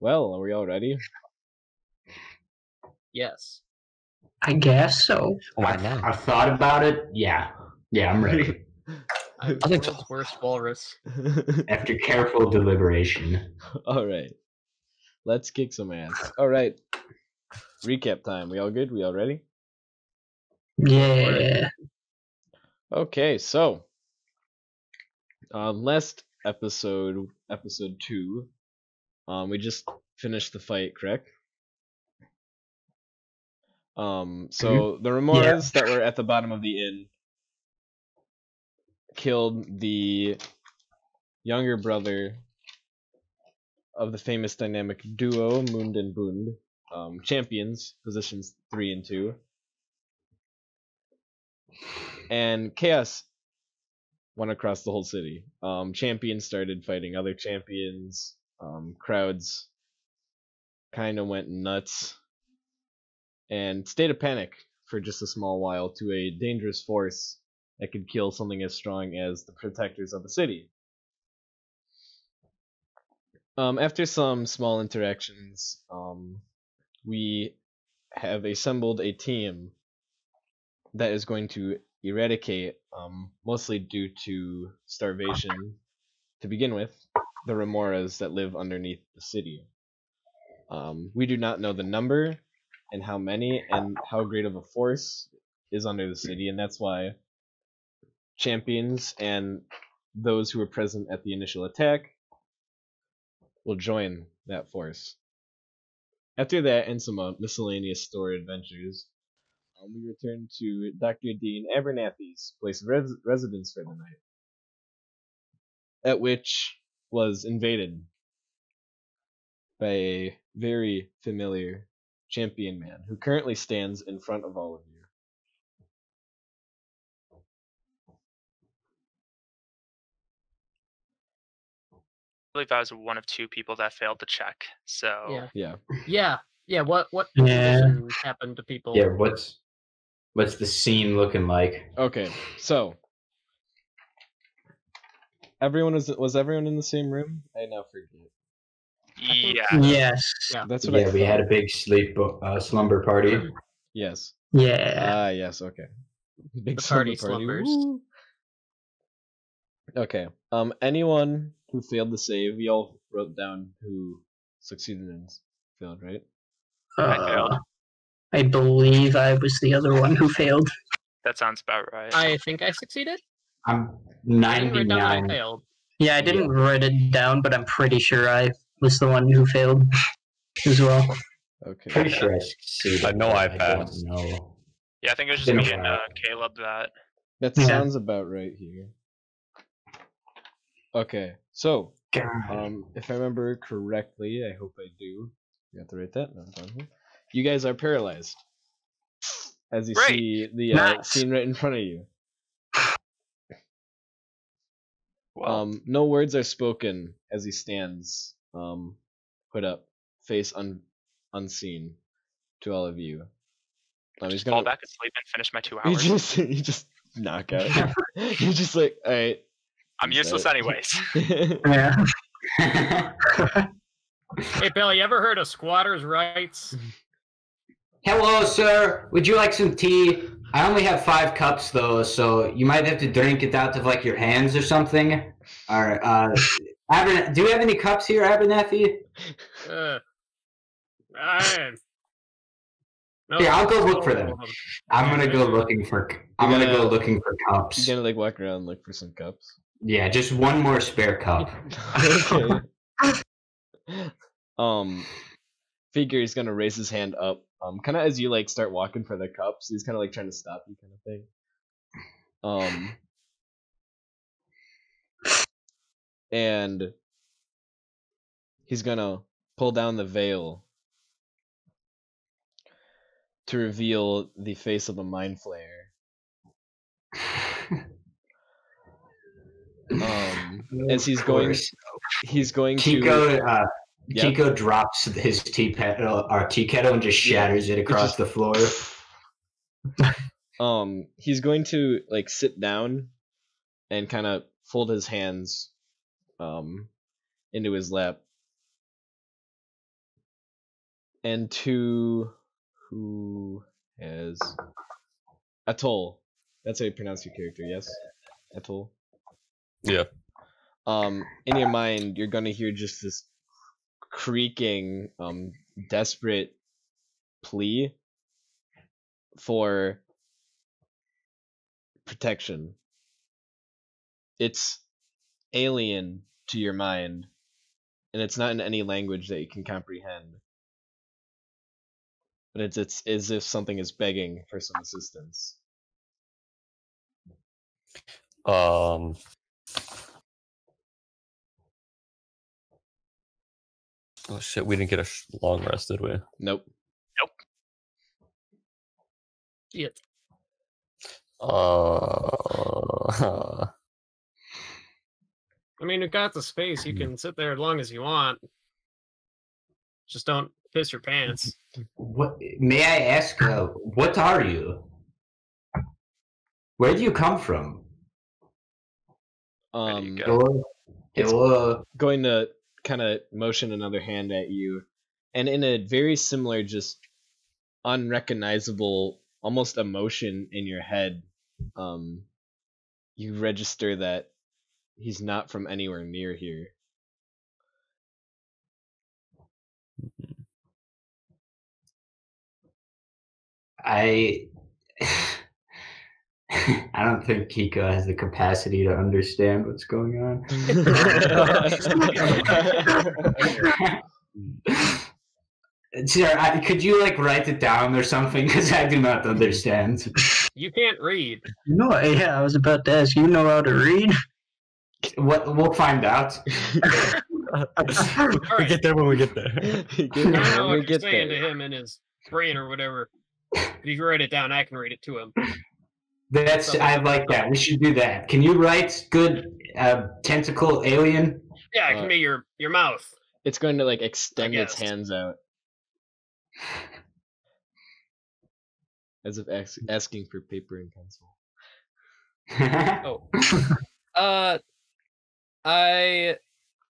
well, are we all ready? Yes. I guess so. Why I've, not? I've thought about it. Yeah. Yeah, I'm ready. I'm I think the so. worst walrus. After careful deliberation. all right. Let's kick some ass. All right. Recap time. We all good? We all ready? Yeah. Okay, so um, last episode, episode two, um, we just finished the fight, correct? Um, so the Remoras that were at the bottom of the inn killed the younger brother of the famous dynamic duo Mund and Bund, um, champions, positions three and two. And chaos went across the whole city. Um, champions started fighting other champions. Um, crowds kind of went nuts, and state of panic for just a small while to a dangerous force that could kill something as strong as the protectors of the city. Um, after some small interactions, um, we have assembled a team that is going to eradicate, um, mostly due to starvation, to begin with, the remoras that live underneath the city. Um, we do not know the number and how many and how great of a force is under the city, and that's why champions and those who were present at the initial attack will join that force. After that and some uh, miscellaneous story adventures, um, we return to Dr. Dean Abernathy's place of res- residence for the night, at which was invaded by a very familiar champion man who currently stands in front of all of you. I believe I was one of two people that failed to check. So Yeah. Yeah. Yeah. Yeah. What what Yeah. happened to people? Yeah, what's what's the scene looking like? Okay, so everyone was was everyone in the same room? I now forget. yeah, Yes. Yeah. That's what I Yeah, we had a big sleep uh, slumber party. Yes. Yeah. Ah, yes. Okay. Big The party slumber slumbers. Woo. Okay. Um. Anyone who failed to save, we all wrote down who succeeded and failed, right? I failed. I believe I was the other one who failed. that sounds about right. I think I succeeded. I'm I didn't write down that I 99. failed. Yeah, I didn't write it down, but I'm pretty sure I was the one who failed as well. Okay. Pretty sure I succeeded. I know I passed. don't know. yeah, I think it was just Didn't me and uh, Caleb that. That Yeah. sounds about right here. Okay. So, um, if I remember correctly, I hope I do. You have to write that. No, down here. You guys are paralyzed, as you Great. see the uh, Nice. scene right in front of you. Well, Um, no words are spoken as he stands, um, put up, face un- unseen, to all of you. Um, he's just gonna fall back asleep and finish my two hours. You hours. just you just knock out. You're just like, all right. I'm useless that- anyways. Yeah. Hey Bill, you ever heard of squatters' rights? Hello, sir. Would you like some tea? I only have five cups though, so you might have to drink it out of like your hands or something. All right. Uh, Abern- do you have any cups here, Abernathy? Uh, I, no, Here, I'll go look for them. no. I'm gonna go looking for. I'm You gonna go looking for cups. You're cups. gonna like walk around and look for some cups. Yeah, just one more spare cup. okay. um, figure he's gonna raise his hand up. Um, kind of as you like start walking for the cups, he's kind of like trying to stop you, kind of thing. Um, and he's gonna pull down the veil to reveal the face of a mind flayer. Um, as he's going, he's going to. Uh, Yep. Kiko drops his tea kettle, or tea kettle, and just Yeah, shatters it across just- the floor. um he's going to like sit down and kind of fold his hands um into his lap and to who has Atoll. That's how you pronounce your character, yes? Atoll. Yeah. Um, in your mind, you're gonna hear just this creaking, um, desperate plea for protection. It's alien to your mind, and it's not in any language that you can comprehend. But it's it's as if something is begging for some assistance. Um. Oh shit! We didn't get a sh- long rest, did we? Nope. Nope. Shit. Uh. I mean, you've got the space. You can sit there as long as you want. Just don't piss your pants. What may I ask? Uh, what are you? Where do you come from? Ready to Um, go. Hello. Hello. going to kind of motion another hand at you, and in a very similar, just unrecognizable, almost emotion in your head, um, you register that he's not from anywhere near here. I. I don't think Kiko has the capacity to understand what's going on. Sir, I, could you like write it down or something? Because I do not understand. You can't read. No, yeah, I was about to ask. You know how to read? What we'll find out. we get there when we get there. Get I don't there, know we what you're saying there. to him in his brain or whatever. If you write it down, I can read it to him. That's I like that. We should do that. Can you write good uh, tentacle alien? Yeah, it Uh, can be your your mouth. It's going to like extend its hands out. As if ask, asking for paper and pencil. Oh. Uh, I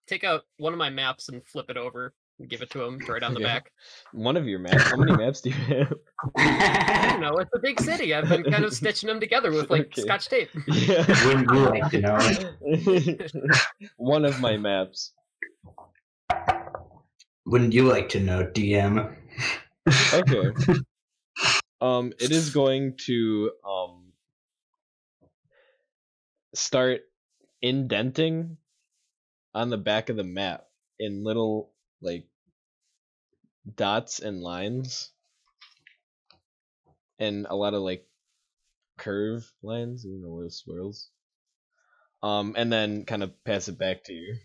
take out one of my maps and flip it over and give it to him right on the Okay. back. One of your maps. How many maps do you have? I don't know. It's a big city. I've been kind of stitching them together with like Okay. scotch tape. Yeah. Wouldn't you like to know? One of my maps. Wouldn't you like to know, DM? Okay. um, it is going to um start indenting on the back of the map in little like dots and lines and a lot of like curve lines, you know, little swirls. Um, and then kind of pass it back to you.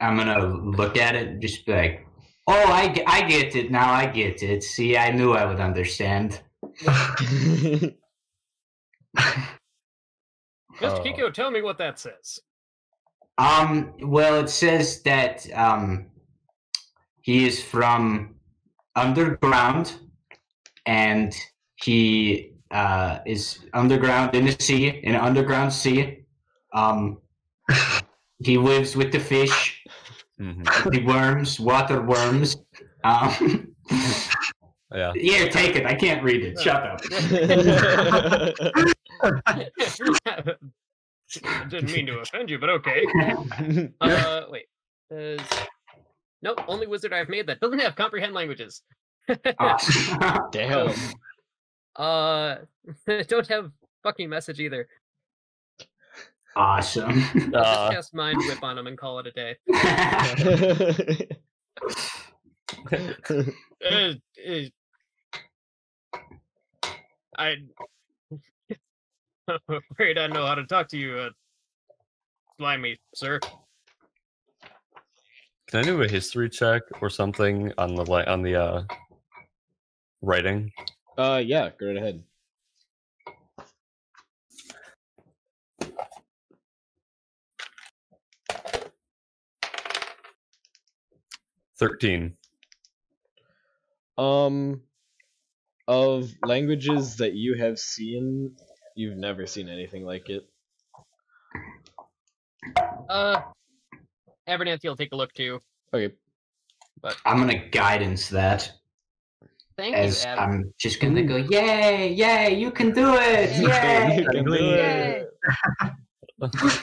I'm gonna look at it and just be like, "Oh, I, I get it now. I get it. See, I knew I would understand." Mr. Oh. Kiko, tell me what that says. Um, well, it says that um, he is from underground, and he uh, is underground in the sea, in an underground sea. Um, he lives with the fish, Mhm. the worms, water worms. Um, Yeah. here, take it. I can't read it. Shut up. I didn't mean to offend you, but okay. Uh, wait. Says nope. Only wizard I've made that doesn't have comprehend languages. Awesome. Damn. Uh, don't have fucking message either. awesome. Just Uh, cast mind whip on him and call it a day. Uh, uh, I. I'm afraid I know how to talk to you, uh, slimy sir. can I do a history check or something on the li- on the uh writing? uh, yeah, go right ahead. Thirteen. Um, of languages that you have seen, you've never seen anything like it. Uh, Abernathy will take a look too. Okay. But I'm gonna guidance that Thank as you, Adam. I'm just gonna go, yay, yay, you can do it, You yay. you can do Yay. it.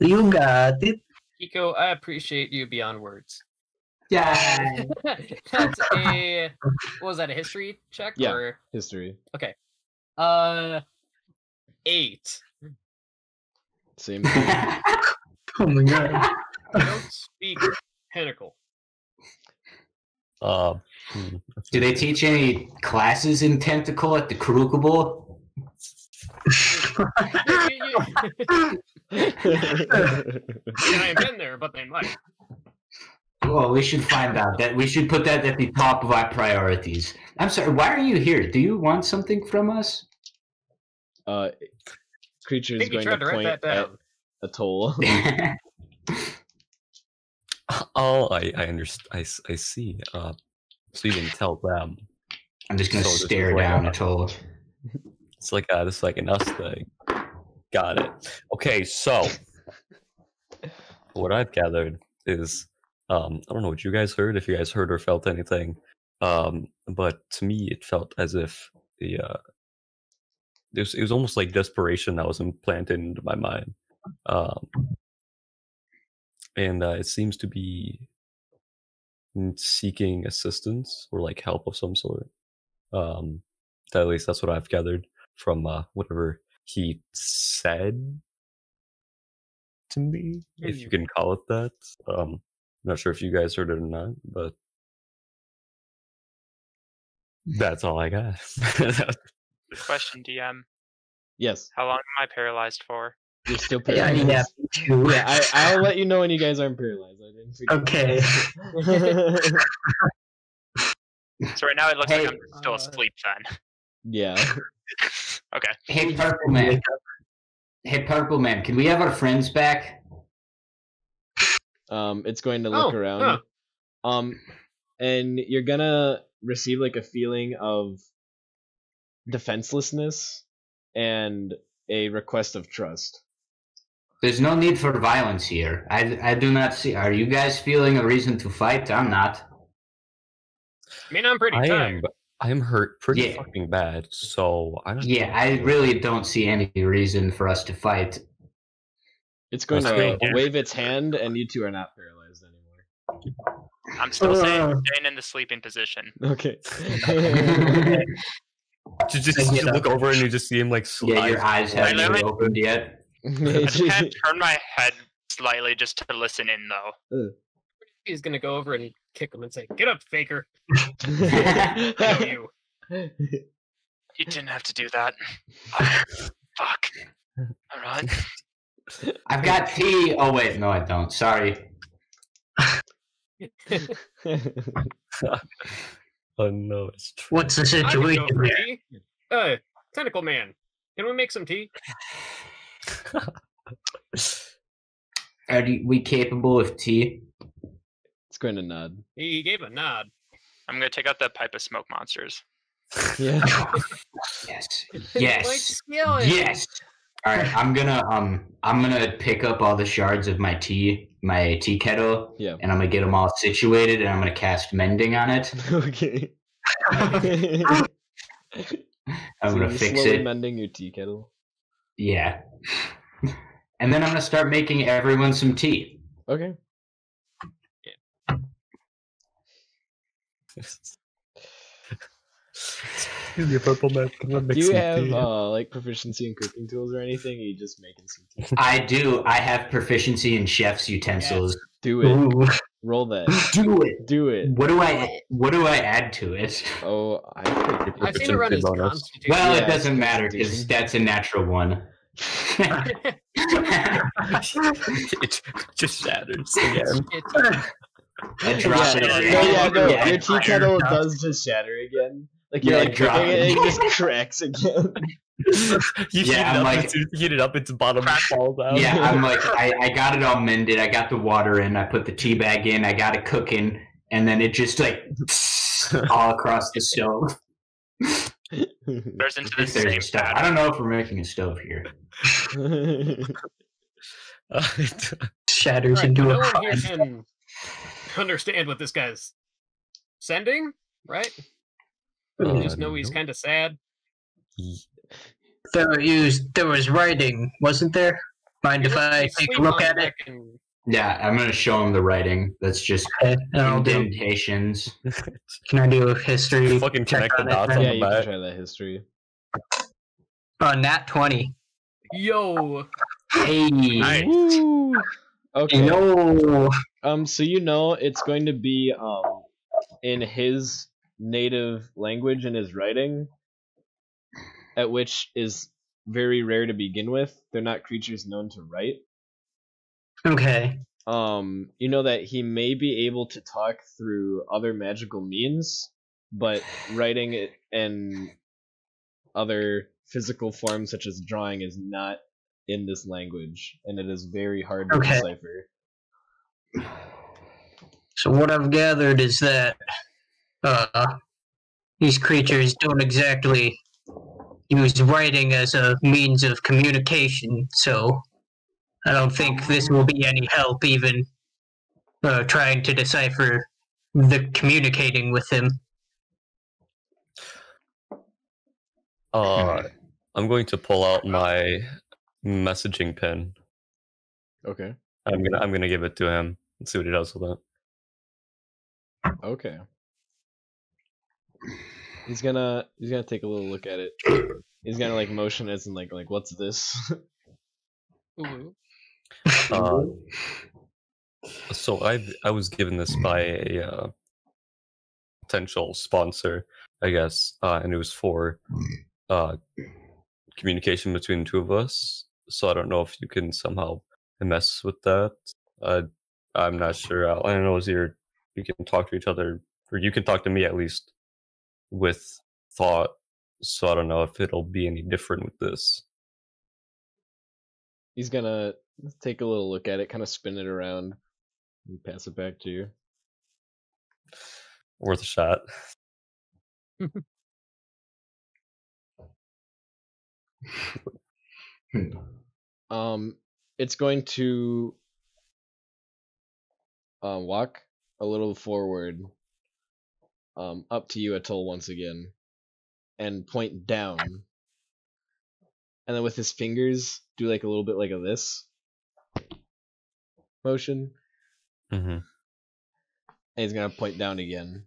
You got it. Kiko, I appreciate you beyond words. Yeah. That's a what was that? A history check? Yeah. Or History. Okay. Uh, eight. Same. Oh my god. I don't speak pinnacle. Uh, hmm. Do they teach any classes in Tentacle at the Crucible? I've been there, but they might. Well, we should find out. That we should put that at the top of our priorities. I'm sorry. Why are you here? Do you want something from us? Uh, creature is going to to point at a toll. oh, I I understand. I, I see. Uh, so you didn't tell them. I'm just gonna So stare down a- at Toll. It's like uh, this is like an us thing. Got it. Okay, so what I've gathered is um, I don't know what you guys heard, if you guys heard or felt anything, um, but to me it felt as if the uh, it was, it was almost like desperation that was implanted into my mind, um, and uh, it seems to be seeking assistance or like help of some sort. Um, at least that's what I've gathered from uh, whatever he said to me, if you Hmm. can call it that. Um, I'm not sure if you guys heard it or not, but that's all I got. Question, DM. yes, How long am I paralyzed for? you're still paralyzed. yeah, me too. Yeah, I, I'll let you know when you guys aren't paralyzed. I didn't. Okay. So right now it looks like I'm still uh, asleep then. yeah. okay. Hey, Purple Man. Hey, Purple Man. Can we have our friends back? Um, it's going to look Oh, around. huh. Um, and you're gonna receive like a feeling of defenselessness and a request of trust. There's no need for violence here. I, I do not see. Are you guys feeling a reason to fight? I'm not. I mean, I'm pretty I tired. am, but I'm hurt pretty Yeah. fucking bad, so I don't. Yeah, I really don't see any reason for us to fight. It's going That's to great. wave its hand, and you two are not paralyzed anymore. I'm still staying, Uh. staying in the sleeping position. Okay. Just, just, Thank just you. look over and you just see him like Yeah, your eyes haven't I even opened yet. I just kind of turn my head slightly just to listen in though. Uh. He's gonna go over and kick him and say, "Get up, faker! You." You didn't have to do that. Fuck. Alright. I've got tea. Oh wait, no, I don't. Sorry. Oh no, it's true. What's the I can go situation for here? Uh, tentacle man, can we make some tea? Are we capable of tea? it's going to nod. He gave a nod. I'm gonna take out that pipe of smoke monsters. Yeah. Yes. Yes. Yes. All right, I'm gonna um I'm gonna pick up all the shards of my tea, my tea kettle, Yeah. and I'm gonna get them all situated, and I'm gonna cast mending on it. Okay. I'm So gonna you're fix it. mending your tea kettle. Yeah. And then I'm gonna start making everyone some tea. Okay. Excuse me, purple man. Can I make Do you have uh like proficiency in cooking tools or anything? Or are you just making some tea? I do. I have proficiency in chef's utensils. Do it. Ooh. Roll that. Do it. Do it. What do I what do I add to it? Oh, I think I've seen it run as Bonus. constitution. Well, Yeah, it doesn't matter because that's a natural one. it just shatters again. It's- I drop yeah, it. no, yeah, no, Yeah, your tea kettle does just shatter again. Like you're Yeah, like drop it, it. just cracks again. you heat Yeah, it I'm up, like- into, heat it up, its bottom falls out. Yeah, I'm like, I, I got it all mended. I got the water in. I put the tea bag in. I got it cooking, and then it just like all across the stove. There's into the there's same a stove. I don't know if we're making a stove here. Shatters Alright, into no a one here fire. can understand what this guy's sending, right? Uh, You just know he's kind of sad. There was there was writing, wasn't there? Mind if I take a look at it? and- Yeah, I'm gonna show him the writing. That's just Okay, and do. indentations. Can I do a history? Fucking check connect the on it dots on Yeah, the you can back. try that history. Oh, nat twenty. Yo, Hey, Nice. Woo! Okay. no. Um, so you know it's going to be um in his native language in his writing, at which is very rare to begin with. They're not creatures known to write. Okay. Um, you know that he may be able to talk through other magical means, but writing it and other physical forms such as drawing is not in this language, and it is very hard to Okay. decipher. So what I've gathered is that uh, these creatures don't exactly use writing as a means of communication. So I don't think this will be any help, even uh, trying to decipher the communicating with him. Uh, I'm going to pull out my messaging pin. Okay. I'm gonna I'm gonna give it to him and see what he does with it. Okay. He's gonna he's gonna take a little look at it. He's gonna like motion as in like like what's this? Ooh. Uh, so I I was given this by a uh, potential sponsor, I guess, uh, and it was for uh, communication between the two of us. So I don't know if you can somehow mess with that. Uh, I'm not sure. All I know is you're you can talk to each other, or you can talk to me at least with thought. So I don't know if it'll be any different with this. He's gonna take a little look at it, kind of spin it around, and pass it back to you. Worth a shot. Um, it's going to uh, walk a little forward, um, up to you, Atul, once again, and point down. And then with his fingers, do like a little bit like a this motion, hmm and he's gonna point down again.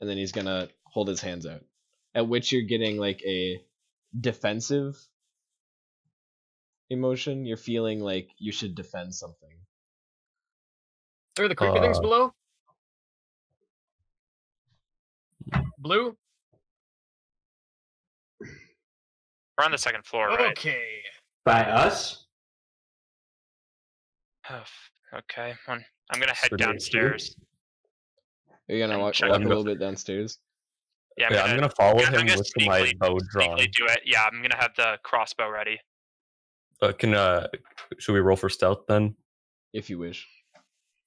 And then he's gonna hold his hands out. At which you're getting like a defensive emotion. You're feeling like you should defend something. Are the creepy things Uh, below? Blue? We're on the second floor, right? Okay. By us? Oh, okay. I'm gonna head So do you- downstairs. Are you gonna I'm walk, walk a little bit downstairs? Yeah, I'm yeah, gonna, I'm gonna follow I'm him gonna with my bow drawn. do it. Yeah, I'm gonna have the crossbow ready. Uh, can uh, should we roll for stealth then? If you wish.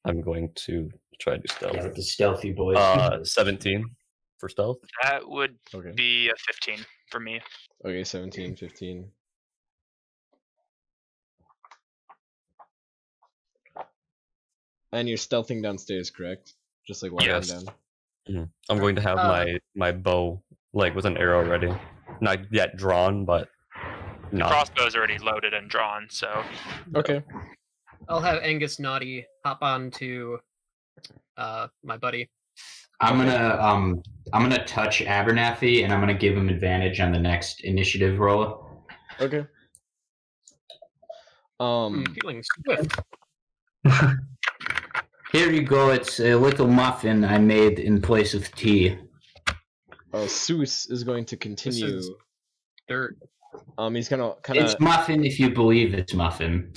I'm going to try to stealth. Yeah, with the stealthy boys. Uh, 17 for stealth. That would Okay. be a 15 for me. Okay, 17, 15. And you're stealthing downstairs, correct? Just like walking Yes. down. I'm going to have Uh, my my bow like with an arrow ready, not yet drawn, but The not. crossbow's already loaded and drawn, so Okay. I'll have Angus Naughty hop on to uh, my buddy. I'm gonna um I'm gonna touch Abernathy and I'm gonna give him advantage on the next initiative roll. Okay. Um I'm feeling swift. Here you go. It's a little muffin I made in place of tea. uh, Suz is going to continue. is- Dirt. Um he's gonna kinda It's muffin if you believe it's muffin.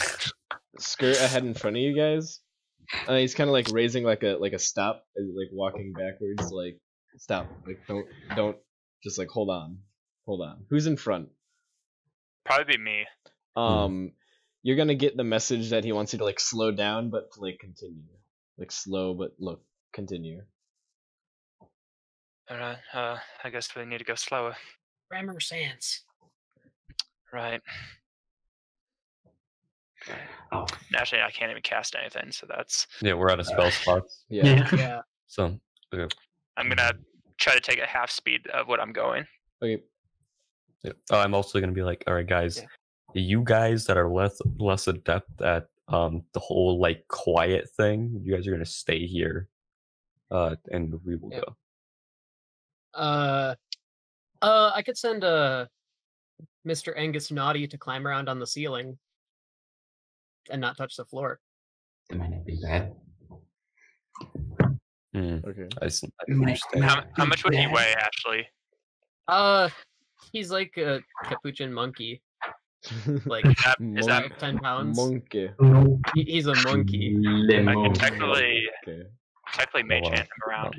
skirt ahead in front of you guys. Uh, he's kind of like raising like a like a stop, like walking backwards, like stop, like don't don't just like hold on, hold on. Who's in front? probably me. Um, you're gonna get the message that he wants you to like slow down, but to like continue, like slow but look continue. Alright, uh, I guess we need to go slower. Grammar Sans. Right. Oh, Actually, I can't even cast anything, so that's. Yeah, we're out of spell slots. Yeah. Yeah. So I'm gonna try to take a half speed of what I'm going. Okay. yeah. oh, I'm also gonna be like, all right, guys, Yeah. you guys that are less less adept at um the whole like quiet thing, you guys are gonna stay here, uh, and we will Yeah. go. Uh, uh, I could send uh, Mr. Angus Naughty to climb around on the ceiling and not touch the floor. that might not be bad. Hmm, Okay. I, Might- understand. How, how much would he weigh, Ashley? Uh, he's like a capuchin monkey. Like Is that, is that Monk- ten pounds. Monkey. He- he's a monkey. I can technically Okay. technically Oh, mage hand him around?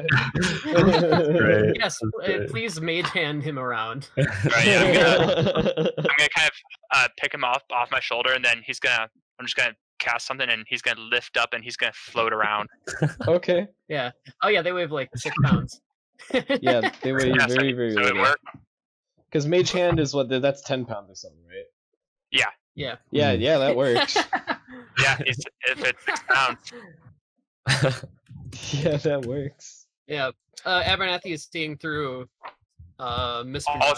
Great. Yes, uh, great. please mage hand him around. Right, yeah, I'm gonna I'm gonna kind of uh, pick him off off my shoulder, and then he's gonna I'm just gonna cast something, and he's gonna lift up, and he's gonna float around. okay. Yeah. Oh yeah, they weigh like six pounds. Yeah, they weigh Yeah, so- very, very so little. Because mage hand is what? That's ten pounds or something, right? yeah. Yeah, Yeah. yeah, that works. Yeah, he's, if it's six pounds, yeah, that works. yeah. Uh, Abernathy is seeing through uh, Mr. All-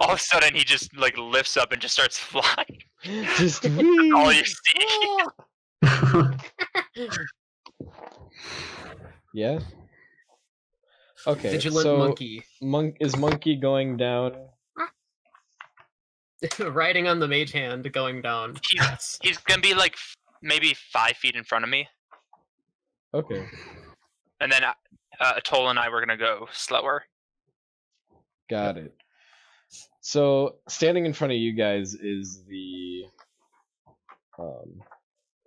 all of a sudden he just like lifts up and just starts flying. Just All whee! you see. Yeah. Okay. Vigilant so monkey Monk is monkey going down. riding on the mage hand, going down. He's, Yes. he's gonna be like maybe five feet in front of me, Okay. and then uh, Atoll and I were gonna go slower. Got it. So standing in front of you guys is the um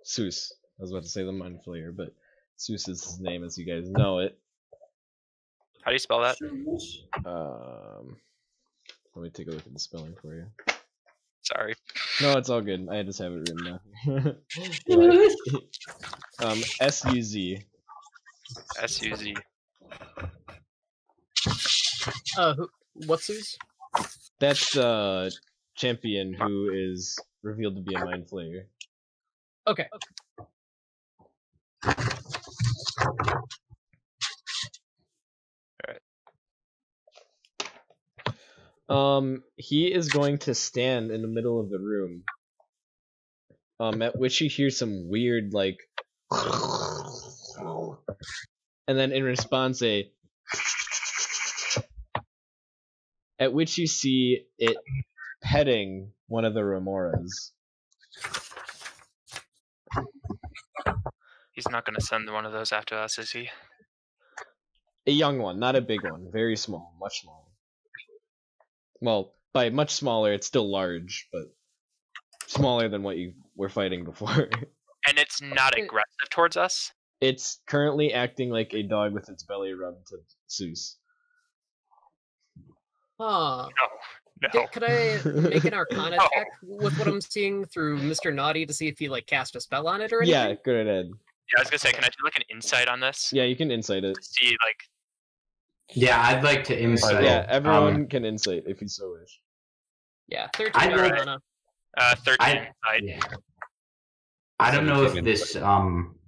Suz. I was about to say the mind flayer, but Suz is his name as you guys know it. How do you spell that? Um let me take a look at the spelling for you. Sorry. No, it's all good. I just have it written down. um S U Z. S U Z. Uh, who, what's who's? That's the champion who is revealed to be a mind flayer. Okay. Um, he is going to stand in the middle of the room. Um, at which you hear some weird like, and then in response a, at which you see it petting one of the remoras. He's not gonna send one of those after us, is he? A young one, not a big one, very small, much smaller. Well, by much smaller, it's still large, but smaller than what you were fighting before. And it's not aggressive towards us. It's currently acting like a dog with its belly rubbed to Suz. Huh. No. Ca- Could I make an Arcana Oh. check with what I'm seeing through Mr. Naughty to see if he like cast a spell on it or anything? Yeah, go ahead. Yeah, I was gonna say, can I do like an insight on this? Yeah, you can insight it. To see like Yeah, I'd like to insight. yeah, um, everyone can insight if you so wish. Yeah, 13 I'd like- Arcana. uh thirteen I- insight. yeah. I don't know if this um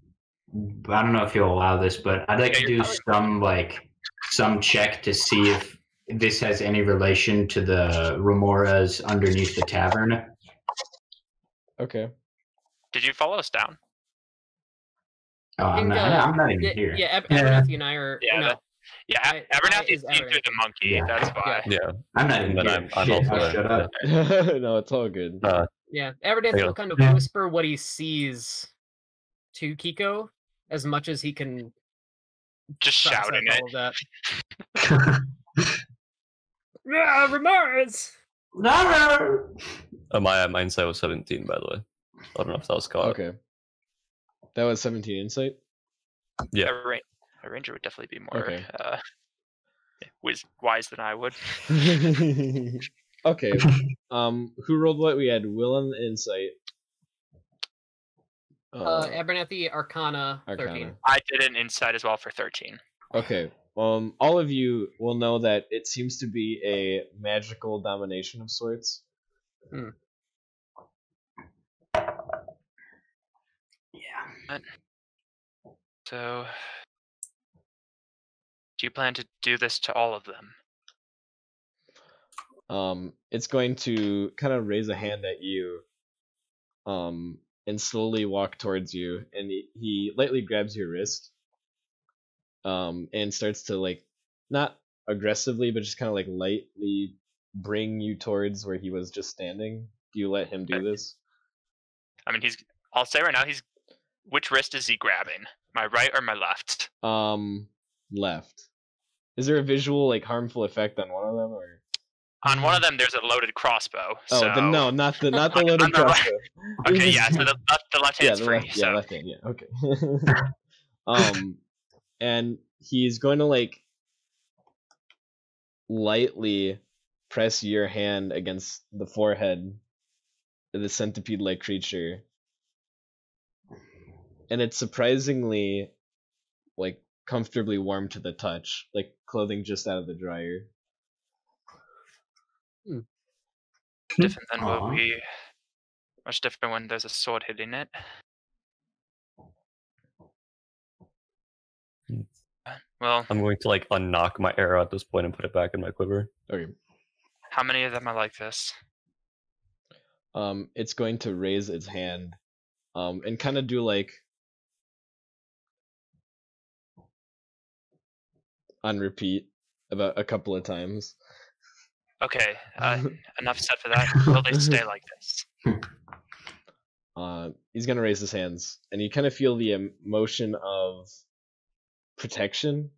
I don't know if you'll allow this, but I'd like Yeah, to do you're some like some check to see if this has any relation to the remoras underneath the tavern. Okay. Did you follow us down? Oh, I I'm think, not, uh, I'm not even Yeah, here. yeah Ab- Yeah. And I are. Yeah, no, that- Yeah, I- I Abernathy is is seen through the monkey. Yeah. That's why. Yeah, I'm not even and then. I'm, I'm Shit, also oh, there. shut up. no, it's all good. Uh, yeah. Abernathy Yeah. will kind of Yeah. whisper what he sees to Kiko as much as he can. Just process shouting it. all of that. Yeah, remorse. No, uh, my my insight was 17, by the way. I don't know if that was caught. Okay. That was 17 insight. Yeah. A, ra- a ranger would definitely be more Okay. uh, wis- wise than I would. okay. Um, who rolled what? We had Will on the insight. Uh, Abernathy Arcana, Arcana. 13. I did an insight as well for thirteen. Okay. Um, all of you will know that it seems to be a magical domination of sorts. Yeah. So, do you plan to do this to all of them? Um, it's going to kind of raise a hand at you, um, and slowly walk towards you, and he, he lightly grabs your wrist, um, and starts to like, not aggressively, but just kind of like lightly bring you towards where he was just standing. Do you let him do this? I mean, he's. I'll say right now, he's. Which wrist is he grabbing? My right or my left? Um, left. Is there a visual like harmful effect on one of them, or? On one of them, there's a loaded crossbow. Oh, so... then no, not the not the loaded the crossbow. Okay, yeah. So the left, the left yeah, the free. left, so yeah, left hand, yeah, okay. um, and he's going to like lightly press your hand against the forehead of the centipede-like creature, and it's surprisingly like comfortably warm to the touch, like clothing just out of the dryer. different than what we. Much different when there's a sword hitting it. Hmm. Well, I'm going to like unknock my arrow at this point and put it back in my quiver. Okay. how many of them are like this? um, it's going to raise its hand um, and kind of do like on repeat about a couple of times. Okay, uh, enough said for that. Will they stay like this? Uh, he's gonna raise his hands, and you kind of feel the emotion of protection.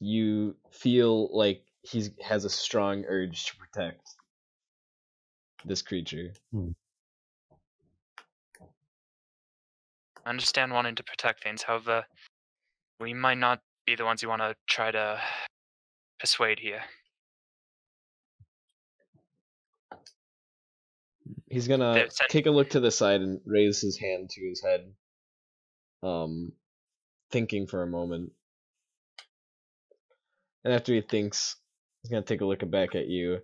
You feel like he has a strong urge to protect this creature. I understand wanting to protect things. However, we might not be the ones you want to try to persuade here. He's gonna take a look to the side and raise his hand to his head, um, thinking for a moment. And after he thinks, he's gonna take a look back at you,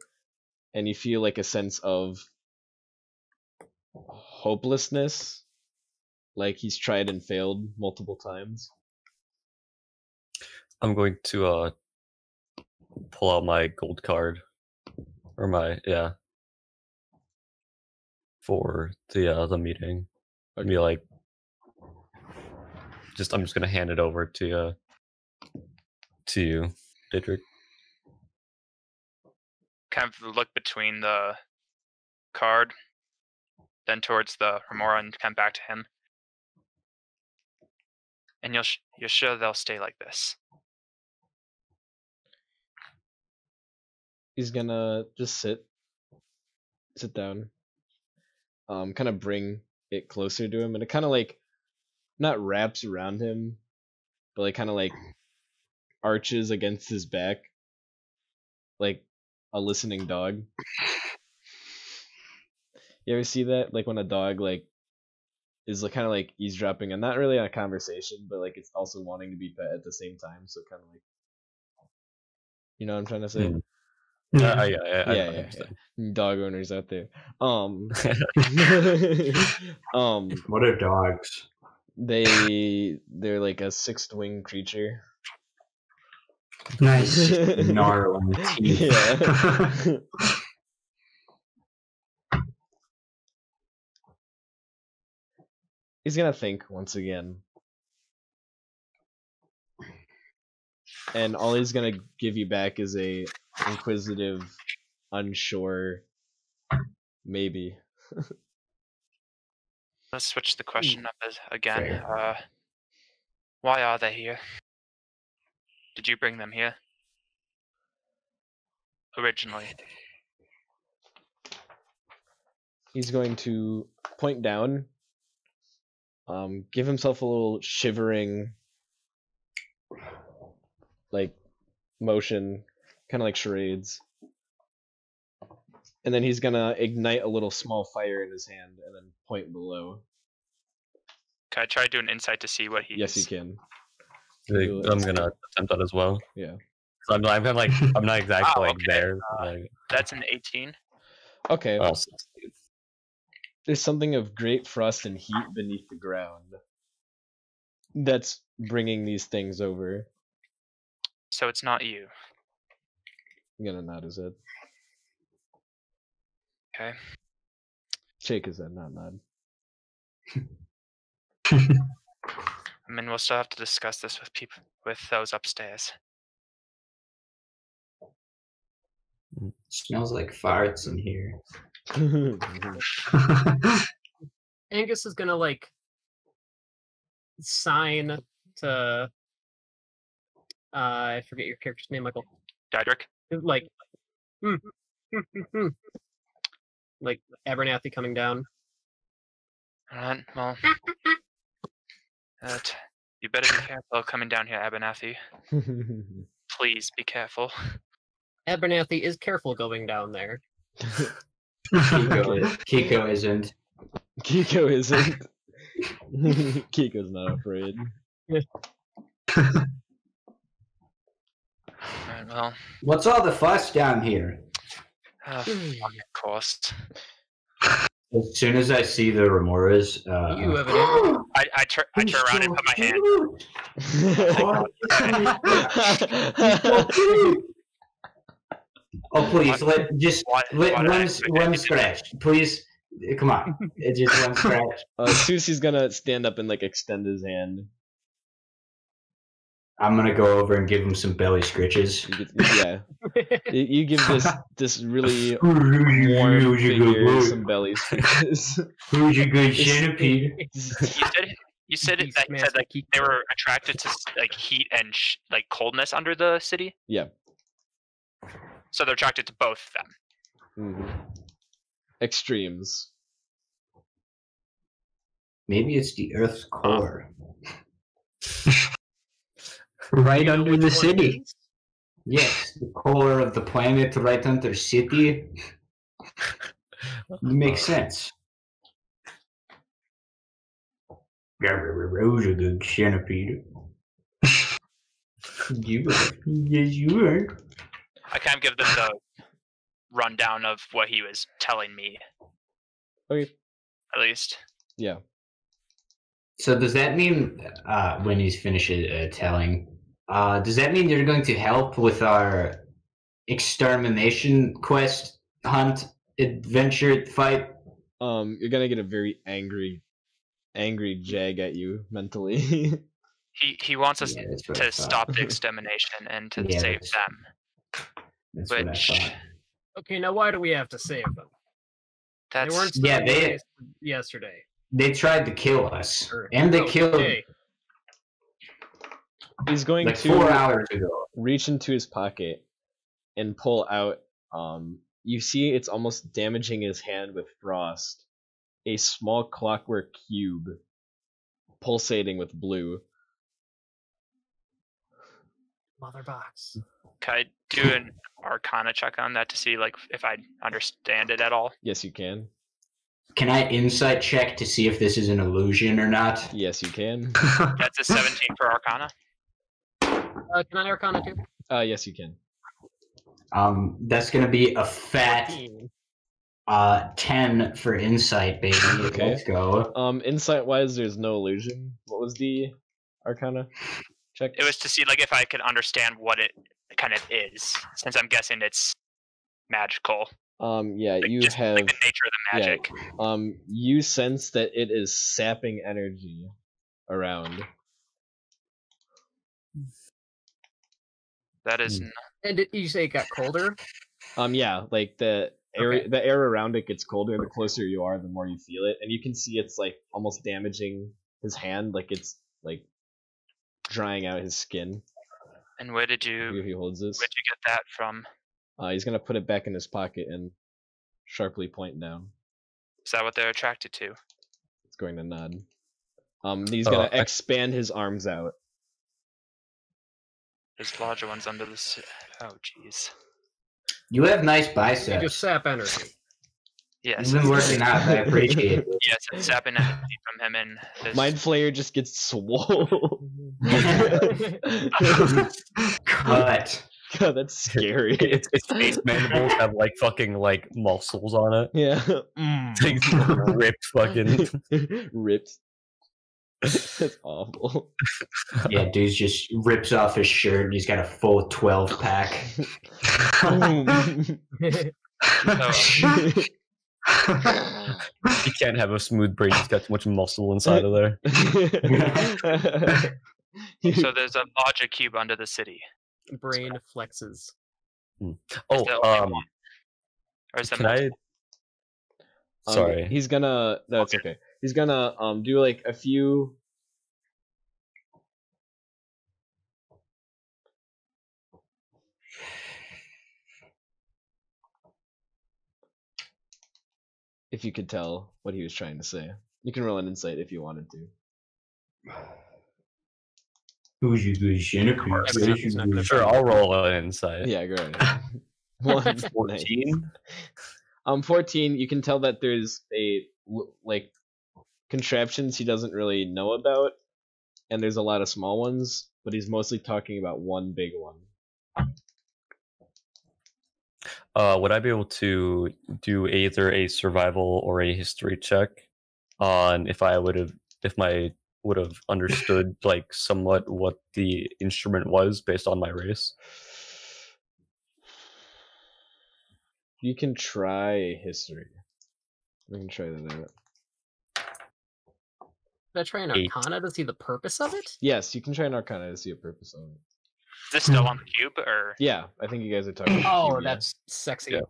and you feel like a sense of hopelessness, like he's tried and failed multiple times. I'm going to uh pull out my gold card or my yeah for the uh the meeting. And be like just I'm just gonna hand it over to uh to you, Dietrich. Kind of look between the card, then towards the Remora, and come back to him. And you'll sh- you're sure they'll stay like this. He's gonna just sit, sit down, um, kind of bring it closer to him, and it kind of like, not wraps around him, but like kind of like arches against his back, like a listening dog. You ever see that? Like when a dog like is like kind of like eavesdropping and not really on a conversation, but like it's also wanting to be pet at the same time. So kind of like, you know what I'm trying to say? Hmm. Yeah. I, I, I, I, Yeah, yeah, yeah. Dog owners out there. Um, um, What are dogs? they they're like a sixth wing creature. Nice. Gnarling teeth. yeah. He's gonna think once again. And all he's gonna give you back is a inquisitive, unsure, maybe. Let's switch the question up again. Uh, why are they here? Did you bring them here? Originally. He's going to point down, um, give himself a little shivering, like motion, kind of like charades. And then he's gonna ignite a little small fire in his hand and then point below. Can I try to do an insight to see what he's. Yes, you can. Like, Do it. I'm gonna attempt that as well. Yeah. So I'm, I'm like I'm not exactly Oh, like okay. there. Uh, like, That's an 18. Okay, oh, there's something of great frost and heat beneath the ground that's bringing these things over. So it's not you. I'm gonna nod his head. Okay. Shake his head, not nod. I mean, we'll still have to discuss this with people, with those upstairs. Smells like farts in here. Angus is gonna like sign to uh I forget your character's name, Michael. Didrik? Like hmm, hmm, hmm, like Abernathy coming down. Alright, well. That, you better be careful coming down here, Abernathy. Please be careful. Abernathy is careful going down there. Kiko, is, Kiko isn't. Kiko isn't. Kiko's not afraid. Alright, well, What's all the fuss down here? uh, fuck, of course. As soon as I see the Remorhaz, uh, You evidently I, I, tur- I turn around and put my hand. Oh please, let just Why, let why one one scratch, please. Come on, it's just one scratch. uh, Susie's gonna stand up and like extend his hand. I'm gonna go over and give him some belly scritches. You yeah, you, you give this this really warm figure some belly scratches. Who's your good It's- centipede? You said, you said, it, that, you said like they were attracted to like heat and sh- like coldness under the city. Yeah. So they're attracted to both of them. Mhm. Extremes. Maybe it's the Earth's core. Right under the city. Yes, the core of the planet right under the city. Makes sense. Who's a good centipede? you are. Yes, you are. I kind of give them the rundown of what he was telling me, Okay. at least. Yeah. So does that mean uh, when he's finished uh, telling? Uh, does that mean you're going to help with our extermination quest, hunt, adventure, fight? Um, you're gonna get a very angry, angry Jag at you mentally. He he wants us Yeah, that's what I to stop the extermination and to Yeah, save that's- them. That's what I Which. Okay, now why do we have to save them? that's they weren't Yeah, they- yesterday. They tried to kill us, Or- and they oh, killed today. He's going like to four hours ago. reach into his pocket and pull out. Um, you see, it's almost damaging his hand with frost. A small clockwork cube, pulsating with blue. Mother box. Can I do an Arcana check on that to see like if I understand it at all? Yes, you can. Can I insight check to see if this is an illusion or not? Yes, you can. That's a 17 for Arcana. Uh, can I Arcana too? Uh, yes, you can. Um, that's gonna be a fat 14. uh ten for insight, baby. Okay. Let's go. Um, insight wise, there's no illusion. What was the Arcana check? It was to see like if I could understand what it kind of is, since I'm guessing it's magical. Um, yeah, Like, you just have. like the nature of the yeah. magic. Um, you sense that it is sapping energy around. That is n- And did you say it got colder? Um, yeah, like the air, Okay. the air around it gets colder. The closer you are, the more you feel it, and you can see it's like almost damaging his hand. Like it's like drying out his skin And where did you if he holds this. where'd you get that from? Uh, he's gonna put it back in his pocket and sharply point down. Is that what they're attracted to? It's going to nod. Um, he's Oh, gonna I- expand his arms out. There's larger ones under the. Oh, jeez. You have nice biceps. uh, just sap energy. Yes. You've been working out. I appreciate it. Yes, it's sapping energy from him and his. Mind Flayer just gets swole. Cut. God, that's scary. its its face mandibles have like fucking like muscles on it. yeah. Mm. Like, ripped fucking. ripped. That's awful. Yeah, dude just rips off his shirt. and He's got a full 12 pack. He can't have a smooth brain. He's got too much muscle inside of there. So there's a logic cube under the city. Brain flexes. Is Oh, there um. Or is there can I? multiple? Um, Sorry. he's gonna. That's okay. He's gonna um do like a few. If you could tell what he was trying to say, you can roll an insight if you wanted to. Who's your good Yeah, but he's not Sure, I'll roll an insight. Yeah, go ahead. One, nice. 14? Um, fourteen. You can tell that there's a, like contraptions he doesn't really know about, and there's a lot of small ones, but he's mostly talking about one big one. Uh, would I be able to do either a survival or a history check on if I would have, if my would have understood like somewhat what the instrument was based on my race? You can try history. We can try that out. Did I try an Eight. arcana to see the purpose of it? Yes, you can try an arcana to see a purpose of it. Is this still on the cube or Yeah, I think you guys are talking. about Oh, cube, yeah. that's sexy. Yeah.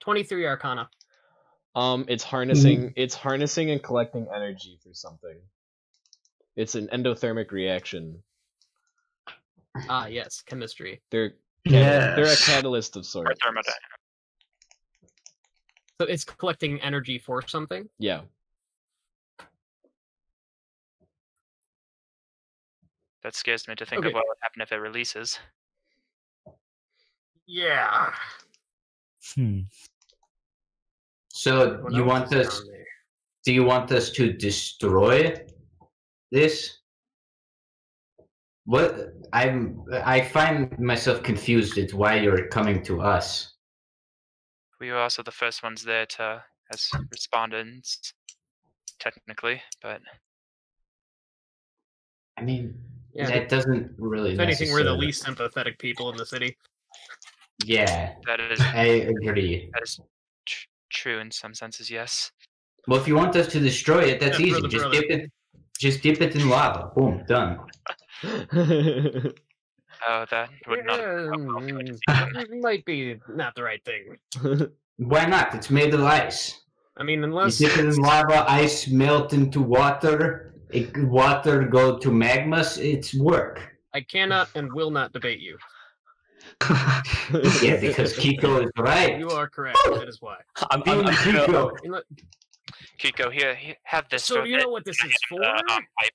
23 arcana. Um, it's harnessing. It's harnessing and collecting energy for something. It's an endothermic reaction. Ah, yes, chemistry. They're cat- they're a catalyst of or sorts. thermodynamics? So it's collecting energy for something? Yeah. That scares me to think Okay. of what would happen if it releases. Yeah. Hmm. So you want is us? Do you want us to destroy this? What I'm I find myself confused at why you're coming to us. We were also the first ones there to as respondents, technically, but I mean, Yeah. that doesn't really. If anything, we're the least sympathetic people in the city. Yeah, that is I agree. that is tr- true in some senses. Yes. Well, if you want us to destroy it, that's Yeah, easy. brother, just brother. dip it. Just dip it in lava. Boom, done. Oh, that would not. Yeah, well for it to mm, be done. might be not the right thing. Why not? It's made of ice. I mean, You unless dip it in lava, ice melt into water. It, water go to magmas. It's work. I cannot and will not debate you. Yeah, because Kiko is right. You are correct. That is why. I'm, I'm, I'm gonna- Kiko. Kiko, here, here, have this. So you know what this is for? uh, pipe.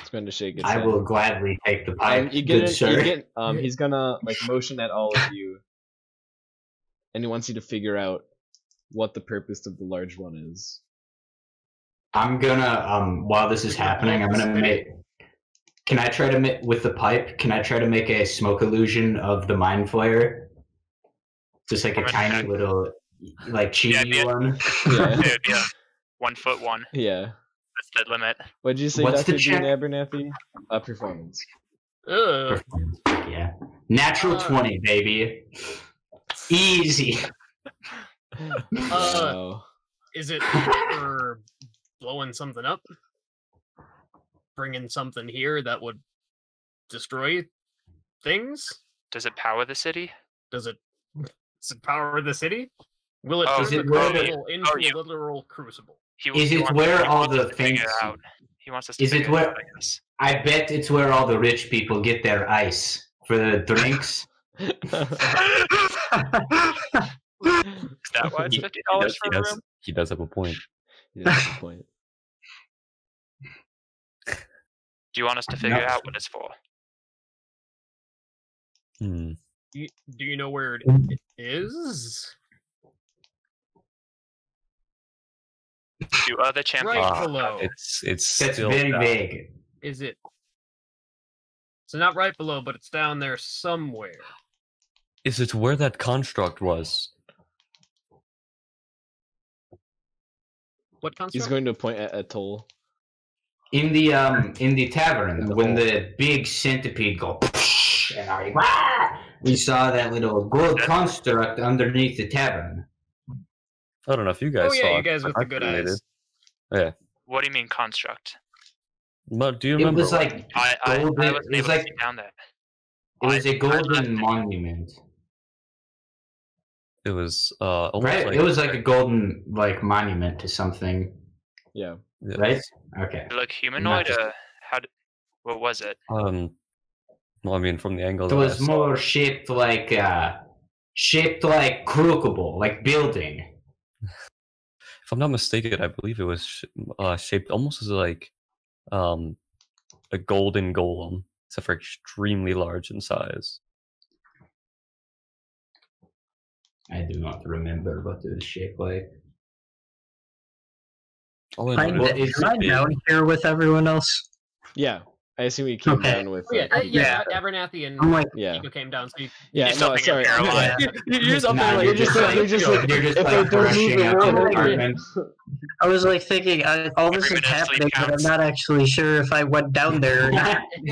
it's going to shake its I head. will gladly take the Um, pipe, you good get it. sir. You get. Um, he's gonna like motion at all of you, and he wants you to figure out what the purpose of the large one is. I'm gonna um while this is happening, I'm gonna make. Can I try to make with the pipe? Can I try to make a smoke illusion of the mind flayer? Just like a Alright. tiny little, like cheesy yeah. one. Yeah. Dude, yeah, one foot one. yeah. That's the limit. What'd you say, What's Doctor the Dean check? Abernathy? Uh, performance. Ugh. Yeah, natural Uh, twenty, baby. Easy. Wow. Is it for blowing something up? Bringing something here that would destroy things? Does it power the city? Does it, does it power the city? Will it Oh, turn is it oh, where oh, the- crucible into oh, you- a literal crucible? He, Is he it where he all the us to figure things- out. He wants us to Is it where- out, I guess. I bet it's where all the rich people get their ice for the drinks. Is that why it's fifty dollars for a room? he does have a point. Yeah, that's the point. Do you want us to figure No. out what it's for? Hmm. Do you, do you know where it it is? Do other champions? Right Ah, below. It's it's That's still very down. vague. Is it So not right below, but it's down there somewhere. Is it where that construct was? What He's going to point at Atoll. In the um in the tavern, In the when hole. the big centipede go and I "Rah!" we saw that little gold construct underneath the tavern. I don't know if you guys oh yeah, saw you it. guys with the good Calculated. eyes. What do you mean construct? But do you remember? It was like I I, I Golden- wasn't it was able like- to see down that. it was I- a I golden left it. monument. It was uh Right? like it was like a golden like monument to something, Yeah. yeah, right? Okay. Did it look humanoid? just- Uh, how did? What was it? Um, well, I mean, from the angle It was saw- more shaped like uh shaped like crookable, like building. if I'm not mistaken, I believe it was sh- uh, shaped almost as like um a golden golem, except for extremely large in size. I do not remember what it was shaped like. All I I'm, know What is is am I down here with everyone else? Yeah. I assume he came Okay. down with. Oh, yeah, uh, yeah, Yeah. Abernathy and like, Yeah. Chico came down, so you, Yeah. still No, think you're sorry. paralyzed. You're just up there like you're just just like- like, you're just like- you're just if like they don't move rushing out around, the like- apartment. I was like thinking, I, all this Every is happening, but I'm not actually sure if I went down there or not.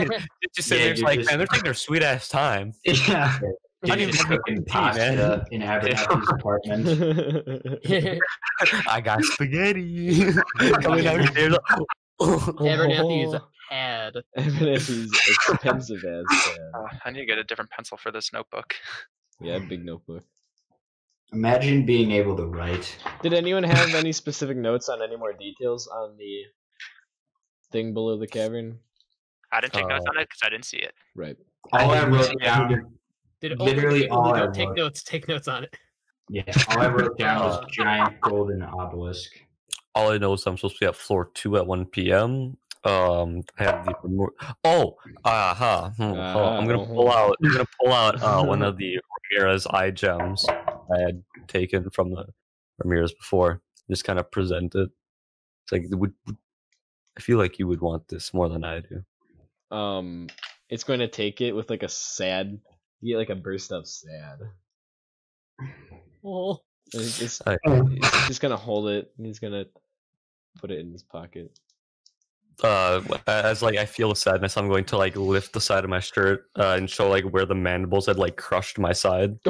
just sitting there just like, "Man, they're taking their sweet ass time. yeah. You're Not just even cooking tea, man. pasta in Abernathy's apartment. I got spaghetti coming downstairs. Abernathy is a had. Abernathy's expensive as sad. Uh, I need to get a different pencil for this notebook. Yeah, big notebook. Imagine being able to write. Did anyone have any specific notes on any more details on the thing below the cavern? I didn't take notes Uh, on it because I didn't see it. Right. All I, I wrote didn't down, Did Literally all I take wrote. notes take notes on it? yeah, all I wrote down was Uh, giant golden obelisk. All I know is I'm supposed to be at floor two at 1 p.m. Um, I have the remo- oh, aha, hmm, oh, I'm gonna pull Uh-huh. out. I'm gonna pull out uh, one of the remorhaz eye gems I had taken from the remorhaz before. Just kind of present it. It's like would, would- I feel like you would want this more than I do. Um, it's going to take it with like a sad, you get like a burst of sad. Oh, And He's just, I- he's just gonna hold it. And he's gonna put it in his pocket. uh as like I feel the sadness, I'm going to like lift the side of my shirt uh, and show like where the mandibles had like crushed my side.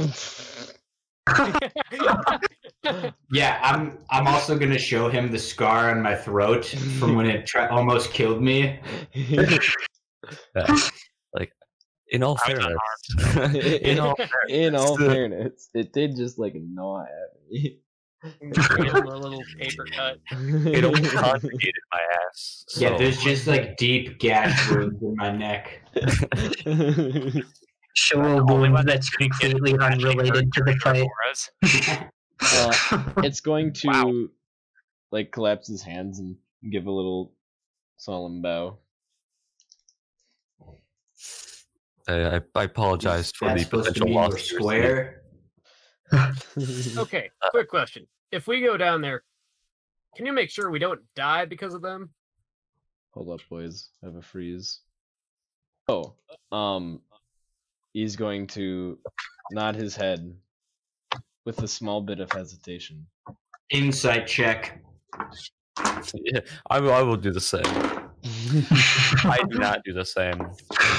Yeah, I'm. I'm also gonna show him the scar on my throat from when it tri- almost killed me. Yeah. Like in all I was fairness, in all In all fairness, fairness, it did just like gnaw at me. A little paper cut. it only conjugated my ass. Yeah, so- there's just like deep gash wounds in my neck. Show a wound that's that completely unrelated to the during fight. Uh, it's going to Wow. like collapse his hands and give a little solemn bow. I, I, I apologize for That's the supposed potential loss. we're to your square. Okay, quick question. If we go down there, can you make sure we don't die because of them? Hold up, boys. I have a freeze. Oh, um, he's going to nod his head with a small bit of hesitation. Insight check. Yeah, I will. I will do the same. I do not do the same.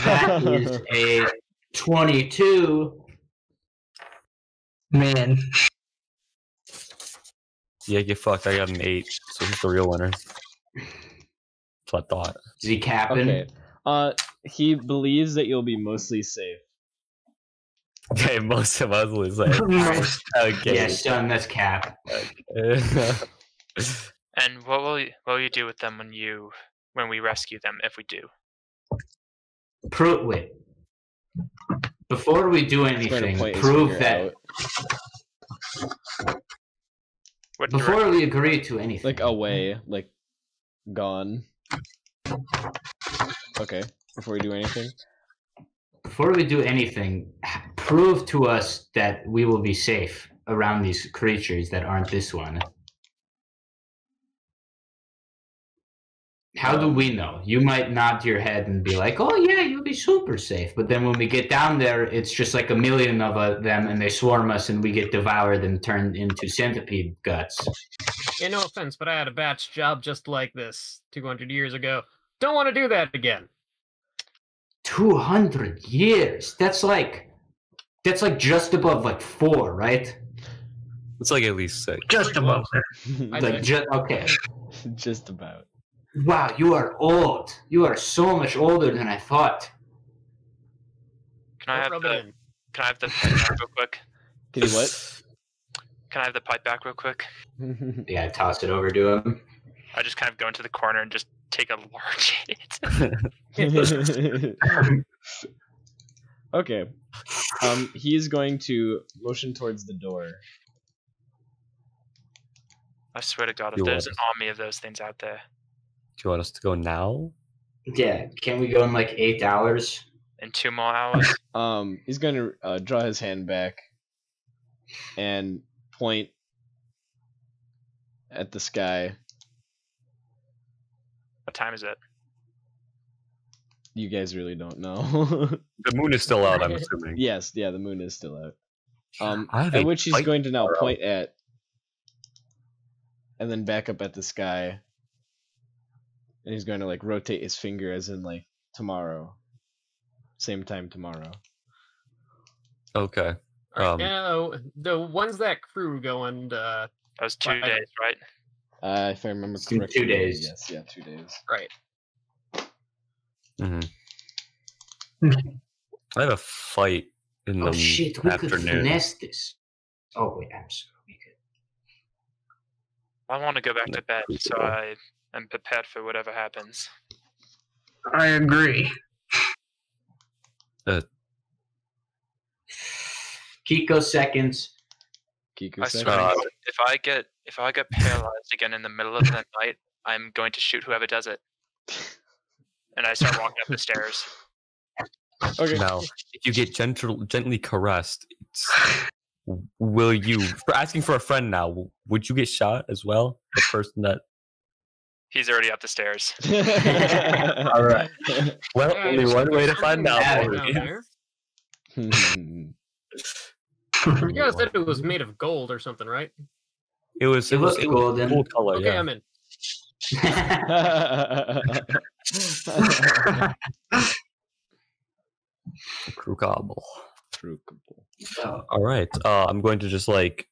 That is a twenty-two. Man, Yeah, get fucked. I got an eight, so he's the real winner. That's what I thought. Is he capping? Okay. Uh, he believes that you'll be mostly safe. Okay, most of us was like, Most. okay. Yeah, son, that's cap. And what will you, what will you do with them when you when we rescue them if we do? Prove wait. Before we do He's going to anything, prove that What direct- before we agree to anything. like away, like gone. Okay. Before we do anything, before we do anything, prove to us that we will be safe around these creatures that aren't this one. How do we know? You might nod your head and be like, "Oh yeah, you'll be super safe." But then when we get down there, it's just like a million of uh, them, and they swarm us, and we get devoured and turned into centipede guts. Yeah, no offense, but I had a batch job just like this 200 years ago. Don't want to do that again. Two hundred years. That's like, that's like just above like four, right? It's like at least six. Just above like just okay. Just about. Wow, you are old. You are so much older than I thought. Can I have rub the it in. Can I have the pipe back real quick? Can you what? Can I have the pipe back real quick? Yeah, I toss it over to him. I just kind of go into the corner and just take a large hit. okay. Um, he's going to motion towards the door. I swear to God, if You there's an army of those things out there Do you want us to go now? Yeah, can we go in like eight hours? in two more hours, Um, he's going to uh, draw his hand back and point at the sky. what time is it? You guys really don't know. The moon is still out, I'm assuming. yes, yeah, the moon is still out. Um, I have at which he's going to now tomorrow. point at, and then back up at the sky. And he's going to like rotate his finger, as in like tomorrow, same time tomorrow. Okay. All right, Um, now, the ones that crew going, uh, That was two Right, days, right? Uh, if I remember Two- two days. Yes, yeah, two days. right. Mm-hmm. I have a fight in the Oh shit, we could afternoon. finesse this. Oh wait, I'm sorry. We could. I want to go back to bed, so. I am prepared for whatever happens. I agree. Uh, Kiko seconds. Kiko I said. swear, to Uh, if I get if I get paralyzed again in the middle of the night, I'm going to shoot whoever does it. And I start walking up the stairs. Okay. Now, if you get gentle, gently caressed, it's, will you? For asking for a friend now, would you get shot as well? The person that. He's already up the stairs. All right. Well, Yeah, only one way to find out. bad down You guys said it was made of gold or something, right? It was. It It was. looked was golden. cool color. Okay, yeah. I'm in. Krukable. Truckable. All right. Uh, I'm going to just like.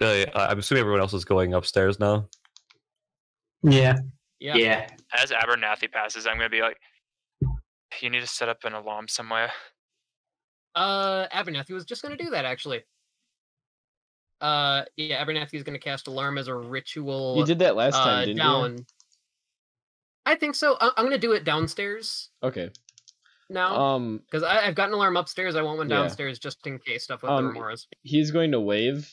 Uh, I'm assuming everyone else is going upstairs now. Yeah. Yeah. yeah. As Abernathy passes, I'm going to be like, you need to set up an alarm somewhere. Uh, Abernathy was just going to do that actually. Uh, yeah, Abernathy is going to cast alarm as a ritual. You did that last time, uh, didn't down. I think so. I- I'm going to do it downstairs? Okay. now Um, because I've got an alarm upstairs. I want one Yeah. downstairs just in case stuff with Um, the remorhaz. he's going to wave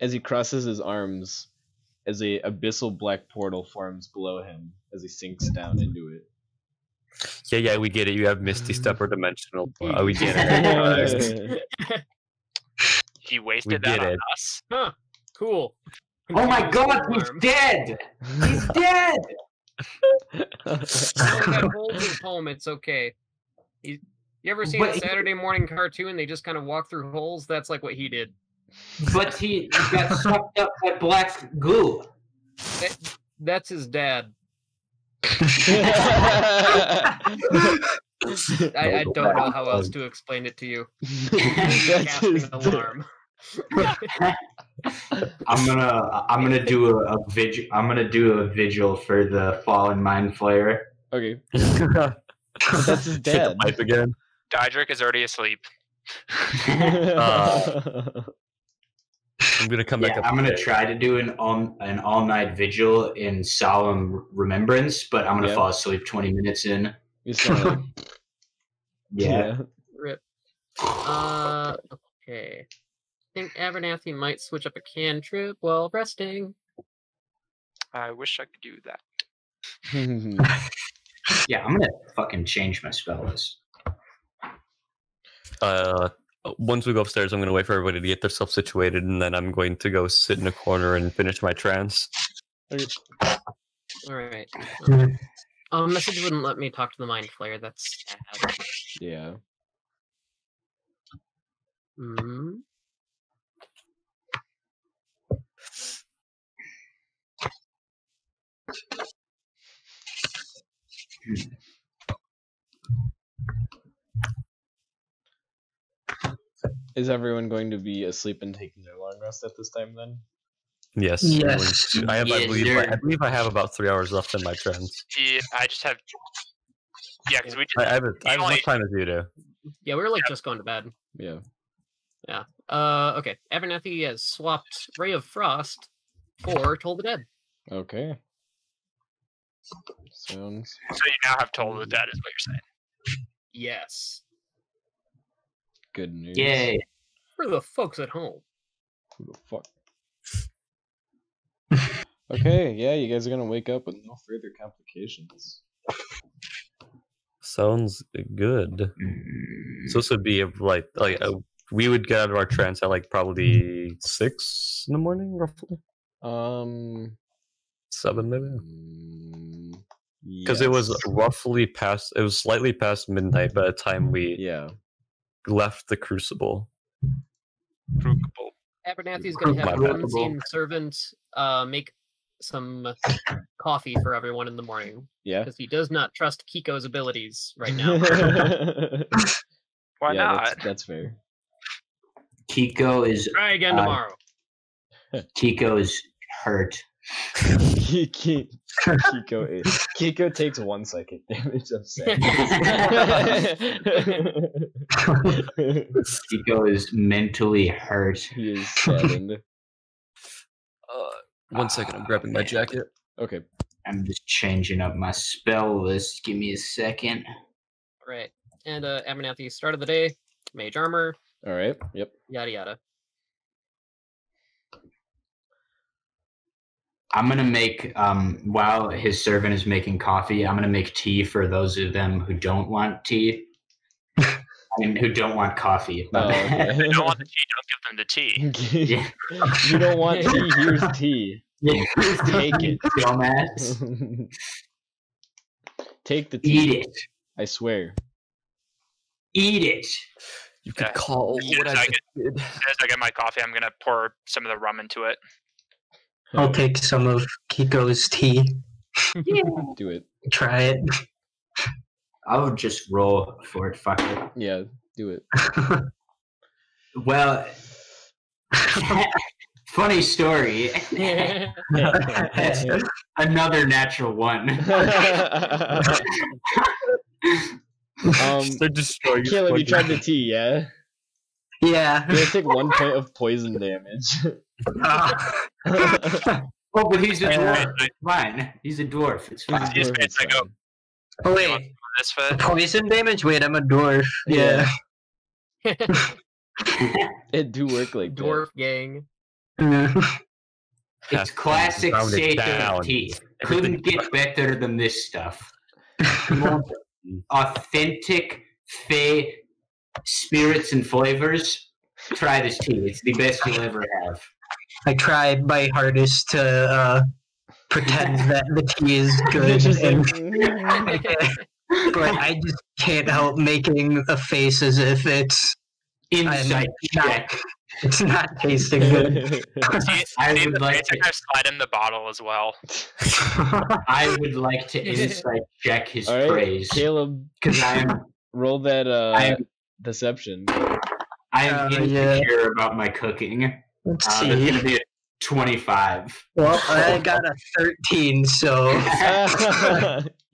as he crosses his arms as a abyssal black portal forms below him as he sinks down into it. Yeah, yeah, we get it. You have Misty Step or Dimensional. Uh, we get it. He wasted did that on it. us. Huh. Cool. Oh my god, he's dead! He's dead! Oh, that holds his home. It's okay. He, you ever seen But a he- Saturday morning cartoon? They just kind of walk through holes. That's like what he did. But he got sucked up by black goo. That, that's his dad. I, I don't know how else to explain it to you. That's Casting his an alarm. I'm gonna I'm gonna do a, a vigil I'm gonna do a vigil for the fallen mind flayer. okay. That's his Hit the dad. pipe again. Didrik is already asleep. Uh, I'm gonna come back Yeah, up. I'm gonna there. try to do an all an all night vigil in solemn remembrance, but I'm gonna Yeah. fall asleep 20 minutes in. You sound like, Yeah. Rip. Uh, okay. I think Abernathy might switch up a cantrip while resting. I wish I could do that. Yeah, I'm gonna fucking change my spell list. Uh, once we go upstairs, I'm gonna wait for everybody to get themselves situated, and then I'm going to go sit in a corner and finish my trance. All right. Um, message wouldn't let me talk to the mind flayer. That's sad. Yeah. Hmm. Is everyone going to be asleep and taking their long rest at this time then? Yes. Yes. everyone- I have. I Yes, believe. sir. I believe I have about three hours left in my trance. Yeah, I just have. Yeah, because we just. I, I have. a- I have as only- much time as you do. Yeah, we were like just going to bed. Yeah. Yeah. Uh, okay. Abernathy has swapped Ray of Frost for Toll the Dead. Okay. Sounds So you now have told with that is what you're saying. Yes. Good news. Yay. For the folks at home. Who the fuck? okay, yeah, you guys are gonna wake up with no further complications. Sounds good. So this would be like like uh, we would get out of our trance at like probably six in the morning, roughly Um, seven maybe. mm, Because it was roughly past. It was slightly past midnight by the time we Yeah. Left the crucible. Fruitable. Abernathy's gonna have My an unseen servant uh make some coffee for everyone in the morning Yeah. because he does not trust Kiko's abilities right now. Why yeah, not? That's, that's fair. Kiko is Try again Uh, tomorrow. Kiko is hurt. Kiko, Kiko, is- Kiko takes one second damage of sadness. Kiko is mentally hurt. he is saddened. Uh, one second, I'm grabbing my jacket. Okay. I'm just changing up my spell list. Give me a second. All right. And uh Abernathy started the day, mage armor, All right. Yep. yada yada. I'm gonna make um while his servant is making coffee, I'm gonna make tea for those of them who don't want tea. I who don't want coffee. Oh, okay. If don't want the tea, don't give them the tea. Yeah. you don't want tea? Here's tea. Take it. Dumbass. Take the tea. Eat it. I swear. Eat it. You Yeah. could call As what as I I just. As as I get my coffee, I'm gonna pour some of the rum into it. I'll take some of Kiko's tea. Yeah. Do it. Try it. I'll just roll for it, fuck it. Yeah. Do it. Well funny story. Another natural one. um, They're destroying. his Caleb, you fucking- tried the tea, yeah? yeah. You're gonna take one point of poison damage. Oh, but he's a dwarf. It's fine. He's a dwarf. It's fine. These bits, I go- oh, You wait. Want This for Poison damage? Wait, I'm a dwarf. Yeah. Yeah. It do work like Dwarf gang. It's classic Round it Satyr tea. Couldn't get better than this stuff. Authentic Fey spirits and flavors? Try this tea. It's the best you'll ever have. I tried my hardest to uh, pretend that the tea is good, Just like, and, but I just can't help making a face as if it's Insight not- check. it's not tasting good. I see would the like to- slide in the bottle as well. I would like to insight check his All right, praise Caleb, because I am roll that uh I am deception. I am Uh, yeah. insecure about my cooking. Let's Uh, see. gonna be a twenty-five. Well, I got a 13, so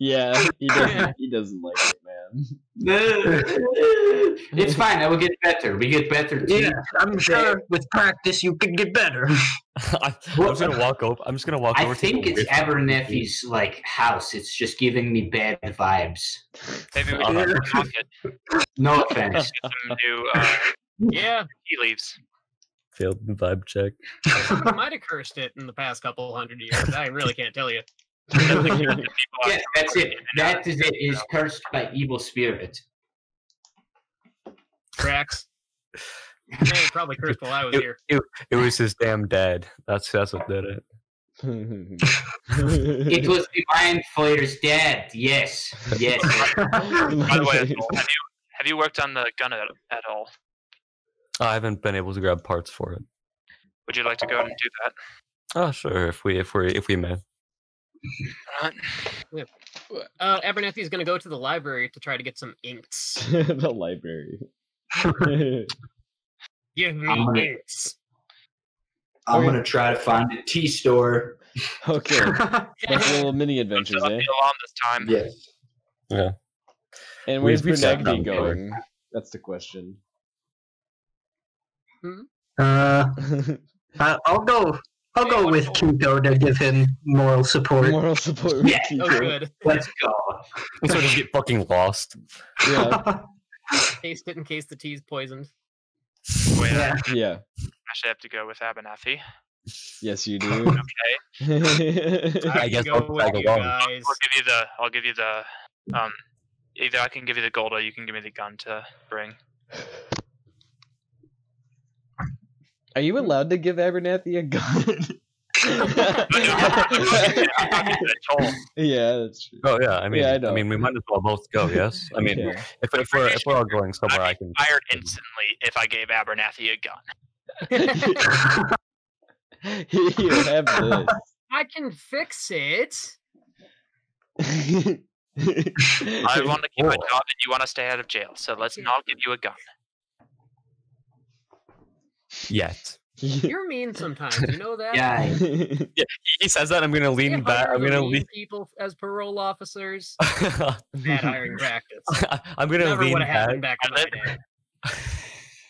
yeah, he doesn't. He doesn't like it, man. it's fine. I will get better. We get better. tea. yeah, I'm sure with practice you could get better. I'm just gonna walk over. I'm just gonna walk I over. think it's. Abernathy's like house. It's just giving me bad vibes. Maybe we Uh, can knock it. No offense. New uh, Yeah, he leaves. failed the vibe check. I might have cursed it in the past couple hundred years. I really can't tell you. People yeah, that's it. That is it. Is cursed by evil spirit. Tracks. Man, it probably cursed while I was It, here. it, it was his damn dad. That's that's what did it. It was the mind flayer's dad. Yes, yes. By the way, have you have you worked on the gun at, at all? I haven't been able to grab parts for it. Would you like to go and do that? Oh, sure. If we if we if we may. Alright. Uh, Abernathy's gonna go to the library to try to get some inks. the library. Give me I'm gonna- inks. I'm gonna try to find a tea store. okay, that's little mini adventures, I'll eh? be alone this time. Yes. Yeah. And We- where's we've sat Brunagdi down before. going? That's the question. Uh, I'll go. I'll go with Kiko to give him moral support. Moral support. Yeah, Oh, good. Let's go. So just get fucking lost. Yeah, Taste it in case the tea's poisoned. Wait, yeah. I yeah. actually have to go with Abernathy. Yes, you do. Okay. I guess can I'll go with tag you along. guys. I'll give you the. I'll give you the. Um, either I can give you the gold or you can give me the gun to bring. Are you mm-hmm. allowed to give Abernathy a gun? yeah, that's true. Oh yeah, I mean, I I, mean, we might as well both go. Yes, I mean, Okay. if, if we're if we're all going somewhere, I I'd can. be fired instantly if I gave Abernathy a gun. Here, have I can fix it. I want to keep a Cool. job and you want to stay out of jail, so let's not give you a gun. Yet. You're mean sometimes. You know that. Yeah. He- He says that. I'm gonna We lean back. I'm gonna mean lean. people as parole officers. Bad hiring practice. I'm gonna Never lean would have happened back. back in my day.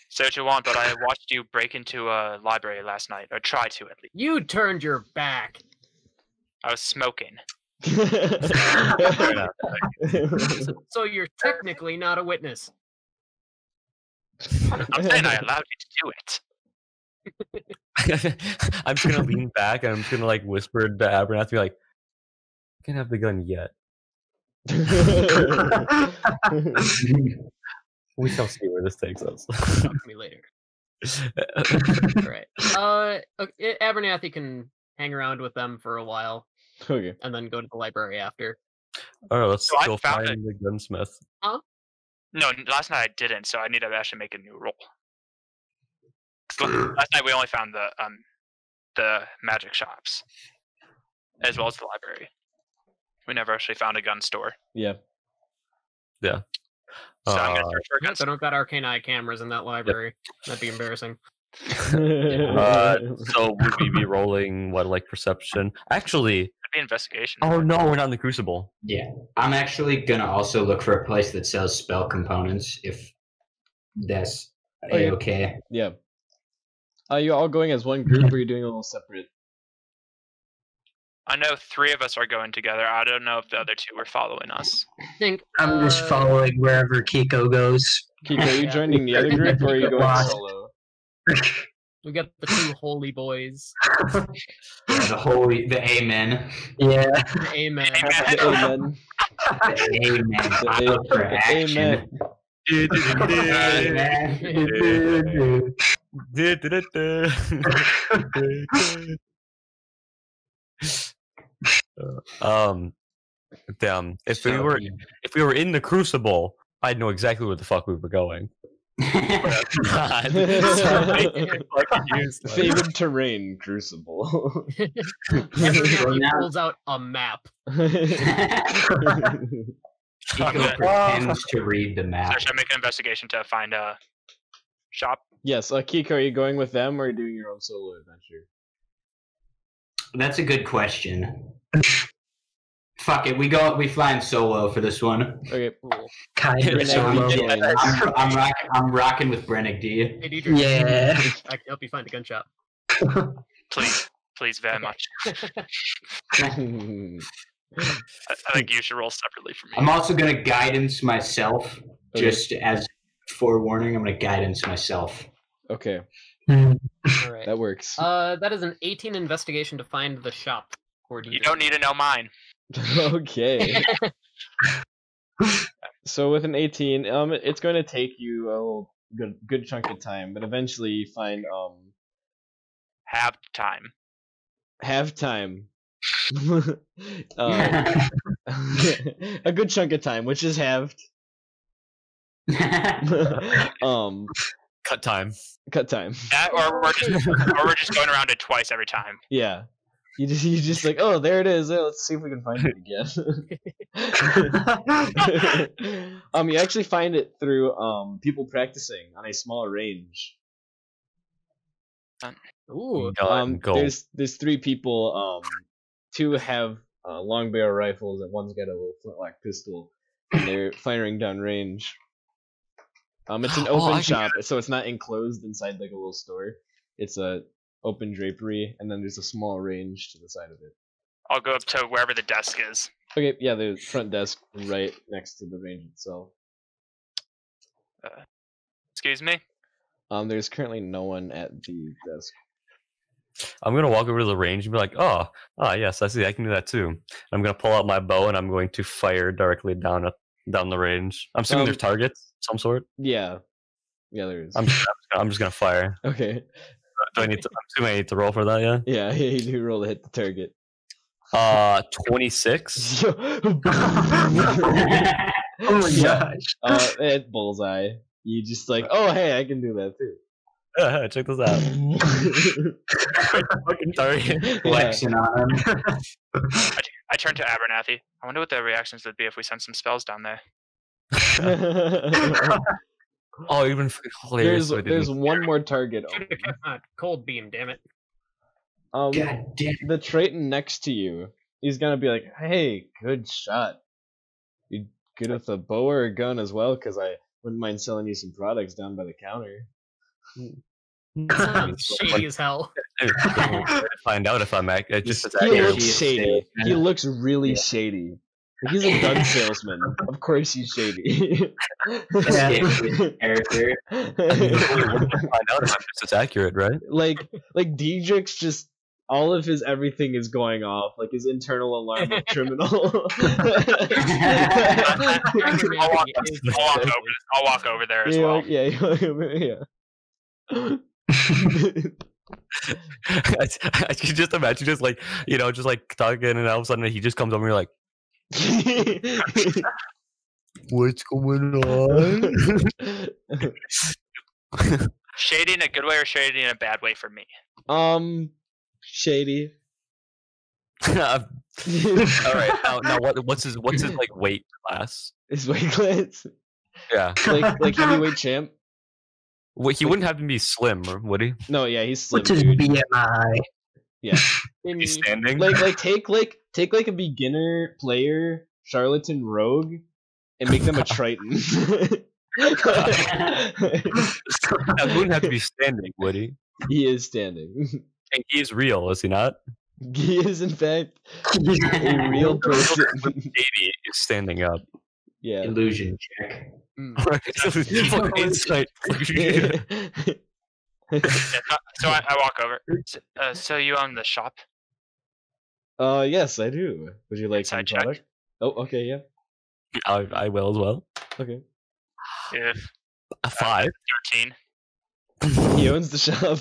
Say what you want, but I watched you break into a library last night, or try to at least. You turned your back. I was smoking. So you're technically not a witness. I'm saying I allowed you to do it. I'm just gonna lean back and I'm just gonna like whisper to Abernathy like, "I can't have the gun yet. We shall see where this takes us." Talk to me later. All right. Uh, okay, Abernathy can hang around with them for a while okay. and then go to the library after. All right, let's So go found find the gunsmith. No, last night I didn't, so I need to actually make a new roll. 'Cause l- last night we only found the um the magic shops, as well as the library. We never actually found a gun store, Yeah. Yeah. So I'm gonna Uh, search for a gun They store. don't got arcane eye cameras in that library. That'd be embarrassing. uh, so would we be rolling what like perception? Actually, It'd be investigation. oh no, we're not in the crucible. Yeah. I'm actually gonna also look for a place that sells spell components if that's Oh, yeah. a okay. yeah. Are you all going as one group or are you doing a little separate? I know three of us are going together. I don't know if the other two are following us. I think I'm just uh, following wherever Kiko goes. Kiko, are you Yeah. joining the other group or are you going Lost. solo? We got the two holy boys. Yeah, the holy, the amen. yeah. The Amen. The Amen. The amen. The, I a- look for the action. Amen. Amen. um, damn. If we were if we were in the crucible, I'd know exactly where the fuck we were going. God. So make it fucking useless. Favored terrain crucible. Abernathy now- pulls out a map. Kiko pretends to read the So map. should I make an investigation to find a shop? Yes, uh, Kiko, are you going with them or are you doing your own solo adventure? That's a good question. Fuck it, we go. We flying solo for this one. Okay. Cool. Kind of solo. you. I'm, I'm rocking. I'm rocking with Brennick D. Hey, Dietrich, Yeah. I can help you find a gun shop. Please, please, very much. I, I think you should roll separately for me. I'm also gonna guidance myself, Okay. just as forewarning. I'm gonna guidance myself. Okay, Hmm. All right. that works. Uh, that is an 18 investigation to find the shop. For You don't need to know mine. okay. So with an 18, um, it's going to take you a little good good chunk of time, but eventually you find um Have time. halftime. uh, a good chunk of time, which is halved. um, Cut time. cut time. That or we're just or we're just going around it twice every time. Yeah. You just you just like, oh, there it is. Oh, let's see if we can find it again. um, you actually find it through um people practicing on a small range. Ooh. Um, gold. there's there's three people. Um, two have uh, long barrel rifles, and one's got a little flintlock pistol. And they're firing down range. Um, it's an Oh, open I can- shop, so it's not enclosed inside like a little store. It's a open drapery, and then there's a small range to the side of it. I'll go up to wherever the desk is. Okay, yeah, the front desk right next to the range itself. Excuse me. Um, there's currently no one at the desk. I'm gonna walk over to the range and be like, "Oh, ah, yes, I see. I can do that too." I'm gonna pull out my bow and I'm going to fire directly down at, down the range. I'm assuming Um, there's targets of some sort. Yeah, yeah, there is. I'm just, I'm just gonna fire. Okay, Do I need to? I'm assuming I need to roll for that. Yeah. yeah, you do roll to hit the target. Uh, 26. Oh my gosh. uh, it bullseye. You just like, oh hey, I can do that too. Yeah, check this out. Fucking target. Yeah. Flexing on him. I turn to Abernathy. I wonder what the reactions would be if we sent some spells down there. Oh, even fucking hilarious. there's so I didn't- there's one more target. Cold beam, damn it. Um, God damn. the Triton next to you, he's gonna be like, "Hey, good shot. You good with a bow or a gun as well? Cause I wouldn't mind selling you some products down by the counter." Sounds shady as hell. find out if I'm ac- it just he looks He's shady. safe, He looks really shady. He's a gun salesman. Of course, he's shady. Character. find out if I'm just as accurate, right? like like Diedrich's just all of his everything is going off, like his internal alarm of criminal. I'll walk, I'll walk over. I'll walk over there as yeah, well. yeah, yeah. I, I can just imagine just like you know just like talking and all of a sudden he just comes over and you're like what's going on Shady in a good way or shady in a bad way for me. um, shady. all right now, now what what's his what's his like weight class His weight class, yeah like like heavyweight champ. Well, he wouldn't have to be slim or would he? No, yeah, he's slim, What's his dude. BMI? he's standing. like like take like take like a beginner player charlatan rogue and make them a triton. That wouldn't have to be standing would he? He is standing. And he's real is he not? He is in fact a real person. 80 is standing up. Yeah. Illusion check. Mm. Fucking insight so, so I, I walk over. So, uh, so you own the shop? uh yes i do. Would you like some Insight check. product? Oh okay yeah. I, I will as well. Okay. If a five. thirteen. he owns the shop.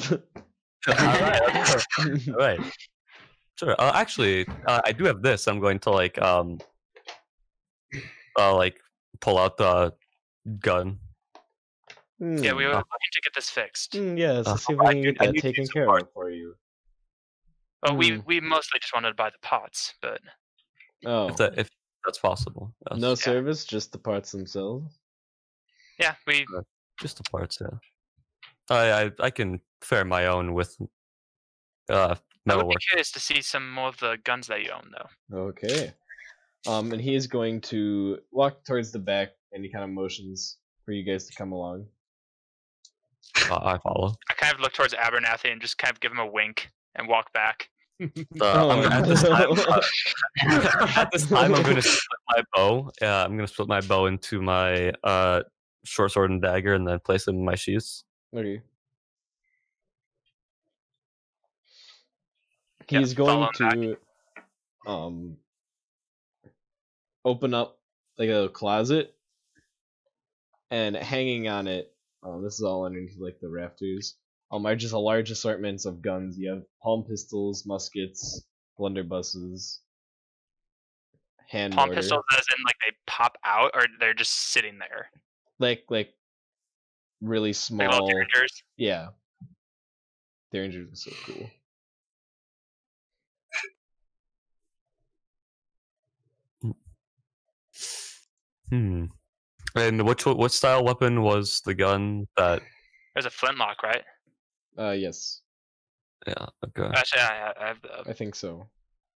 All right. All right. Sure. Uh, actually uh, i do have this. I'm going to like um uh like pull out the gun Yeah, we were looking to get this fixed. Hmm, yes Uh, let's see if we can need- get I that taken care parts. of for you Well, we Hmm. we mostly just wanted to buy the parts, but oh if that if that's possible yes. no service just the parts themselves yeah, we just the parts yeah I, I i can fare my own with uh I would metal be curious to see some more of the guns that you own, though. Okay. Um, and he is going to walk towards the back, and he kind of motions for you guys to come along. uh, i follow I kind of look towards Abernathy and just kind of give him a wink and walk back. uh, I'm, at this time uh, at this time i'm Oh. gonna split my bow yeah i'm gonna split my bow into my uh short sword and dagger and then place them in my sheaths Okay. Yeah, He's going follow him to um open up like a closet, and hanging on it. Um, this is all underneath like the rafters. um, are just a large assortment of guns. You have palm pistols, muskets, blunderbusses, hand Palm mortar. pistols, as in like they pop out, or they're just sitting there, like like really like small. little derringers. Yeah. Derringers are so cool. Hmm. And which what style weapon was the gun that? There's a flintlock, right? Uh, yes, Yeah. Okay. Actually, I, I have the. I think so.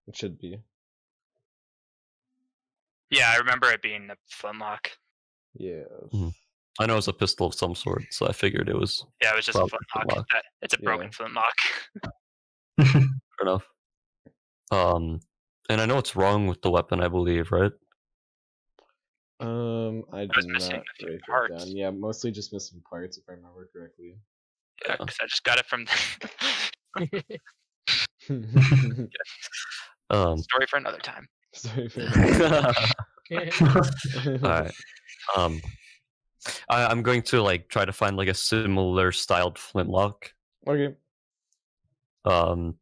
It should be. Yeah, I remember it being a flintlock. Yeah. Mhm. I know it was a pistol of some sort, so I figured it was Yeah, it was just a Probably flintlock. flintlock. That, it's a broken Yeah. flintlock. fair enough. Um, and I know what's wrong with the weapon. I believe, right? Um, I was did missing a few parts. Yeah, mostly just missing parts, if I remember correctly. Yeah, Yeah. 'cause I just got it from Um. story for another time. Sorry for All right. Um, I, I'm going to like try to find like a similar styled flintlock. Okay. Um,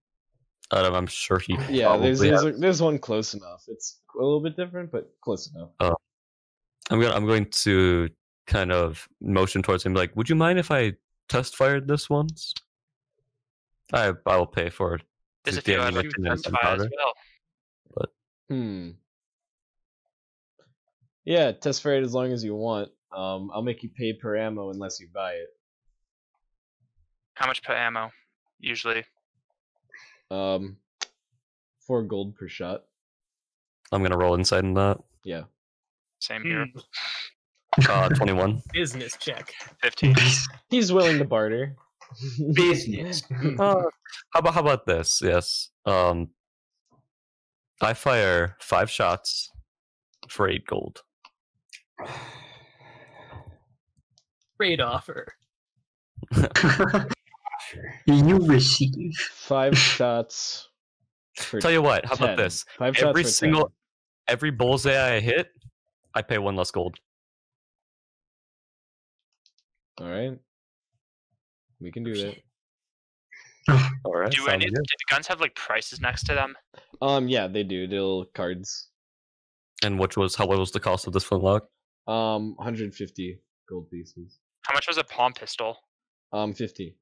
I don't- I'm sure he. Yeah, there's there's, there's one close enough. It's a little bit different, but close enough. I'm gonna I'm going to kind of motion towards him, like, would you mind if I test fired this once? I I will pay for it. There's a With the few other ammunition and testify as gunpowder. well. Hmm. Yeah, test fire it as long as you want. Um, I'll make you pay per ammo unless you buy it. How much per ammo? Usually. Um, four gold per shot. I'm gonna roll insight in that. Yeah. Same here. Hmm, Uh, 21. business check. 15. He's willing to barter. Business. Uh, how about how about this? Yes. Um, I fire five shots for eight gold. Great offer. you receive. Five shots. For Tell you what. How 10. about this? Five shots Every for single every bullseye I hit, I pay one less gold. All right. We can do that. All right. Do any good. do the guns have like prices next to them? Um, yeah, they do. Little cards. And which was how what was the cost of this flintlock? Um, 150 gold pieces. How much was a palm pistol? Um, 50.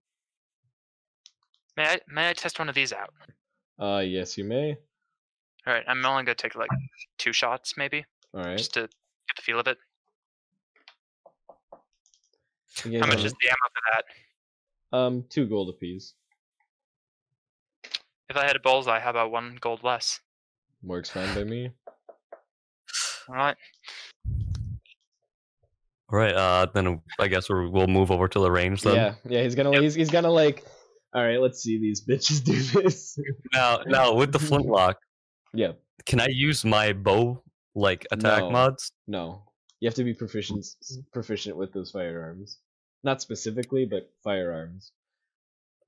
May I may I test one of these out? Uh, yes, you may. All right, I'm only gonna take like two shots, maybe, All right. just to get the feel of it. You How much is the ammo for that? Um, two gold apiece. If I had a bullseye, how about one gold less? Works fine by me. All right. All right. Uh, then I guess we're, we'll move over to the range then. Yeah, yeah. He's gonna, he's, he's gonna like. All right, let's see these bitches do this. Now, now with the flintlock, yeah. can I use my bow like attack No. mods? No, you have to be proficient proficient with those firearms. Not specifically, but firearms.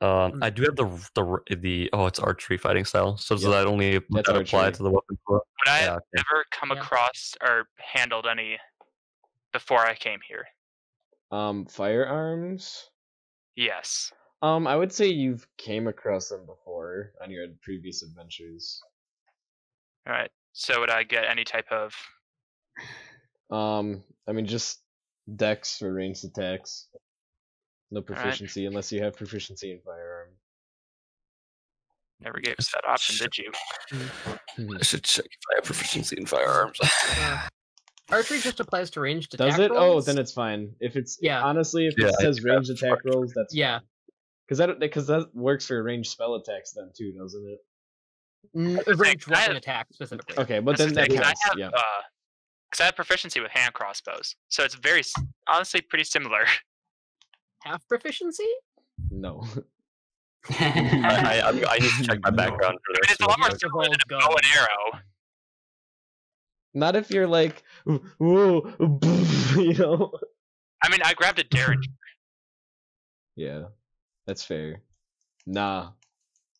Um, I do have the the the oh, it's archery fighting style. So does Yep. that only would that apply to the weapon? for- Would I Yeah, have okay. ever come Yeah. across or handled any before I came here? Um, firearms. Yes. Um, I would say you've came across them before on your previous adventures. All right. So would I get any type of? Um, I mean, just dex for ranged attacks. No right. proficiency unless you have proficiency in firearm. Never gave us that option, did you? I should check if I have proficiency in firearms. Archery just applies to ranged attack Does it? Oh, then it's fine. If it's Yeah. honestly, if Yeah, it says think ranged attack smart. rolls, that's yeah. because that because that works for ranged spell attacks then too, doesn't it? N- was gonna say, ranged 'cause I weapon have- attack specifically. Okay, but That's then the that thing, 'cause counts. I have, yeah. uh, because I have proficiency with hand crossbows, so it's very honestly pretty similar. Half proficiency? No. I, I, I, I need to check my background for I mean, it's a lot more Most of similar than a all bow and arrow. Not if you're like, "Ooh, ooh, you know. I mean, I grabbed a derringer. Yeah, that's fair. Nah,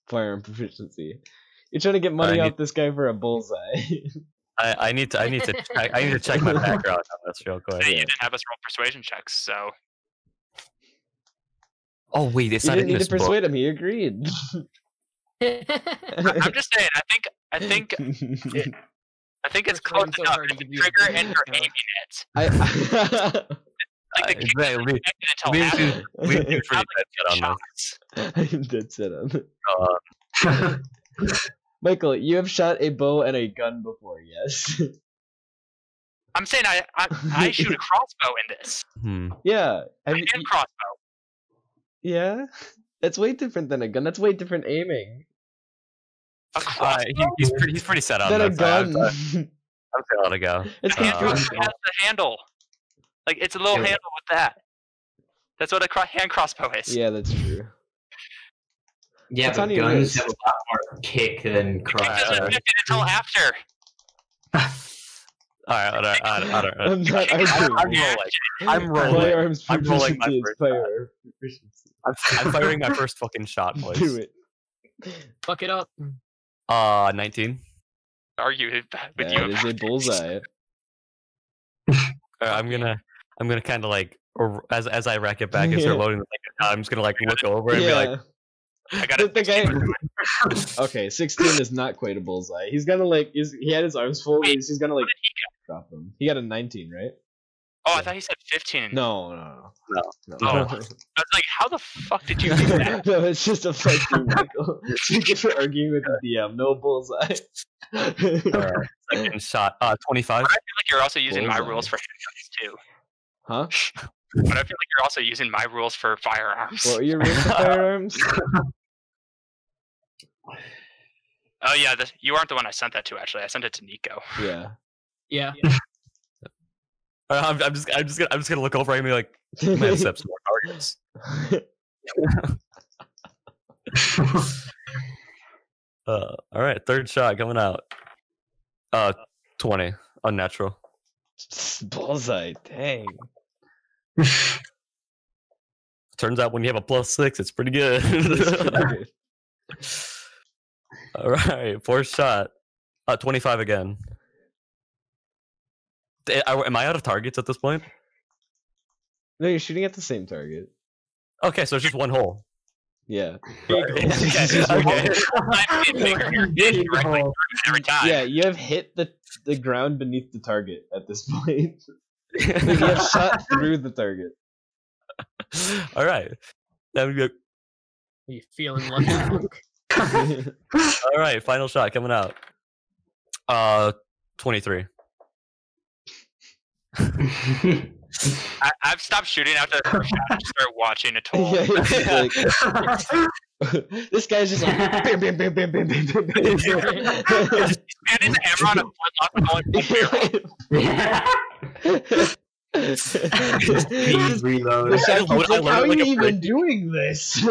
firearm proficiency. You're trying to get money I off this guy for a bullseye. I, I need to I need to check I need to check my background on this real quick. Hey, You didn't have us roll persuasion checks, so Oh wait, it's You not didn't in need this to book. persuade him. He agreed. I'm just saying. I think I think I think it's close so enough. It's to a give you a trigger and break, you're aiming it. I, Like the Uh, kick right, isn't we- connected until we- after. we- we- we How pretty dead set on this. shots. I'm dead set on it. Uh, Michael, you have shot a bow and a gun before, yes? I'm saying I, I I shoot a crossbow in this. hmm. yeah. Have you, And crossbow. yeah. That's way different than a gun. That's way different aiming. A Uh, crossbow. he, he's pretty. He's pretty set on Than a. I- I'm- gun. I'm, I'm gonna go. it's The hand Uh, completely. has the handle. Like it's a little handle with that. That's what a cro- hand crossbow is. Yeah, that's true. Yeah, It's but on guns have a lot more kick than It doesn't crossbow. until after. All right, all right, all right, all right. I'm not I'm- arguing. I'm rolling. I'm rolling. Firearms I'm rolling my first fire. I'm, I'm firing my first fucking shot, boys. Do it. Fuck it up. Uh, 19. Argue with That you. is a bullseye. Uh, I'm gonna, I'm gonna kind of like, or as as I rack it back as they're loading, the thing, I'm just gonna like look over and be like, I got it. the guy. Okay, 16 is not quite a bullseye. He's gonna like. He's, he had his arms full. Wait, He's, he's gonna like he drop them. He got a 19, right? get? Oh, I thought he said 15. No, no, no. No. no. Oh. I was like, how the fuck did you do that? no, it's just a fight through Michael. Speaking for arguing with the DM, no bullseye. second shot, uh, 25. But I feel like you're also using my rules for handguns too. huh? But I feel like you're also using my rules for firearms. What were your rules for firearms? Oh yeah, the, you aren't the one I sent that to. Actually, I sent it to Nico. Yeah. Yeah. Uh, I'm, I'm just, I'm just gonna, I'm just gonna look over and be like, man, might have set up some more targets. Uh, all right, third shot coming out. Uh, 20, unnatural. bullseye. Dang. Turns out when you have a plus six, it's pretty good. Dude. All right, fourth shot. Uh, 25 again. Am I out of targets at this point? no, you're shooting at the same target. Okay, so it's just one hole. Yeah. okay, okay. I'm getting bigger. You're getting directly through it every time. Yeah, you have hit the the ground beneath the target at this point. You have shot through the target. All right. That would be a- You feeling lucky? All right, final shot coming out. Uh, 23. I, I've stopped shooting after the first shot. I just start watching Atoll. yeah, it's like, this guy's just like bam, bam, bam, bam, bam, bam, bam, bam. And his hammer on a flintlock going Speed reload. I load- I how are like you a even doing this?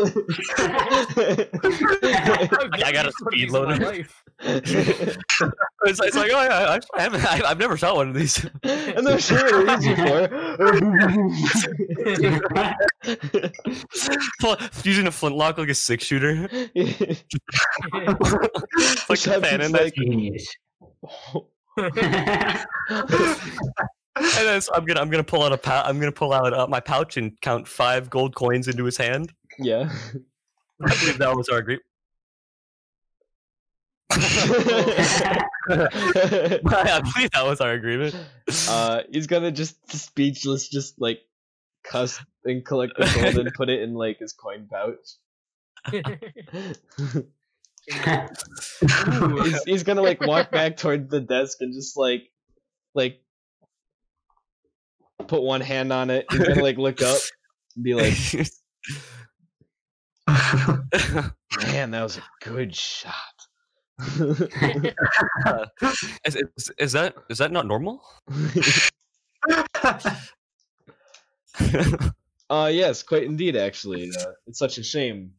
I got a speed is my loader. life? It's, it's like, oh yeah, I, I haven't, I, I've never shot one of these. I'm not sure what it is Fl- Using a flintlock like a six shooter. like Shot a fan keeps in like- Genius. And then I'm gonna I'm gonna pull out a pou- I'm gonna pull out uh, my pouch and count five gold coins into his hand. yeah. I believe that was our agreement. I believe that was our agreement. uh, he's gonna just speechless, just like cuss and collect the gold and put it in like his coin pouch. he's, he's gonna like walk back toward the desk and just like like put one hand on it. He's gonna like look up and be like, "Man, that was a good shot." is, is, is that is that not normal? uh yes, quite indeed. Actually, uh, it's such a shame.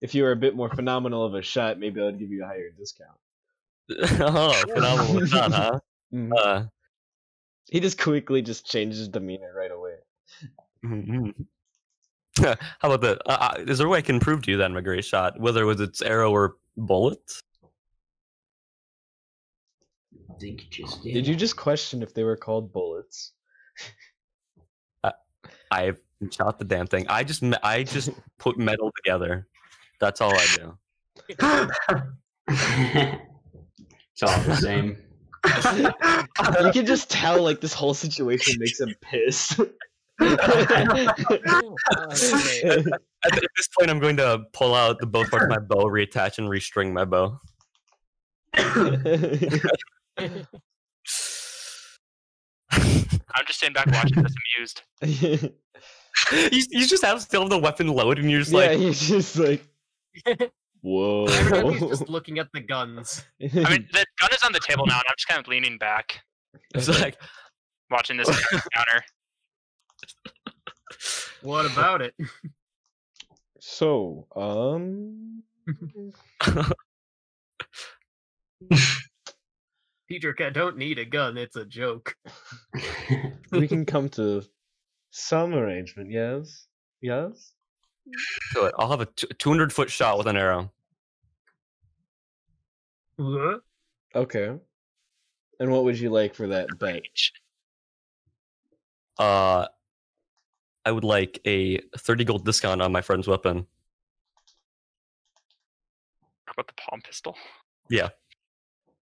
If you were a bit more phenomenal of a shot, maybe I'd give you a higher discount. oh, phenomenal shot, huh? Mhm. Uh, He just quickly just changes his demeanor right away. mhm. How about that? Uh, uh, is there a way I can prove to you that I'm great shot, whether it was its arrow or bullet? think you just Did you just question if they were called bullets? I've shot the damn thing. I just I just put metal together. That's all I do. it's all the same. You can just tell like this whole situation makes him pissed. At, at this point, I'm going to pull out the both parts of my bow, reattach, and restring my bow. I'm just sitting back watching this amused. you, you just have still have the weapon loaded, and you're just yeah, like, he's just like, whoa. Everybody's just looking at the guns. I mean, the gun is on the table now, and I'm just kind of leaning back, it's like, watching this counter. What about it? so, um, Peter, I don't need a gun. It's a joke. we can come to some arrangement. Yes, yes. Do it. I'll have a t- 200 foot shot with an arrow. What? Okay. And what would you like for that bet? Uh, I would like a 30 gold discount on my friend's weapon. How about the palm pistol? Yeah.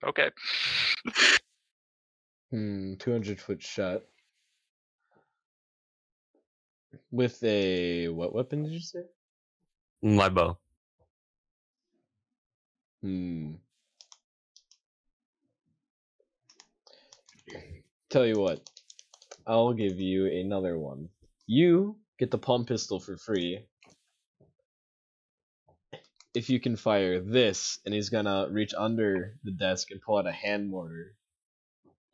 Okay. Hmm, 200 foot shot. With a what weapon did you say? My bow. Hmm. Tell you what, I'll give you another one. You get the palm pistol for free. If you can fire this, and he's gonna reach under the desk and pull out a hand mortar.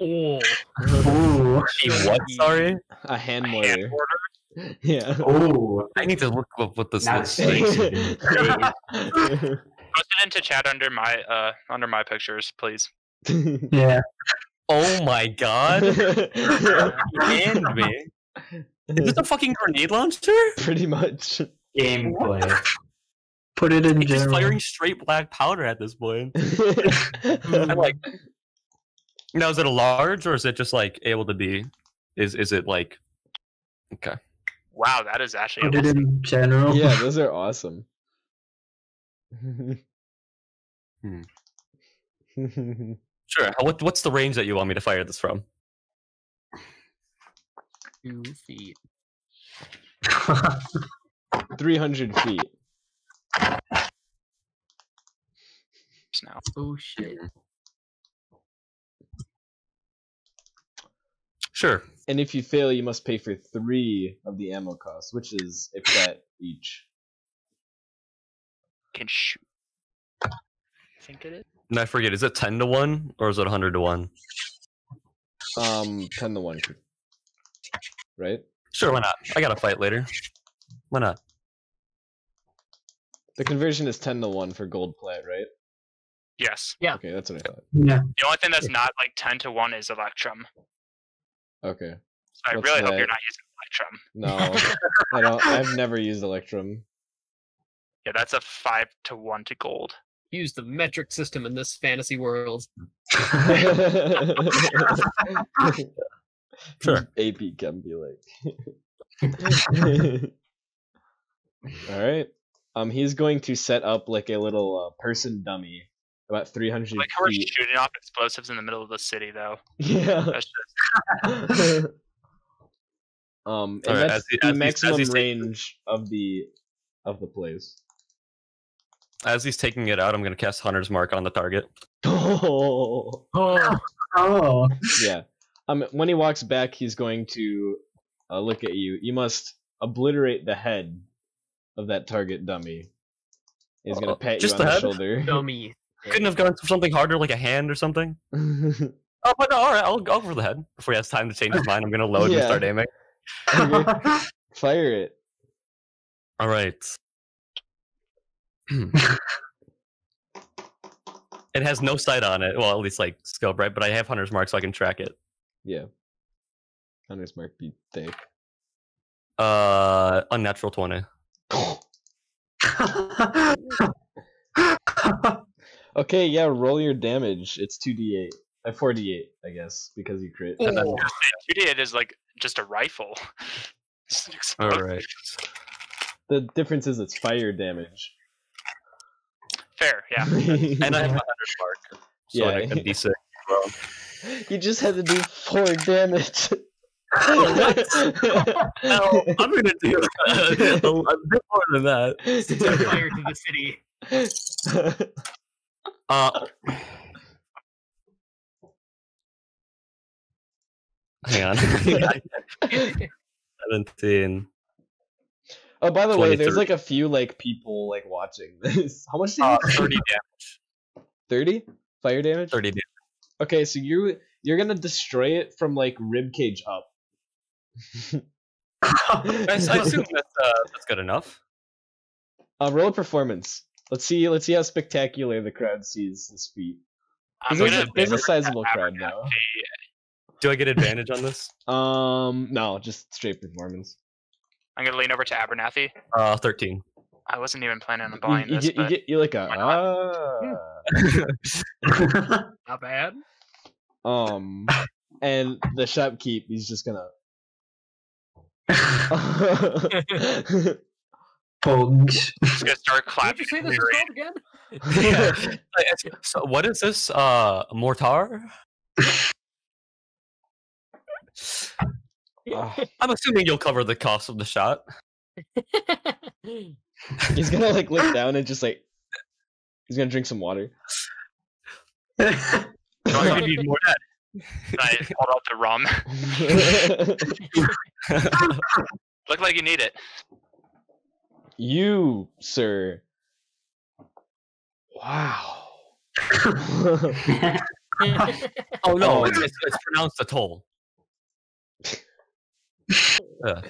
Oh. Ooh. What? Sorry? A hand Hand mortar. Mortar? Yeah. Oh, I need to look up what this Not looks safe. like. Post it into chat under my uh under my pictures, please. Yeah. Oh my god. You hand me. Is this a fucking grenade launcher? Pretty much. Gameplay. Put it in It's just general. firing straight black powder at this point. I'm like, now is it a large or is it just like able to be? Is is it like? Okay. Wow, that is actually Put it in general. yeah, those are awesome. Hmm. Sure. What what's the range that you want me to fire this from? Two feet. 300 feet. now. Oh shit. Sure. And if you fail, you must pay for three of the ammo costs, which is a plat each. Can shoot. I think it is. And I forget, is it ten to one or is it hundred to one? Um, 10 to 1. Right? Sure, why not? I got to fight later. Why not? The conversion is 10 to 1 for gold plat, right? Yes. Yeah. Okay, that's what I thought. yeah. The only thing that's not like ten to one is Electrum. Okay. So I What's really hope you're not using Electrum. No, I don't. I've never used Electrum. Yeah, that's a five to one to gold. Use the metric system in this fantasy world. Sure. AP can be like. All right. Um, he's going to set up like a little uh, person dummy, about three hundred Like how we're feet. shooting off explosives in the middle of the city, though. Yeah. That's just um, and Alright, that's as he- the as he's- as maximum he's taking- range of the of the place. As he's taking it out, I'm gonna cast Hunter's Mark on the target. Oh. Oh. Oh. yeah. Um, when he walks back, he's going to uh, look at you. You must obliterate the head of that target dummy. He's gonna Uh, pat just you on the the, head? shoulder. Dummy. Couldn't have gone for something harder, like a hand or something. Oh, but no, all right, I'll go for the head before he has time to change his mind. I'm gonna load Yeah. and start aiming. Okay. Fire it. All right. it has no sight on it. Well, at least like scope, right? But I have Hunter's Mark, so I can track it. Yeah. Hunter's mark be thick. Uh, unnatural twenty. Okay, yeah. Roll your damage. It's two d eight. Uh, four d eight, I guess, because you crit. Oh. 2d8 is like just a rifle. All right. The difference is it's fire damage. Fair, yeah. And I have a Hunter's Mark, so Yeah. get a d6. Well, you just had to do four damage. no, I'm gonna do a, a bit more than that. Fire to the city. Uh, hang on. Seventeen. oh, by the way, there's 23. like a few like people like watching this. How much did you Uh, say? Thirty damage. 30 fire damage? Thirty damage. Okay, so you you're gonna destroy it from like rib cage up. I, I assume that's uh, that's good enough. uh, roll a performance. Let's see. Let's see how spectacular the crowd sees this feat. I'm There's, gonna a, there's a sizable crowd now. Do I get advantage on this? Um, no, just straight performance. I'm gonna lean over to Abernathy. Uh, thirteen. I wasn't even planning on You, buying you this, get, you but get you like a ah. Not bad. um, and the shopkeep he's just gonna. Bugs. just gonna start What did you clapping. say this called again? Yeah. so what is this? Uh, mortar? I'm assuming you'll cover the cost of the shot. he's gonna like look down and just like. He's gonna drink some water. No, you need more that. I pulled out the rum. Look like you need it. You, sir. Wow. oh no, Oh. it's, it's, it's pronounced Atoll. Yeah.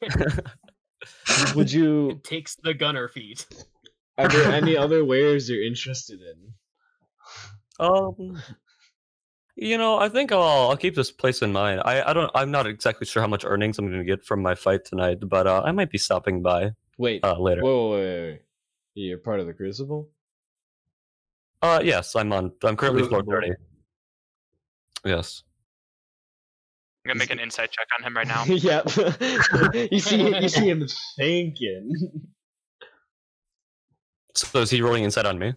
Would you? it takes the gunner feat. Are there any other wares you're interested in? Um, you know, I think I'll I'll keep this place in mind. I I don't I'm not exactly sure how much earnings I'm going to get from my fight tonight, but uh, I might be stopping by Wait. uh later. Whoa, wait, wait, wait. You're part of the Crucible? Uh, yes, I'm on. I'm currently floor thirty. Yes. I'm gonna make an insight check on him right now. yep. you see, you see him thinking. So is he rolling insight on me?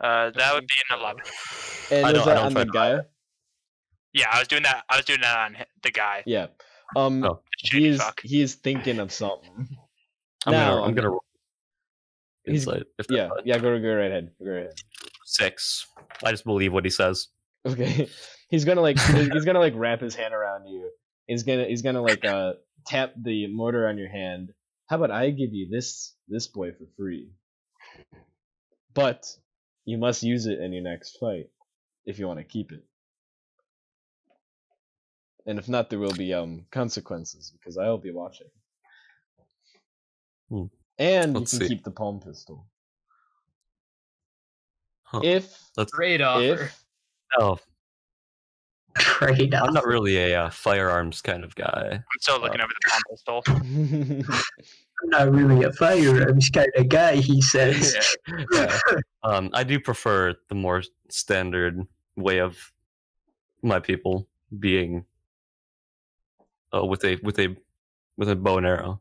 Uh, that would be an eleven. And I was don't- I that don't on try the to guy? Yeah, I was doing that. I was doing that on the guy. Yeah. Um, Oh. Shady he's fuck. he's thinking of something. I'm Now, gonna I'm gonna roll He's- insight. Yeah, fine. yeah. Go go right ahead. Go right ahead. Six. I just believe what he says. Okay. He's gonna like he's he's gonna like wrap his hand around you. He's gonna he's gonna like uh tap the mortar on your hand. How about I give you this this boy for free? But you must use it in your next fight if you want to keep it. And if not, there will be um consequences because I'll be watching. Hmm. And Let's you can see. keep the palm pistol. Huh. If Let's. Great offer. if Oh, Trade I'm not really a uh, firearms kind of guy. I'm still looking over the palm pistol. I'm not really a firearms kind of guy, he says. Yeah. Um, I do prefer the more standard way of my people being uh, with a with a with a bow and arrow.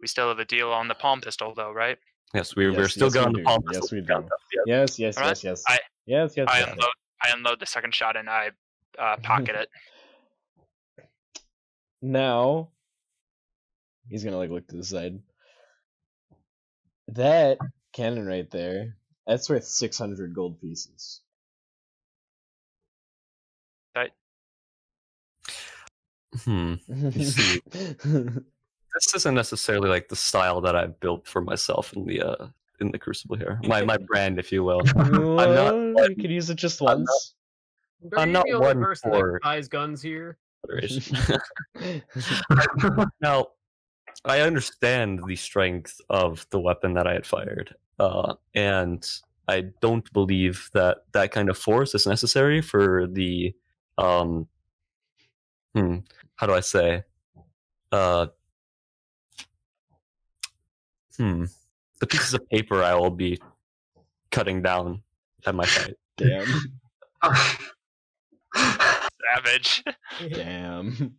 We still have a deal on the palm pistol, though, right? Yes, we, we're still yes, good we the do. palm Yes, we do. Yeah. yes, yes, Alright. yes, yes, I- yes, yes. I yes. unload. I unload the second shot and I uh, pocket it. Now he's gonna like look to the side. That cannon right there, that's worth six hundred gold pieces. Hmm. see. This isn't necessarily like the style that I built for myself in the uh in the Crucible here. My my brand, if you will. not Well, one- you could use it just I'm not- once. I'm not the one person for- that buys guns here? now, I understand the strength of the weapon that I had fired, uh, and I don't believe that that kind of force is necessary for the, um, hmm, how do I say, uh, hmm, the pieces of paper I will be cutting down at my fight. Damn. savage. Damn.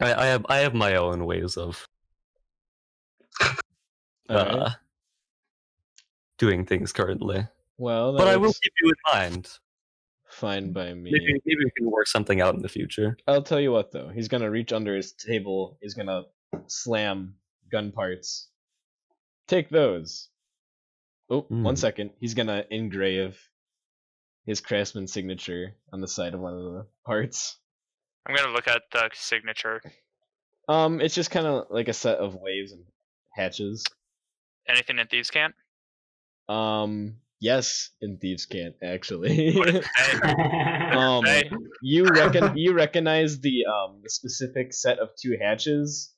I, I have I have my own ways of Alright. uh, doing things currently, Well, but I will keep you in mind. Fine by me. Maybe maybe we can work something out in the future. I'll tell you what though. He's gonna reach under his table. He's gonna slam gun parts. Take those. Oh, one Hmm. second. He's gonna engrave his craftsman signature on the side of one of the parts. I'm gonna look at the signature. Um, it's just kind of like a set of waves and hatches. Anything that thieves' cant? Um, yes, in thieves' cant actually. What does it say? um, you reckon you recognize the um the specific set of two hatches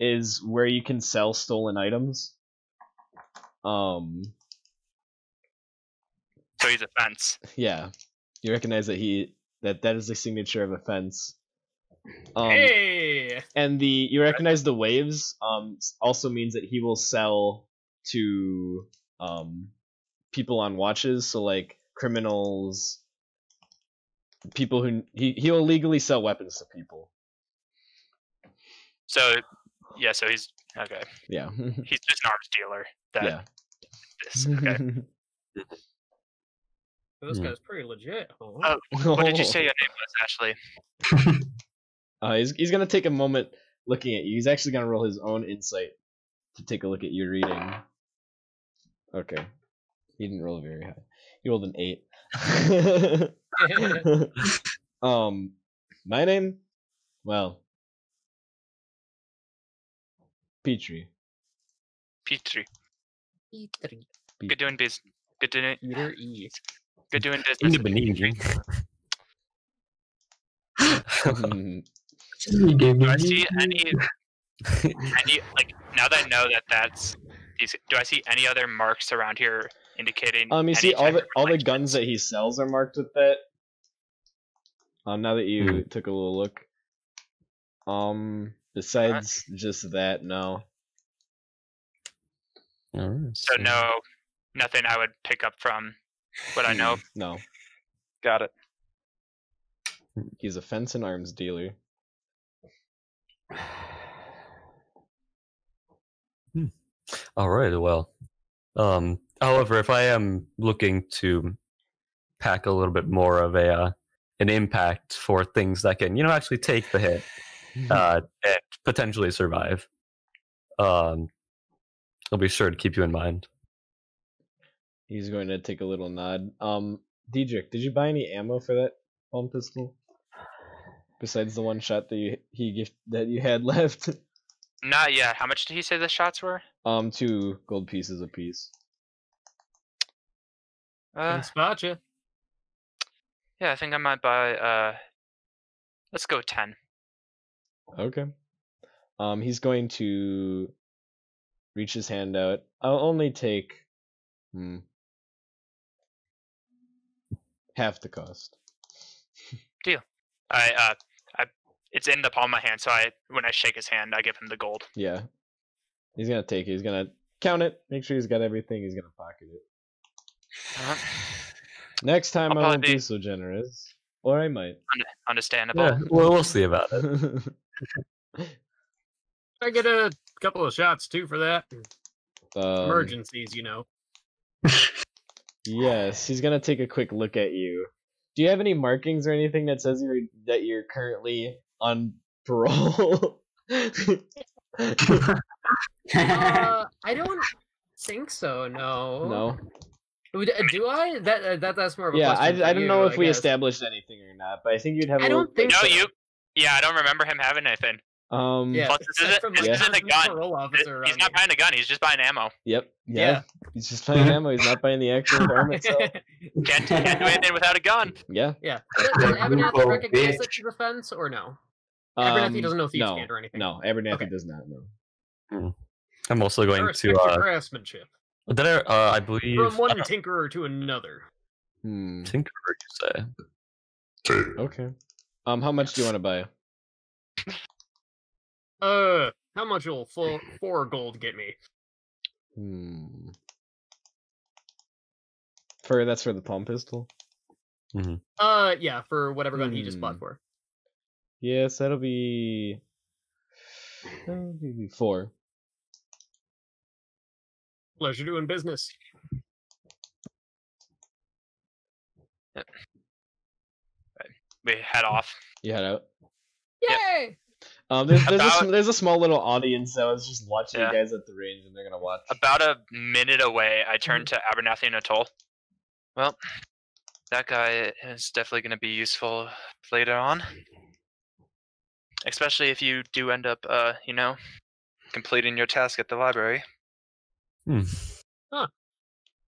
is where you can sell stolen items. Um, So he's a fence. yeah, you recognize that he that that is the signature of a fence. Um, hey, and the you recognize the waves um also means that he will sell to um people on watches so like criminals people who he he'll legally sell weapons to people So yeah, so he's okay. yeah He's just an arms dealer. That yeah this okay. this Hmm. guy's pretty legit. Huh? Oh, What did you say your name was, Ashley? uh, he's, he's gonna take a moment looking at you he's actually gonna roll his own insight to take a look at your reading okay he didn't roll very high he rolled an eight um, my name, well, Petrie. Petrie. E3, Good doing biz. Good doing Peter E. good doing In business. the beginning. Hmm, Do I see any any like now that I know that that's? Do I see any other marks around here indicating? um, you any see all the all the guns that he sells are marked with that. Um, now that you took a little look. Um, besides just that, no. All right. So no, nothing I would pick up from what I know. No, Got it. he's a fence and arms dealer. All right. Well, um, however, if I am looking to pack a little bit more of a uh, an impact for things that can, you know, actually take the hit uh, and potentially survive, um, I'll be sure to keep you in mind. He's going to take a little nod. Um, Diedrich, did you buy any ammo for that palm pistol? Besides the one shot that you he gift that you had left. Not yet. How much did he say the shots were? um, two gold pieces apiece. Uh, spot you. yeah, I think I might buy. Uh, let's go ten. Okay. Um, he's going to reach his hand out. I'll only take hmm, half the cost. Deal. I uh, I it's in the palm of my hand, so I when I shake his hand, I give him the gold. Yeah. He's gonna take it. He's gonna count it. Make sure he's got everything. He's gonna pocket it. Uh-huh. Next time I'll I won't be be- so generous, or I might. Understandable. Yeah, well, we'll see about it. I get a couple of shots too for that. um, Emergencies, you know. Yes, he's gonna take a quick look at you. Do you have any markings or anything that says you're that you're currently on parole? Uh, I don't think so. No. no. Would- uh, Do I? That uh, that that's more of a Yeah, I, I don't know if I we guess. established anything or not, but I think you'd have. a I little- don't think no, so. you. Yeah, I don't remember him having anything. Um. Yeah, Plus, this isn't- from this my isn't a gun. parole He's not me. buying a gun. He's just buying ammo. Yep. Yeah. Yeah. He's just buying ammo. He's not buying the actual arm itself. Can't, can't do anything without a gun. Yeah. yeah. Does does Abernathy recognize bitch. that she's a fence or no? Abernathy Um, doesn't know thieves no, can't or anything. No, Abernathy Okay. does not know. I'm also going to. your Uh, craftsmanship. Did I, uh, I believe. From one tinkerer to another. Hmm. Tinkerer, you say? Okay. Um, how much do you want to buy? Uh, how much will four, four gold get me? Hmm. For that's for the palm pistol. Uh, yeah, for whatever gun he just bought Hmm. for. Yes, that'll be that'll be four. Pleasure doing business. We head off. You head out. Yay! Um, there's there's a, About- sm- there's a small little audience that was just watching Yeah. you guys at the range, and they're gonna watch. About a minute away, I turn to Abernathy and Atoll. Well, that guy is definitely going to be useful later on. Especially if you do end up, uh, you know, completing your task at the library. Hmm.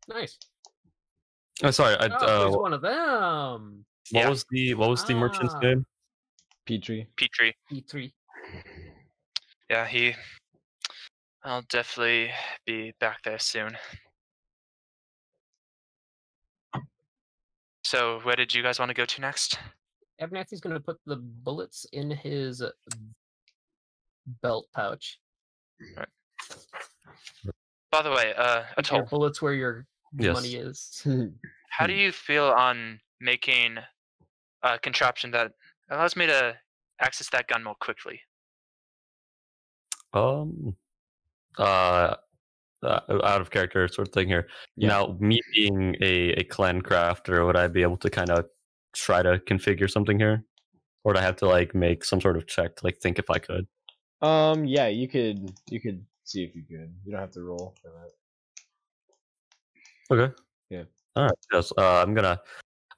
Nice. Oh, sorry. I, Oh, he's uh, one of them. what yeah. was the what was the merchant's Ah. name? Petrie. Petrie. E3. Yeah, he. I'll definitely be back there soon. So, where did you guys want to go to next? Abernathy's gonna put the bullets in his belt pouch. By the way, uh, Keep your Atoll, bullets where your Yes. money is. how do you feel on making a contraption that allows me to access that gun more quickly? Um, uh, uh, out of character sort of thing here. Yeah. Now, me being a a clan crafter, would I be able to kind of try to configure something here, or would I have to like make some sort of check to like think if I could? um, yeah, you could you could see if you can. You don't have to roll for that. Okay. Yeah. All right. Yes. Uh, I'm gonna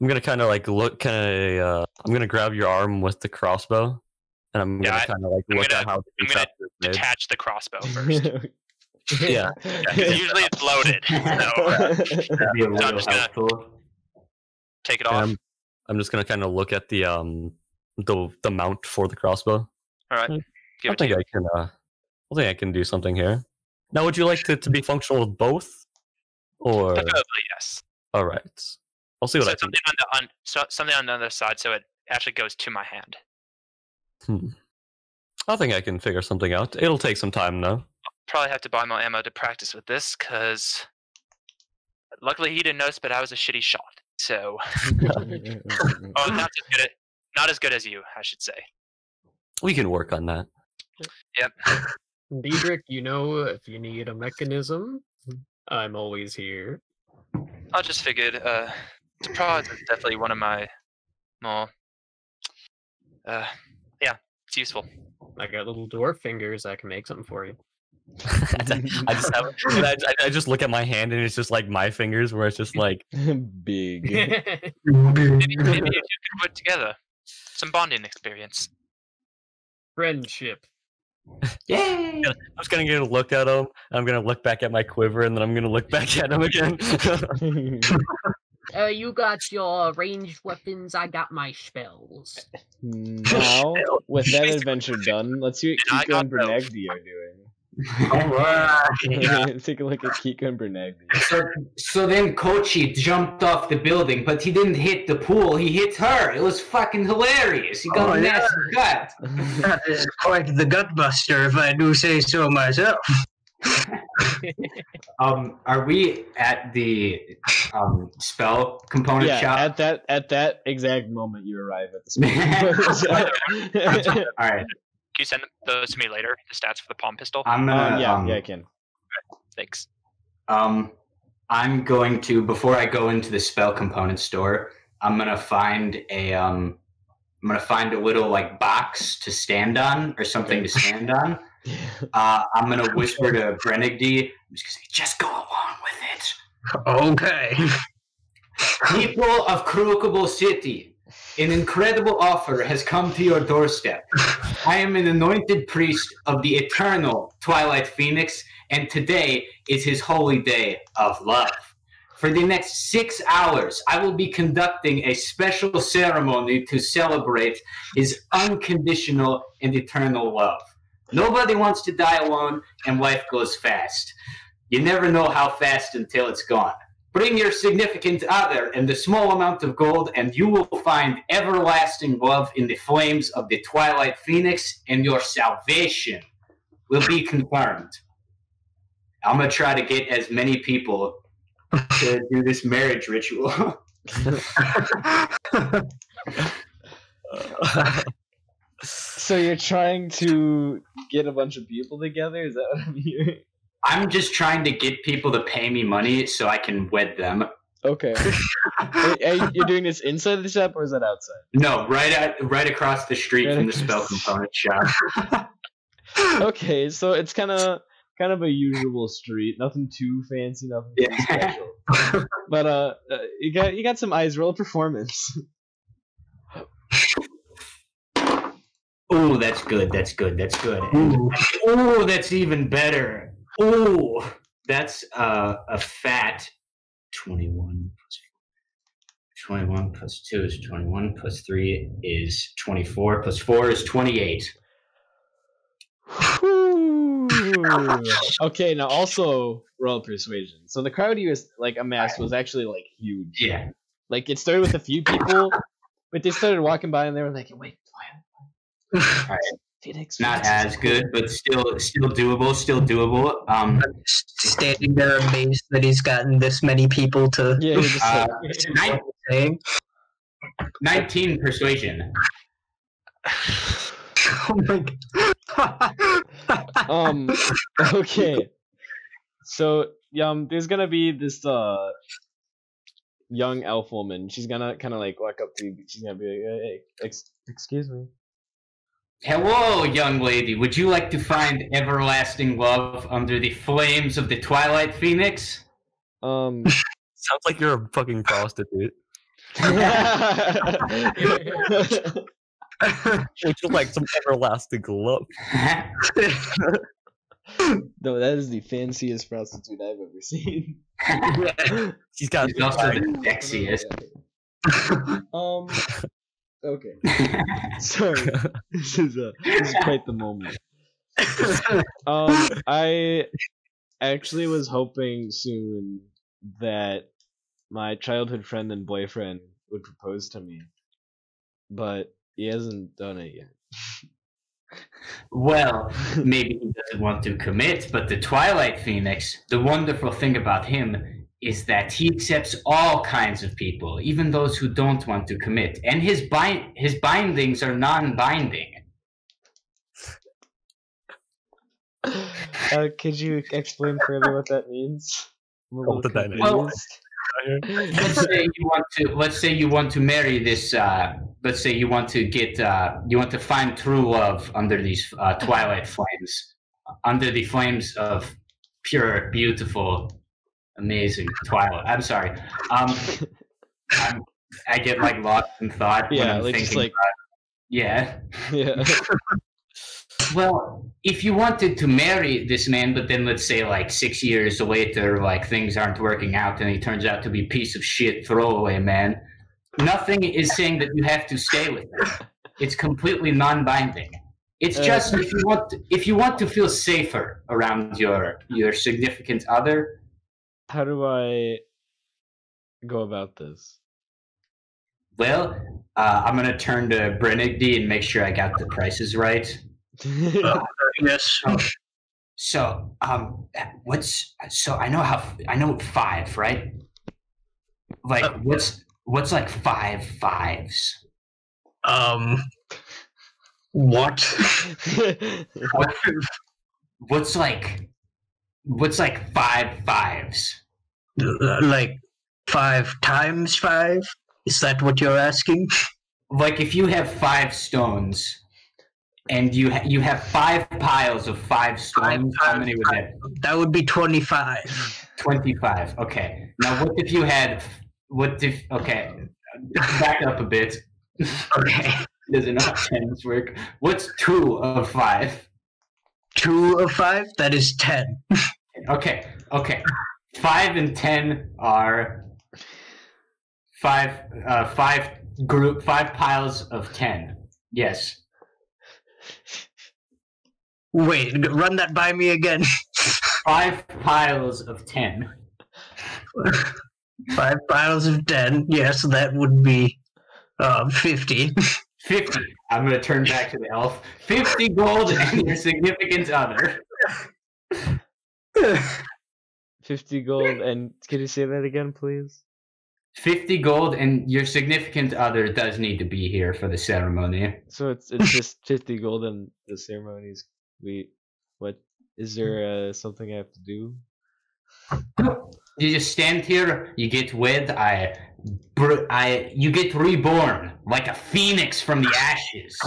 I'm gonna kind of like look. Kind of. Uh, I'm gonna grab your arm with the crossbow, and I'm Yeah, gonna kind of like I'm look gonna- at how the I'm gonna is made. Detach the crossbow first. Yeah. 'Cause usually it's loaded. So That'd be a I'm little just gonna- helpful. take it off. I'm, I'm just gonna kind of look at the um the the mount for the crossbow. All right. I Give it to think you. I can. Uh, I think I can do something here. Now, would you like to, to be functional with both, or Preferably, yes. all right? I'll see what so I can. something on the on, so, something on the other side, so it actually goes to my hand. Hmm. I think I can figure something out. It'll take some time though. Probably have to buy more ammo to practice with this, because luckily he didn't notice, but I was a shitty shot. So, oh, not as good. At, not as good as you, I should say. We can work on that. Yep. Diedrich, you know, if you need a mechanism, I'm always here. I just figured uh, surprise is definitely one of my more. Uh, yeah, it's useful. I got little dwarf fingers. I can make something for you. I just have, I, I- I just look at my hand and it's just like my fingers, where it's just like Big. Maybe, maybe you two can work together. Some bonding experience. Friendship. Yay! I'm just gonna get a look at him. I'm gonna look back at my quiver, and then I'm gonna look back at him again. Uh, you got your ranged weapons. I got my spells. now, with that adventure done, let's see what Kiko got and those. Bernagdi are doing. Alright. Take a look at Kiko and Bernagdi. So, so then Kochi jumped off the building, but he didn't hit the pool. He hit her. It was fucking hilarious. He got Oh, a yeah. nasty gut. That is quite the gutbuster, if I do say so myself. Um, are we at the um, spell component yeah, shop? at that at that exact moment, you arrive at the spot. All right. Can you send those to me later? The stats for the palm pistol. I'm gonna. um, yeah, um, yeah, I can. Thanks. Um, I'm going to before I go into the spell component store. I'm gonna find a um, I'm gonna find a little like box to stand on or something to stand on. Uh, I'm gonna whisper to Brenigdy. I'm just gonna say, just go along with it. Okay. People of Crucible City, an incredible offer has come to your doorstep. I am an anointed priest of the eternal Twilight Phoenix, and today is his holy day of love. For the next six hours, I will be conducting a special ceremony to celebrate his unconditional and eternal love. Nobody wants to die alone, and life goes fast. You never know how fast until it's gone. Bring your significant other and the small amount of gold, and you will find everlasting love in the flames of the Twilight Phoenix, and your salvation will be confirmed. I'm gonna try to get as many people to do this marriage ritual. so you're trying to get a bunch of people together? Is that what I'm hearing? I'm just trying to get people to pay me money so I can wed them. Okay. Are you're doing this inside the shop or is that outside? No, right at right across the street Right from the spell component shop. Okay, so it's kind of kind of a usual street. Nothing too fancy, nothing too Yeah. special. But uh, uh, you got you got some eyes. Roll performance. Oh, that's good. That's good. That's good. Ooh. Oh, that's even better. Oh, that's uh, a fat 21 plus 21 plus 2 is 21 plus 3 is 24 plus 4 is 28. Okay, now also roll persuasion. So the crowd you was like amassed was actually like huge. Yeah. Like it started with a few people, but they started walking by and they were like, "Wait, Alright. Phoenix." Not Phoenix as good, but still still doable, still doable. Um Standing there amazed that he's gotten this many people to Yeah, uh, like, nine- 19 persuasion. Oh my god. um okay so um there's gonna be this uh young elf woman she's gonna kind of like walk up to you she's gonna be like hey, hey ex- excuse me Hello, young lady. Would you like to find everlasting love under the flames of the Twilight Phoenix? um Sounds like you're a fucking prostitute. Which is like some everlasting love. no that is the fanciest prostitute i've ever seen She's got She's also the sexiest. um okay. Sorry. This is a this is quite the moment. Um i actually was hoping soon that my childhood friend and boyfriend would propose to me but he hasn't done it yet. Well, maybe he doesn't want to commit, but the Twilight Phoenix, the wonderful thing about him is that he accepts all kinds of people, even those who don't want to commit. And his bind his bindings are non-binding. uh, could you explain further what that means What little the dynamic Well, let's say you want to let's say you want to marry this uh let's say you want to get uh you want to find true love under these uh, twilight flames under the flames of pure beautiful amazing. Twilight. I'm sorry. Um I'm, i get like lost in thought when yeah I'm like thinking like about- yeah. Yeah. Well, if you wanted to marry this man, but then let's say like six years later, like things aren't working out and he turns out to be a piece of shit throwaway man, nothing is saying that you have to stay with him. It's completely non-binding. It's Uh, just if you want to, if you want to feel safer around your your significant other, how do i go about this well, uh, I'm gonna turn to Brenigdy and make sure I got the prices right. yes. So, um, what's so I know how I know five, right? Like, Uh, what's what's like five fives? Um. What? What, what's like what's like five fives? like five times five? Is that what you're asking? Like, if you have five stones, and you ha- you have five piles of five stones, how many would that? That would be twenty-five. Twenty-five. Okay. Now, what if you had? What if? Okay, back up a bit. Okay. Doesn't know work. What's two of five? Two of five? That is ten. Okay, okay. Five and ten are five. Uh, five group. Five piles of ten. Yes. Wait, run that by me again. Five piles of ten. Five piles of ten. Yes, that would be uh, fifty. Fifty. I'm gonna turn back to the elf. Fifty gold and your significant other. 50 gold and can you say that again please 50 gold, and your significant other does need to be here for the ceremony. So it's it's just fifty gold and the ceremonies. We what is there uh, something I have to do? You just stand here, you get wed, I, br- I, you get reborn like a phoenix from the ashes.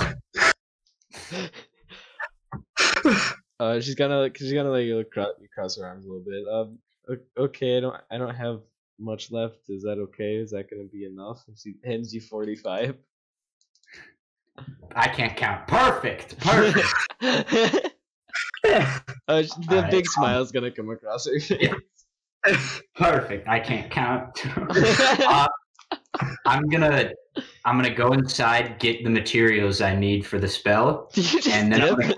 Uh, she's gonna she's gonna like look cro- cross her arms a little bit. Um, okay, I don't I don't have much left. Is that okay? Is that gonna be enough? She hands you forty five. I can't count. Perfect, perfect. uh, the Alright, big um, smile's gonna come across her face. Perfect. I can't count. Uh, I'm gonna I'm gonna go inside, get the materials I need for the spell, and then I'm gonna,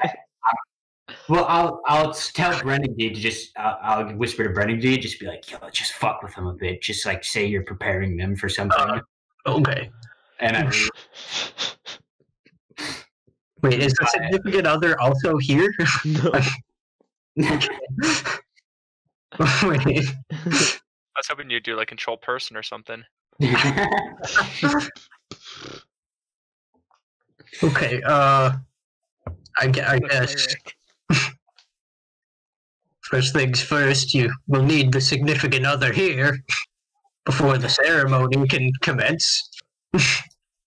well, I'll I'll tell Brennigy to just I'll, I'll whisper to Brennigy, just be like, yo, just fuck with them a bit, just like say you're preparing them for something, Okay. and I. Wait, is the significant other also here? no. Wait. I was hoping you'd do like control person or something. Okay. Uh, I, gue- I guess first things first. You will need the significant other here before the ceremony can commence.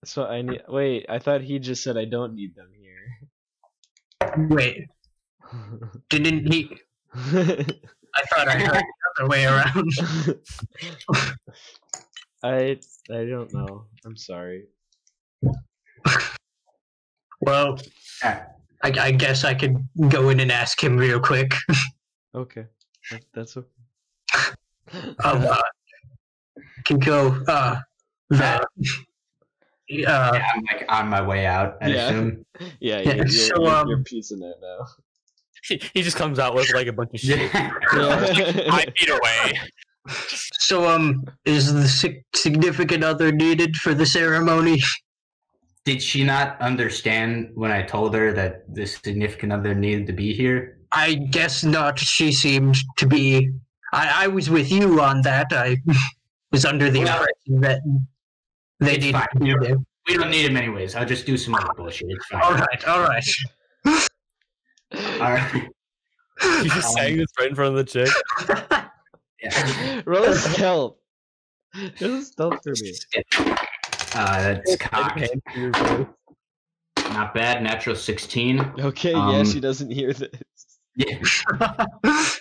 So I need. Wait, I thought he just said I don't need them here. Wait, didn't he? I thought I heard the other way around. I I don't know. I'm sorry. Well, I, I guess I could go in and ask him real quick. Okay, that, that's okay. Um, uh, can go. Uh, the, uh, Yeah, I'm like on my way out. I Yeah. assume. yeah, yeah, you're, you're, so, you're, um, you're piecing it now. He, he just comes out with like a bunch of shit. Yeah. Five feet away. so, um, is the sig- significant other needed for the ceremony? Did she not understand when I told her that the significant other needed to be here? I guess not. She seemed to be. I, I was with you on that. I was under the Well, impression that they it's needed fine. to be there. We don't need him anyways. I'll just do some other bullshit. It's fine. All right, all right. All right. You just saying this right in front of the chick. Yeah. Roll a stealth. Roll a stealth for me. Uh, that's cocked. Hand to your face. Not bad. Natural 16. Okay, yeah, Um, she doesn't hear this. Yeah.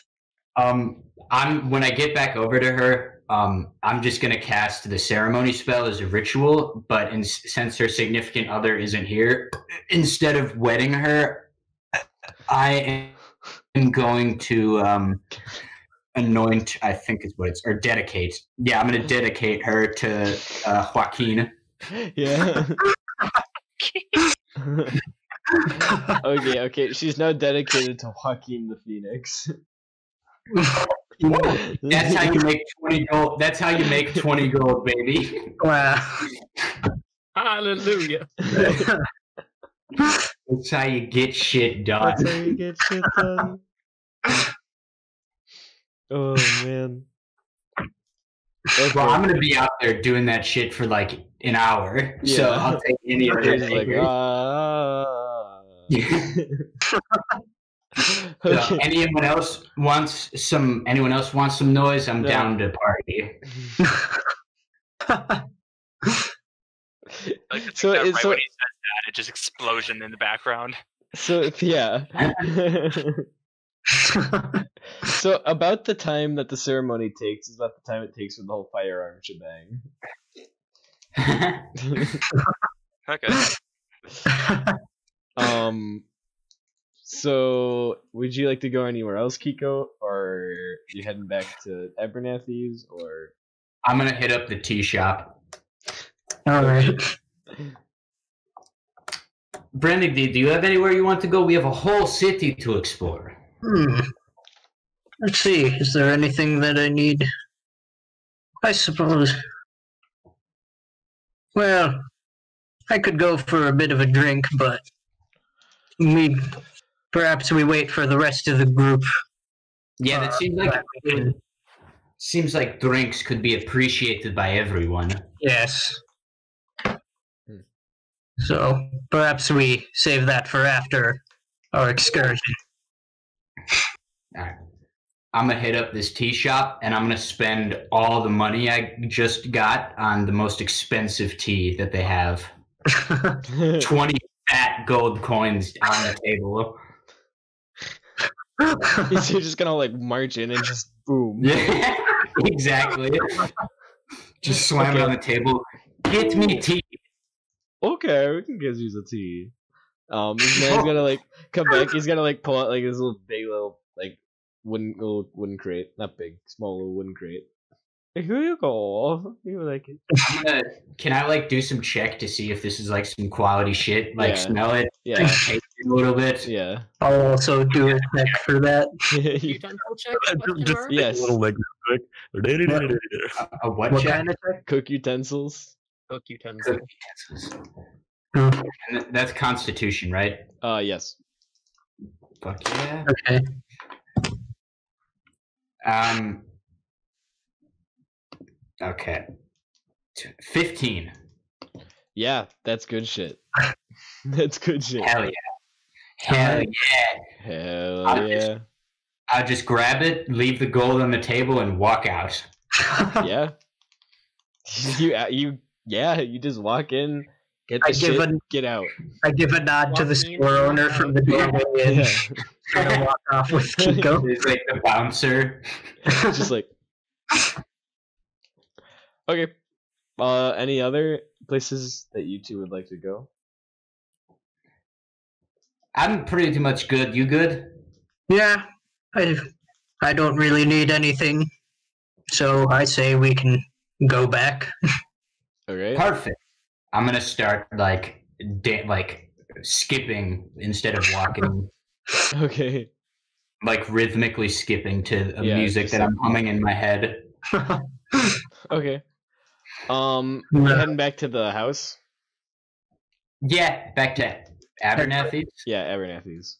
Um, I'm when I get back over to her. Um, I'm just gonna cast the ceremony spell as a ritual, but in, since her significant other isn't here, instead of wedding her, I am going to um, anoint. I think is what it's or dedicate. Yeah, I'm gonna dedicate her to uh, Joaquin. Yeah. okay, okay. She's now dedicated to Joaquin the Phoenix. That's how you make twenty gold. That's how you make twenty gold, baby. Wow. Hallelujah. That's how you get shit done. That's how you get shit done. Oh man. Okay. Well, I'm gonna be out there doing that shit for like an hour, so I'll take any of it. like. Ah. So, okay. anyone else wants some? Anyone else wants some noise? I'm No. down to party. Like the So thing it's right so- when he says that, it just explosion in the background. So yeah. so about the time that the ceremony takes is about the time it takes for the whole firearm shebang. Okay. um. So would you like to go anywhere else, Kiko, or you heading back to Abernathy's, or I'm gonna hit up the tea shop. All right. Brendan, do you have anywhere you want to go? We have a whole city to explore. Hmm. Let's see. Is there anything that I need? I suppose. Well, I could go for a bit of a drink, but we perhaps we wait for the rest of the group. Yeah, that Uh, seems like seems like drinks could be appreciated by everyone. Yes. So perhaps we save that for after our excursion. Alright. I'm gonna hit up this tea shop and I'm gonna spend all the money I just got on the most expensive tea that they have. 20 fat gold coins on the table. You're just gonna like march in and just boom. Yeah, exactly. Just slam it on the table. Get me tea. Okay, we can give you the tea. Um, this man's gonna like come back. He's gonna like pull out like this little big little like wooden little wooden crate, not big, small little wooden crate. Like, Here you go. You like it? Gonna, can I like do some check to see if this is like some quality shit? Like Yeah. smell it, Yeah, taste it a little bit. yeah. I'll also do a check for that. Utensil check? question Just mark? take a Yes. little like. A, a what, What check? kind of check? Cook utensils. Cook utensil. Cook utensils. Hmm. And th- that's Constitution, right? Uh, yes. Fuck yeah. Okay. Um. Okay. Fifteen. Yeah, that's good shit. that's good shit. Hell yeah. Hell yeah. Hell I'm yeah. just- I'll just grab it, leave the gold on the table, and walk out. Yeah. you you yeah, you just walk in, get the I give shit, a- get out. I give a nod to the Walk store owner walk from the doorway and Yeah. kind of walk off with Kiko. It's like the bouncer. just like Okay. Uh any other places that you two would like to go? I'm pretty much good. You good? yeah, I, I don't really need anything. So I say we can go back. Okay. Perfect. I'm gonna start like da- like skipping instead of walking, Okay. like rhythmically skipping to a Yeah, music that I'm humming in my head. Okay. Um you Yeah. heading back to the house? Yeah, back to Abernathy. Yeah, Abernathy's.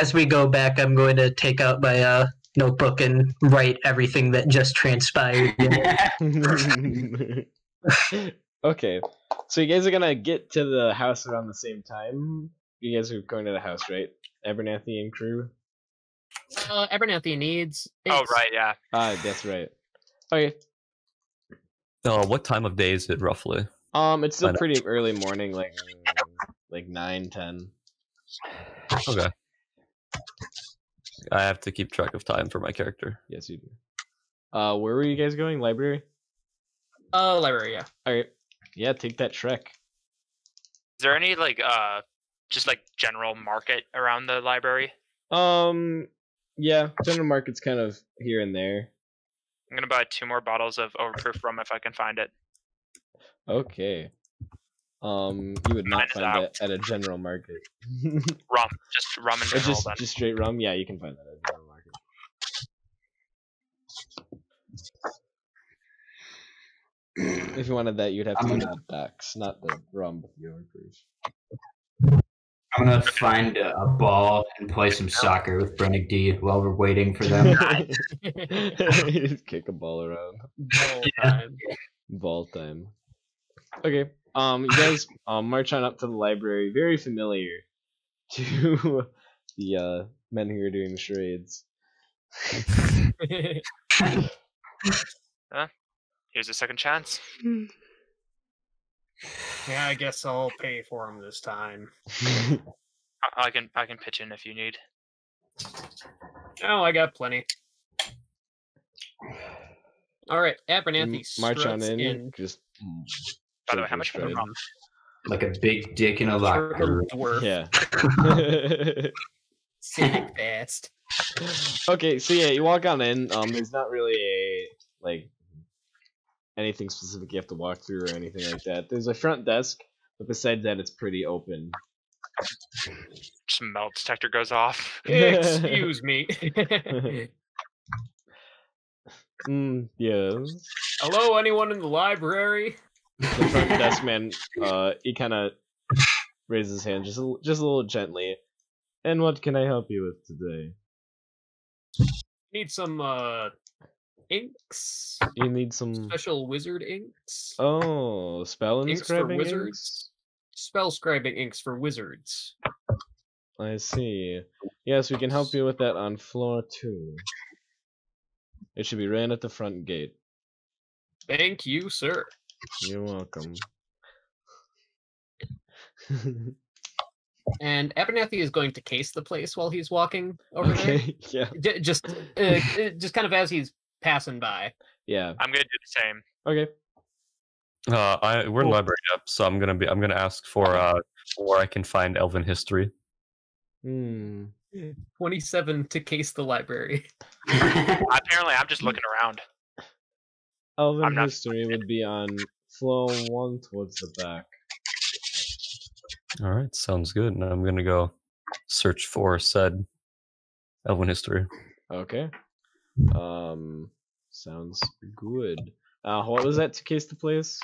As we go back, I'm going to take out my uh, notebook and write everything that just transpired. okay. So you guys are gonna get to the house around the same time. You guys are going to the house, right? Abernathy and crew. Uh, Abernathy needs. Oh it's- right, yeah. Ah, that's right. Okay. Uh, what time of day is it roughly? Um, it's still Find out. pretty early morning, like like nine, ten. Okay. I have to keep track of time for my character. Yes, you do. Uh, where were you guys going? Library. Uh, library, yeah. All right. Yeah, take that trek. Is there any like uh just like general market around the library? Um, yeah, general market's kind of here and there. I'm gonna buy two more bottles of overproof rum if I can find it. Okay. Um, you would Mine not find it at a general market. Rum, just rum in Or just then. just straight rum. Yeah, you can find that at a general If you wanted that, you'd have to I'm go gonna- the docks, not the rum with the overproof. I'm gonna find a, a ball and play some soccer with Brennick D while we're waiting for them. Just kick a ball around. Whole time. Ball time. Okay. Um, you guys um march on up to the library. Very familiar to the uh men who are doing the charades. Here's a second chance. yeah, I guess I'll pay for him this time. I, I can I can pitch in if you need. Oh, I got plenty. All right, Abernathy march on struts in. Just. By the way, how much for the rum? like a big dick in a locker room. dwarf. Yeah. Sick fast. okay, so yeah, you walk on in. Um, there's not really a like anything specific you have to walk through or anything like that. There's a front desk, but besides that, it's pretty open. Just metal detector goes off. Excuse me. mm, yes. Hello, anyone in the library? The front desk man, uh, he kind of raises his hand just a, l- just a little gently. And what can I help you with today? Need some uh inks, You need some. special wizard inks, Oh, spell inks for inscribing inks? wizards, spell scribing inks for wizards. I see. Yes, we can help you with that on floor two. It should be ran at the front gate. Thank you, sir. You're welcome. And Abernathy is going to case the place while he's walking over there. okay, yeah, J- just, uh, uh, just kind of as he's passing by. yeah. I'm gonna do the same. Okay. Uh, I we're in Cool. library up, so I'm gonna be I'm gonna ask for uh where I can find Elven history. Hmm. 27 to case the library. Apparently, I'm just looking around. Elven I'm not history would be on floor one towards the back. All right, sounds good. And I'm gonna go search for said Elven history. Okay. Um. Sounds good. Uh, what was that to case the place?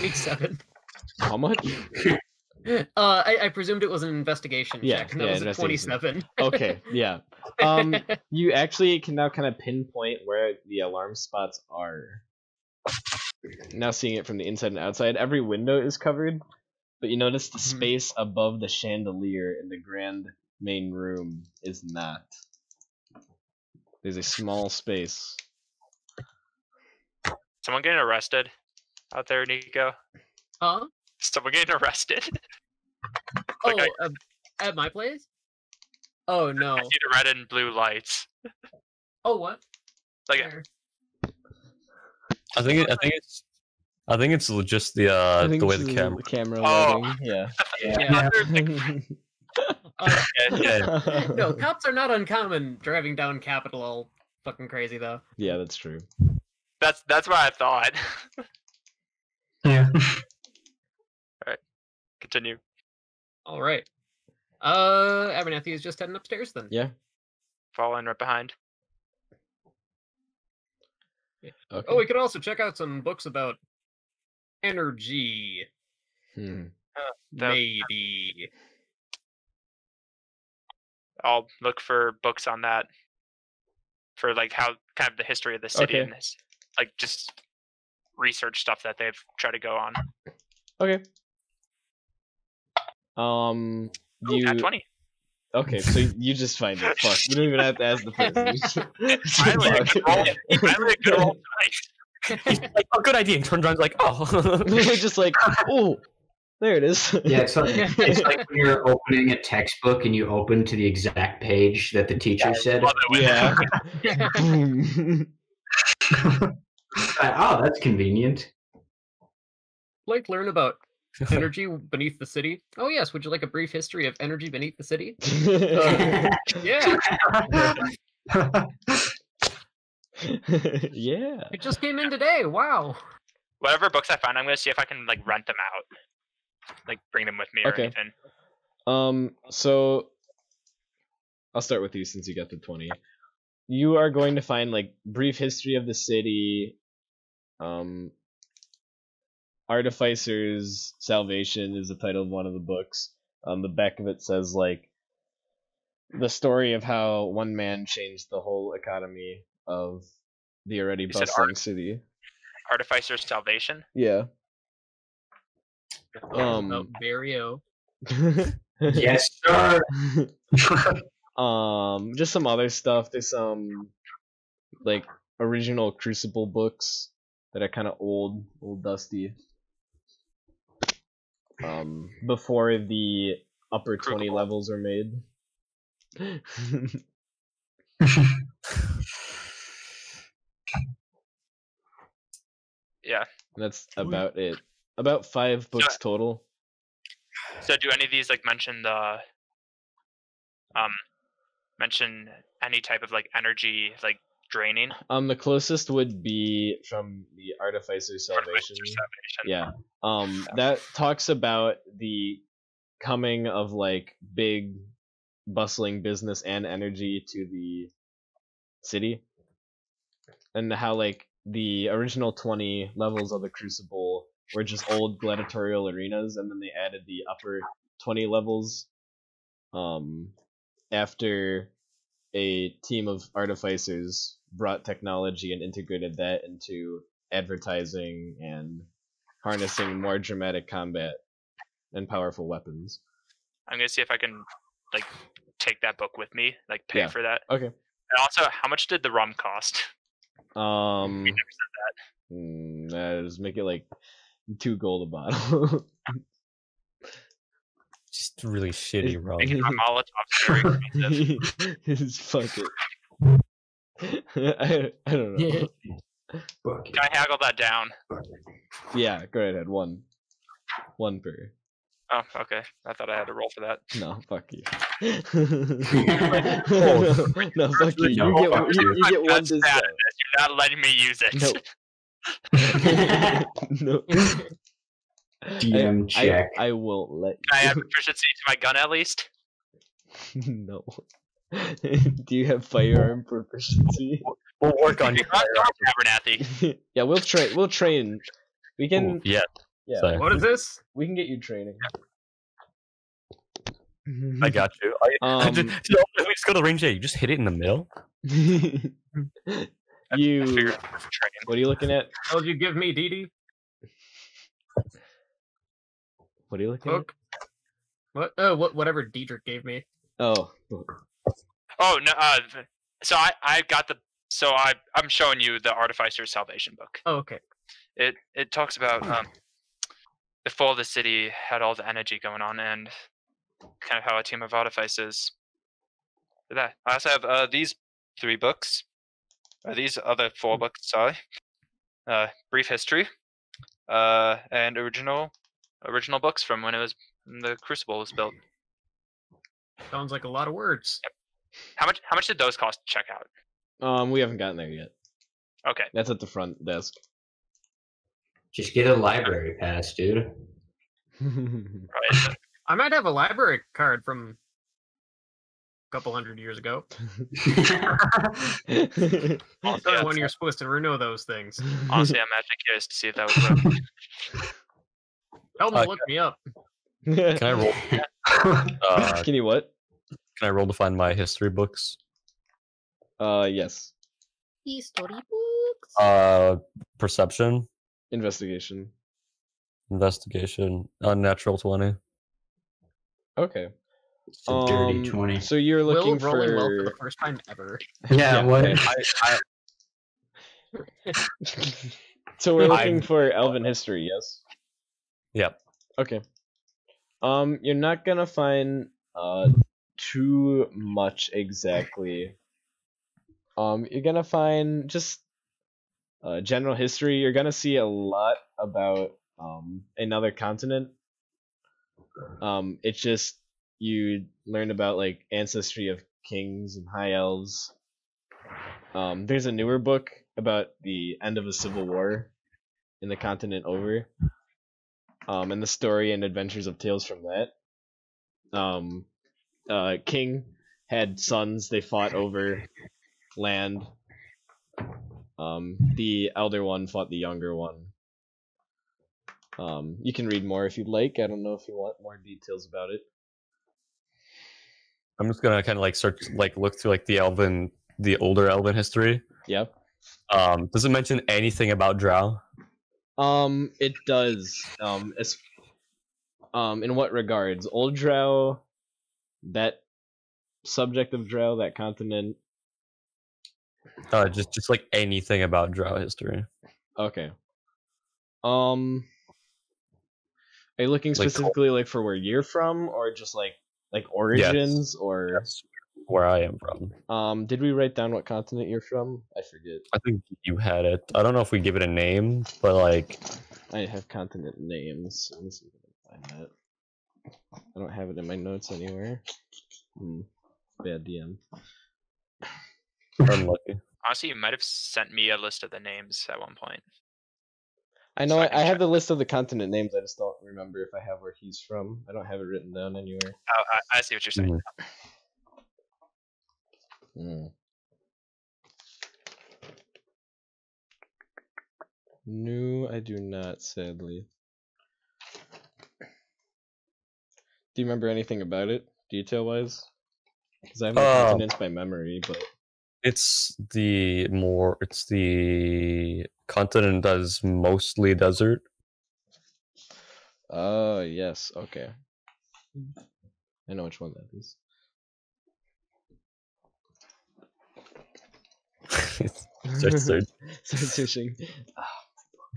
Week seven. How much? Uh, I, I presumed it was an investigation Yeah, check, and that yeah, was a 27. Okay, yeah. Um, you actually can now kind of pinpoint where the alarm spots are. Now seeing it from the inside and outside, every window is covered, but you notice the Mhm. space above the chandelier in the grand main room is not. There's a small space. Someone getting arrested out there, Nico. huh? Someone getting arrested. Oh, I- uh, at my place? Oh, no. I see the red and blue lights. Oh, what? Like Where? I think it, I think it's I think it's just the uh the way the is camera. camera Oh. lighting. Yeah. Yeah. Uh, Yeah, no, cops are not uncommon driving down Capitol all fucking crazy, though. yeah, that's true. That's that's what I thought. Yeah. All right. Continue. All right. Uh, Abernathy is just heading upstairs then. Yeah. Following right behind. Okay. Oh, we could also check out some books about energy. Hmm. the- Maybe. I'll look for books on that. For like how kind of the history of the city Okay. and this, like just research stuff that they've tried to go on. Okay. Um. Ooh, You nat twenty. okay? So you just find it. Fuck. You don't even have to ask the person. You just- just Finally, a good roll. Finally, a good roll. He's like, oh, good idea. And turns around, like, oh. They're just like, oh, there it is. Yeah, it's like it's like when you're opening a textbook and you open to the exact page that the teacher said. Love it when- yeah. Oh, that's convenient. like learn about energy beneath the city. Oh yes, would you like a brief history of energy beneath the city? Yeah, yeah. it just came in today. Wow. Whatever books I find, I'm gonna see if I can like rent them out, like bring them with me or Okay. anything. Um. So I'll start with you since you got the twenty. You are going to find like brief history of the city. Um. Artificer's Salvation is the title of one of the books. On the back of it says like the story of how one man changed the whole economy of the already bustling art- city. Artificer's Salvation. Yeah. About Um. Barrio. Yes, sir. um just some other stuff there's some like original crucible books that are kind of old old dusty um before the upper 20 Crucible. levels are made Yeah. that's about it about five books total So do any of these like mention the um mention any type of like energy like draining? um the closest would be from the artificer salvation Artificer's Salvation. Yeah. Um that talks about the coming of like big bustling business and energy to the city. And how like the original 20 levels of the crucible were just old gladiatorial arenas and then they added the upper 20 levels um after a team of artificers brought technology and integrated that into advertising and harnessing more dramatic combat and powerful weapons. I'm gonna see if I can like take that book with me, like pay Yeah. for that. Okay. And also, how much did the rum cost? Um, We never said that. mm, uh, just make it like two gold a bottle. Just really shitty rum. Making rum Molotovs very expensive. Fuck it. I, I don't know. Fuck Can I haggle that down? Yeah, go ahead. One, one per. Oh, okay. I thought I had to roll for that. No, fuck you. Oh, no, fuck you. You get, you, you. you get one just bad at discount. this. You're not letting me use it. No. DM I, check. I, I will let Can I have proficiency to my gun at least? no. Do you have firearm proficiency? We'll work on You're your Abernathy. yeah, we'll train. We'll train. We can. Yeah. Yeah, sorry. What is this? we can get you training. I got you. I, I Um, just, you we just go to range A. You just hit it in the middle. I you. figured it. What are you looking at? How did you give me, Dee Dee? What are you looking at? What? Oh, what? Whatever Diedrich gave me. Oh, Oh no. Uh, so I I got the so I I'm showing you the Artificer's Salvation book. Oh, okay. It it talks about um before the city had all the energy going on and kind of how a team of artificers did that. I also have uh these three books. Uh, these other four books, sorry. Uh, brief history, uh, and original original books from when it was when the Crucible was built. Sounds like a lot of words. How much how much did those cost to check out? um, we haven't gotten there yet. Okay. That's at the front desk. Just get a library pass, dude. Right. I might have a library card from a couple hundred years ago. Also, I'm- when you're supposed to renew those things. honestly, I'm actually curious to see if that was worth. Tell them Uh, to look me up. Can I roll? Uh, Can you what? can I roll to find my history books? Uh, yes. History books. Uh, perception, Investigation. investigation, unnatural twenty. Okay. It's a dirty Um, 20. So you're Will looking rolling for. well for the first time ever. Yeah, what? I, I, so we're I'm- looking for Elven history, yes. Yep. Okay. Um, you're not gonna find uh too much exactly. Um, you're gonna find just uh general history. You're gonna see a lot about um another continent. Um, it's just you learn about like ancestry of kings and high elves. Um, there's a newer book about the end of a civil war in the continent over um, and the story and adventures of tales from that. Um, uh, King had sons. They fought over land. Um, the elder one fought the younger one. Um, you can read more if you'd like. I don't know if you want more details about it. I'm just gonna kind of like search, like look through like the Elven, the older Elven history. Yep. Um, does it mention anything about Drow? Um, it does. Um, as um, in what regards? Old Drow, that subject of Drow, that continent. Uh, just just like anything about Drow history. Okay. Um, are you looking Like, specifically like for where you're from, or just like like origins, or That's where I am from. um? Did we write down what continent you're from? I forget. I think you had it. I don't know if we give it a name, but like I have continent names. Let me see if I can find that. I don't have it in my notes anywhere. Hmm. Bad DM. unlucky. Honestly, you might have sent me a list of the names at one point. I know I I, have the list of the continent names. I just don't remember if I have where he's from. I don't have it written down anywhere. Oh, I, I see what you're saying. Mhm. Hmm. No, I do not, sadly. Do you remember anything about it, detail wise? Because I have the Oh. continents by memory, but It's the more. It's the continent that is mostly desert. oh yes, okay. I know which one that is. Search, search. Start searching. Oh,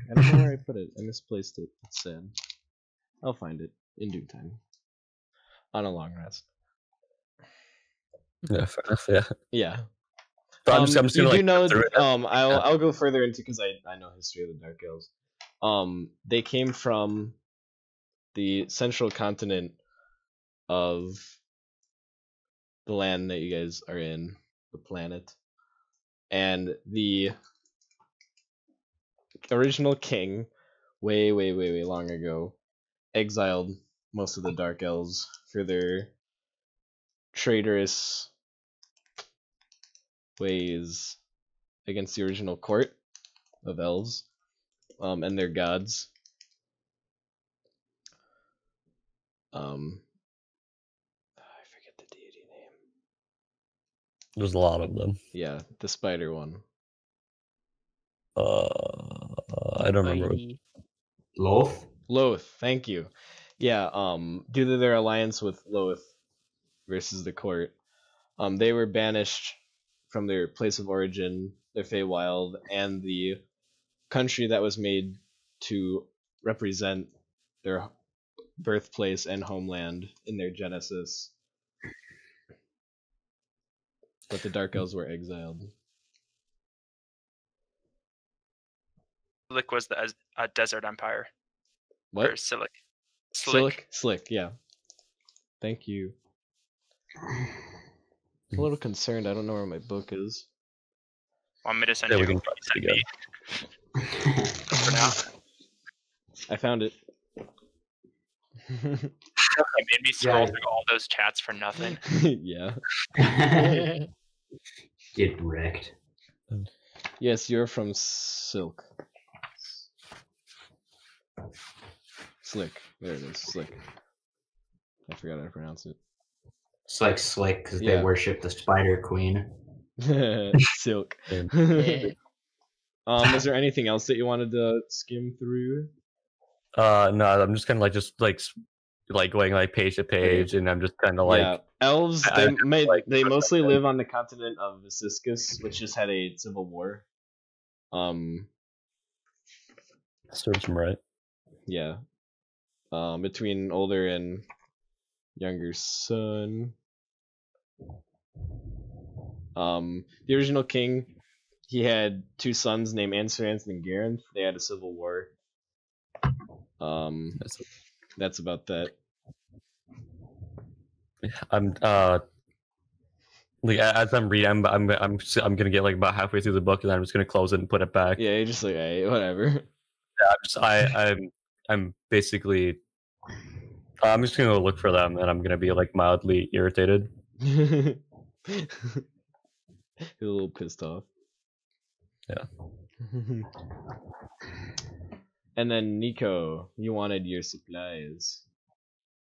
I don't know where I put it. I misplaced it. It's sad. I'll find it in due time. On a long rest. yeah, fair enough. Yeah. Yeah. But I'm just, Um, I'm just you gonna do like. know. go through th- it. um, I'll Yeah. I'll go further into because I I know history of the Dark Elves. Um, they came from the central continent of the land that you guys are in, the planet, and the original king, way way way way long ago, exiled most of the Dark Elves for their traitorous ways against the original court of elves um, and their gods. Um, I forget the deity name. There's a lot of them. Yeah, the spider one. Uh, I don't remember. what- Loth? Loth, thank you. Yeah, um, due to their alliance with Loth versus the court, um, they were banished from their place of origin, their Feywild, and the country that was made to represent their birthplace and homeland in their genesis. But the Dark Elves were exiled. Slick was the as- uh, desert empire. What? Or Silic. Slick? Slick, yeah. Thank you. I'm a little concerned. I don't know where my book is. Want me to send Yeah, you? we can send me for now. I found it. You made me scroll Yeah. through all those chats for nothing. yeah. Get wrecked. Yes, you're from Silk. Slick. There it is. Slick. I forgot how to pronounce It's like slick because Yeah. they worship the Spider Queen. it. Silk. Yeah. um, is there anything else that you wanted to skim through? Uh, no, I'm just kind of like just like like going like page to page, and I'm just kind of like yeah, elves. I- They I may, like they mostly live on the continent of Visiscus, which just had a civil war. Um, serves him right. yeah, um, between older and younger son. Um, the original king, he had two sons named Ansarance and Garanth. They had a civil war. Um, That's- that's about that. I'm uh like as I'm reading, I'm I'm I'm s- I'm gonna get like about halfway through the book, and I'm just gonna close it and put it back. Yeah, you're just like, hey, whatever. I'm just I I'm I'm basically I'm just gonna go look for them, and I'm gonna be like mildly irritated. He's a little pissed off. Yeah. and then Nico, you wanted your supplies.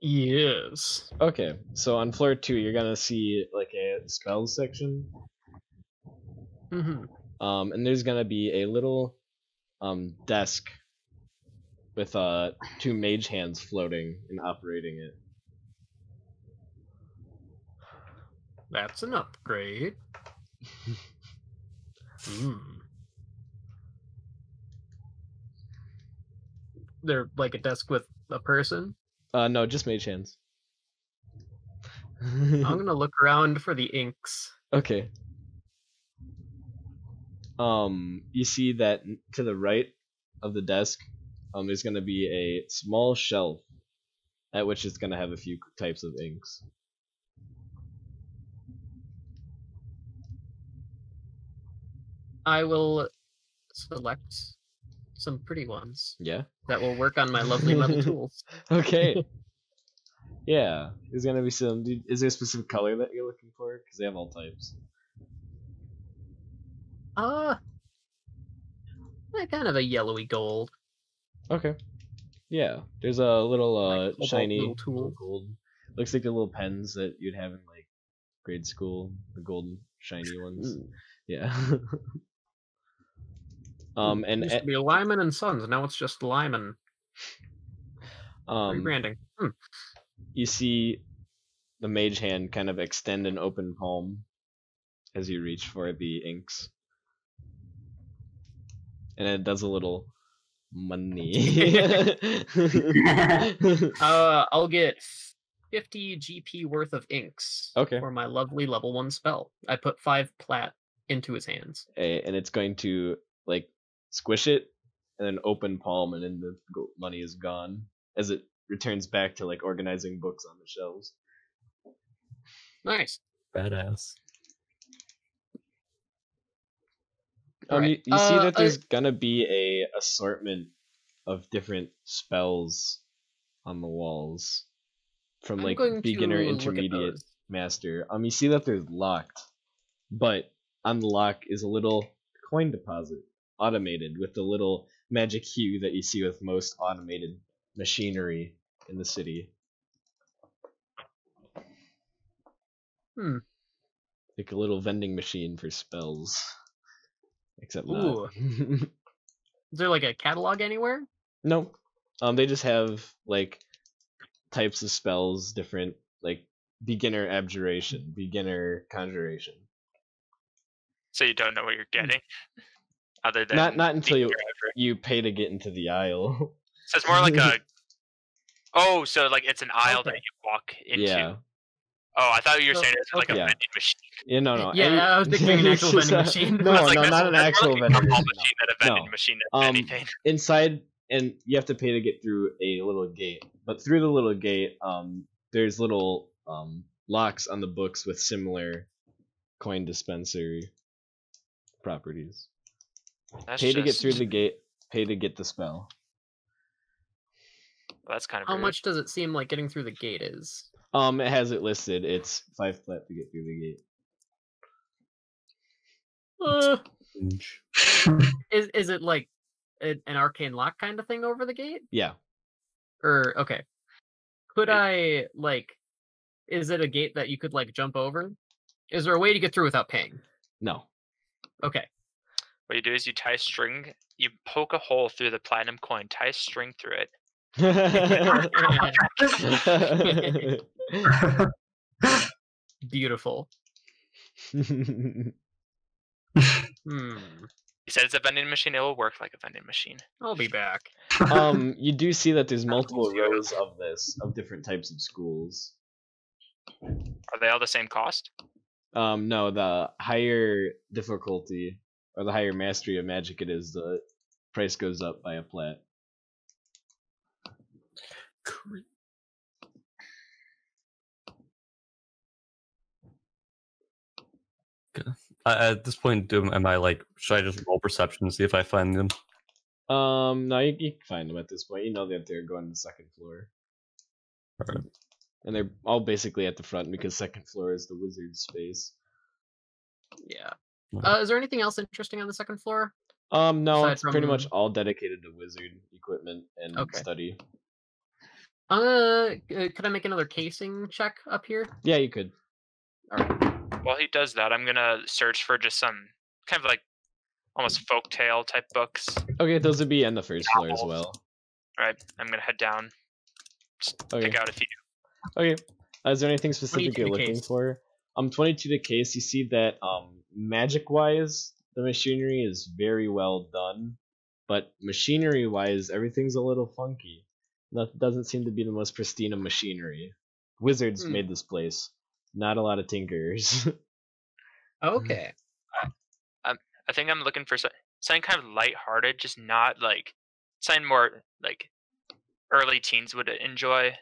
yes. Okay, so on floor two, you're gonna see like a spells section, hmm um, and there's gonna be a little um desk with uh two mage hands floating and operating it. That's an upgrade. Hmm. They're like a desk with a person. Uh, no, just mage hands. I'm gonna look around for the inks. Okay. Um, you see that to the right of the desk, um, there's gonna be a small shelf, at which it's gonna have a few types of inks. I will select some pretty ones Yeah. that will work on my lovely metal tools. Okay. yeah, there's gonna be some. do- Is there a specific color that you're looking for? Because they have all types. Uh, eh, kind of a yellowy gold. Okay. Yeah, there's a little uh cobalt shiny little tool. little gold. Looks like the little pens that you'd have in like grade school, the golden shiny ones. Yeah. um and used to be Lyman and Sons. Now it's just Lyman. um Rebranding. Hmm. you see the mage hand kind of extend an open palm as you reach for the inks. And it does a little money. Uh, I'll get 50 GP worth of inks Okay. for my lovely level one spell. I put five plat into his hands. And it's going to like squish it and then open palm and then the money is gone as it returns back to like organizing books on the shelves. Nice. Badass. Um, Alright, you, you see uh, that I- there's gonna be a assortment of different spells on the walls from I'm like beginner, to look at intermediate, master. Um, you see that there's locked, but on the lock is a little coin deposit, automated with the little magic hue that you see with most automated machinery in the city. Hmm. Like a little vending machine for spells. Except Ooh. not. Is there like a catalog anywhere? No. Um, they just have like types of spells, different like beginner abjuration, beginner conjuration. So you don't know what you're getting, other than Not not until you your effort. you pay to get into the aisle. So it's more like a. Oh, so like it's an aisle that you walk into. yeah. Oh, I thought you were saying it's like okay. a vending machine. Yeah. No. No. Yeah, any- I was picturing an actual vending machine. No, I no, like, that's- not an actual like vending machine. no. machine than a vending No. machine Um, anything. inside and you have to pay to get through a little gate but through the little gate um there's little um locks on the books with similar coin dispenser properties That's pay to get through the gate pay to get the spell That's kind of How weird. much does it seem like getting through the gate is? um it has it listed it's five plat to get through the gate Uh, is is it like an arcane lock kind of thing over the gate? yeah Or okay, could It- I like? Is it a gate that you could like jump over? Is there a way to get through without paying? no Okay. What you do is you tie string, you poke a hole through the platinum coin, tie string through it. Beautiful. Hmm. You said it's a vending machine. It will work like a vending machine. I'll be back. um you do see that there's multiple rows of this of different types of schools Are they all the same cost? Um, no, the higher difficulty or the higher mastery of magic it is, the price goes up by a plat. Okay. I- At this point, do, am I like, should I just roll perception and see if I find them? Um, no, you, you can find them at this point. You know that they're going to the second floor, Alright. and they're all basically at the front because second floor is the wizard space. Yeah. Right. Uh, is there anything else interesting on the second floor? Um, no, Aside it's pretty much all dedicated to wizard equipment and Okay. study. Uh, uh, could I make another casing check up here? Yeah, you could. All right. While he does that, I'm gonna search for just some kind of like almost folktale type books. Okay, those would be on the first floor as well. Right, I'm gonna head down, just Okay. pick out a few. Okay. Uh, is there anything specific 22 you're looking case. for? Um, 22 to case, you see that um, magic wise, the machinery is very well done, but machinery wise, everything's a little funky. That doesn't seem to be the most pristine of machinery. Wizards Hmm. made this place, not a lot of tinkerers. Okay. I think I'm looking for so- something kind of lighthearted, just not like something more like early teens would enjoy,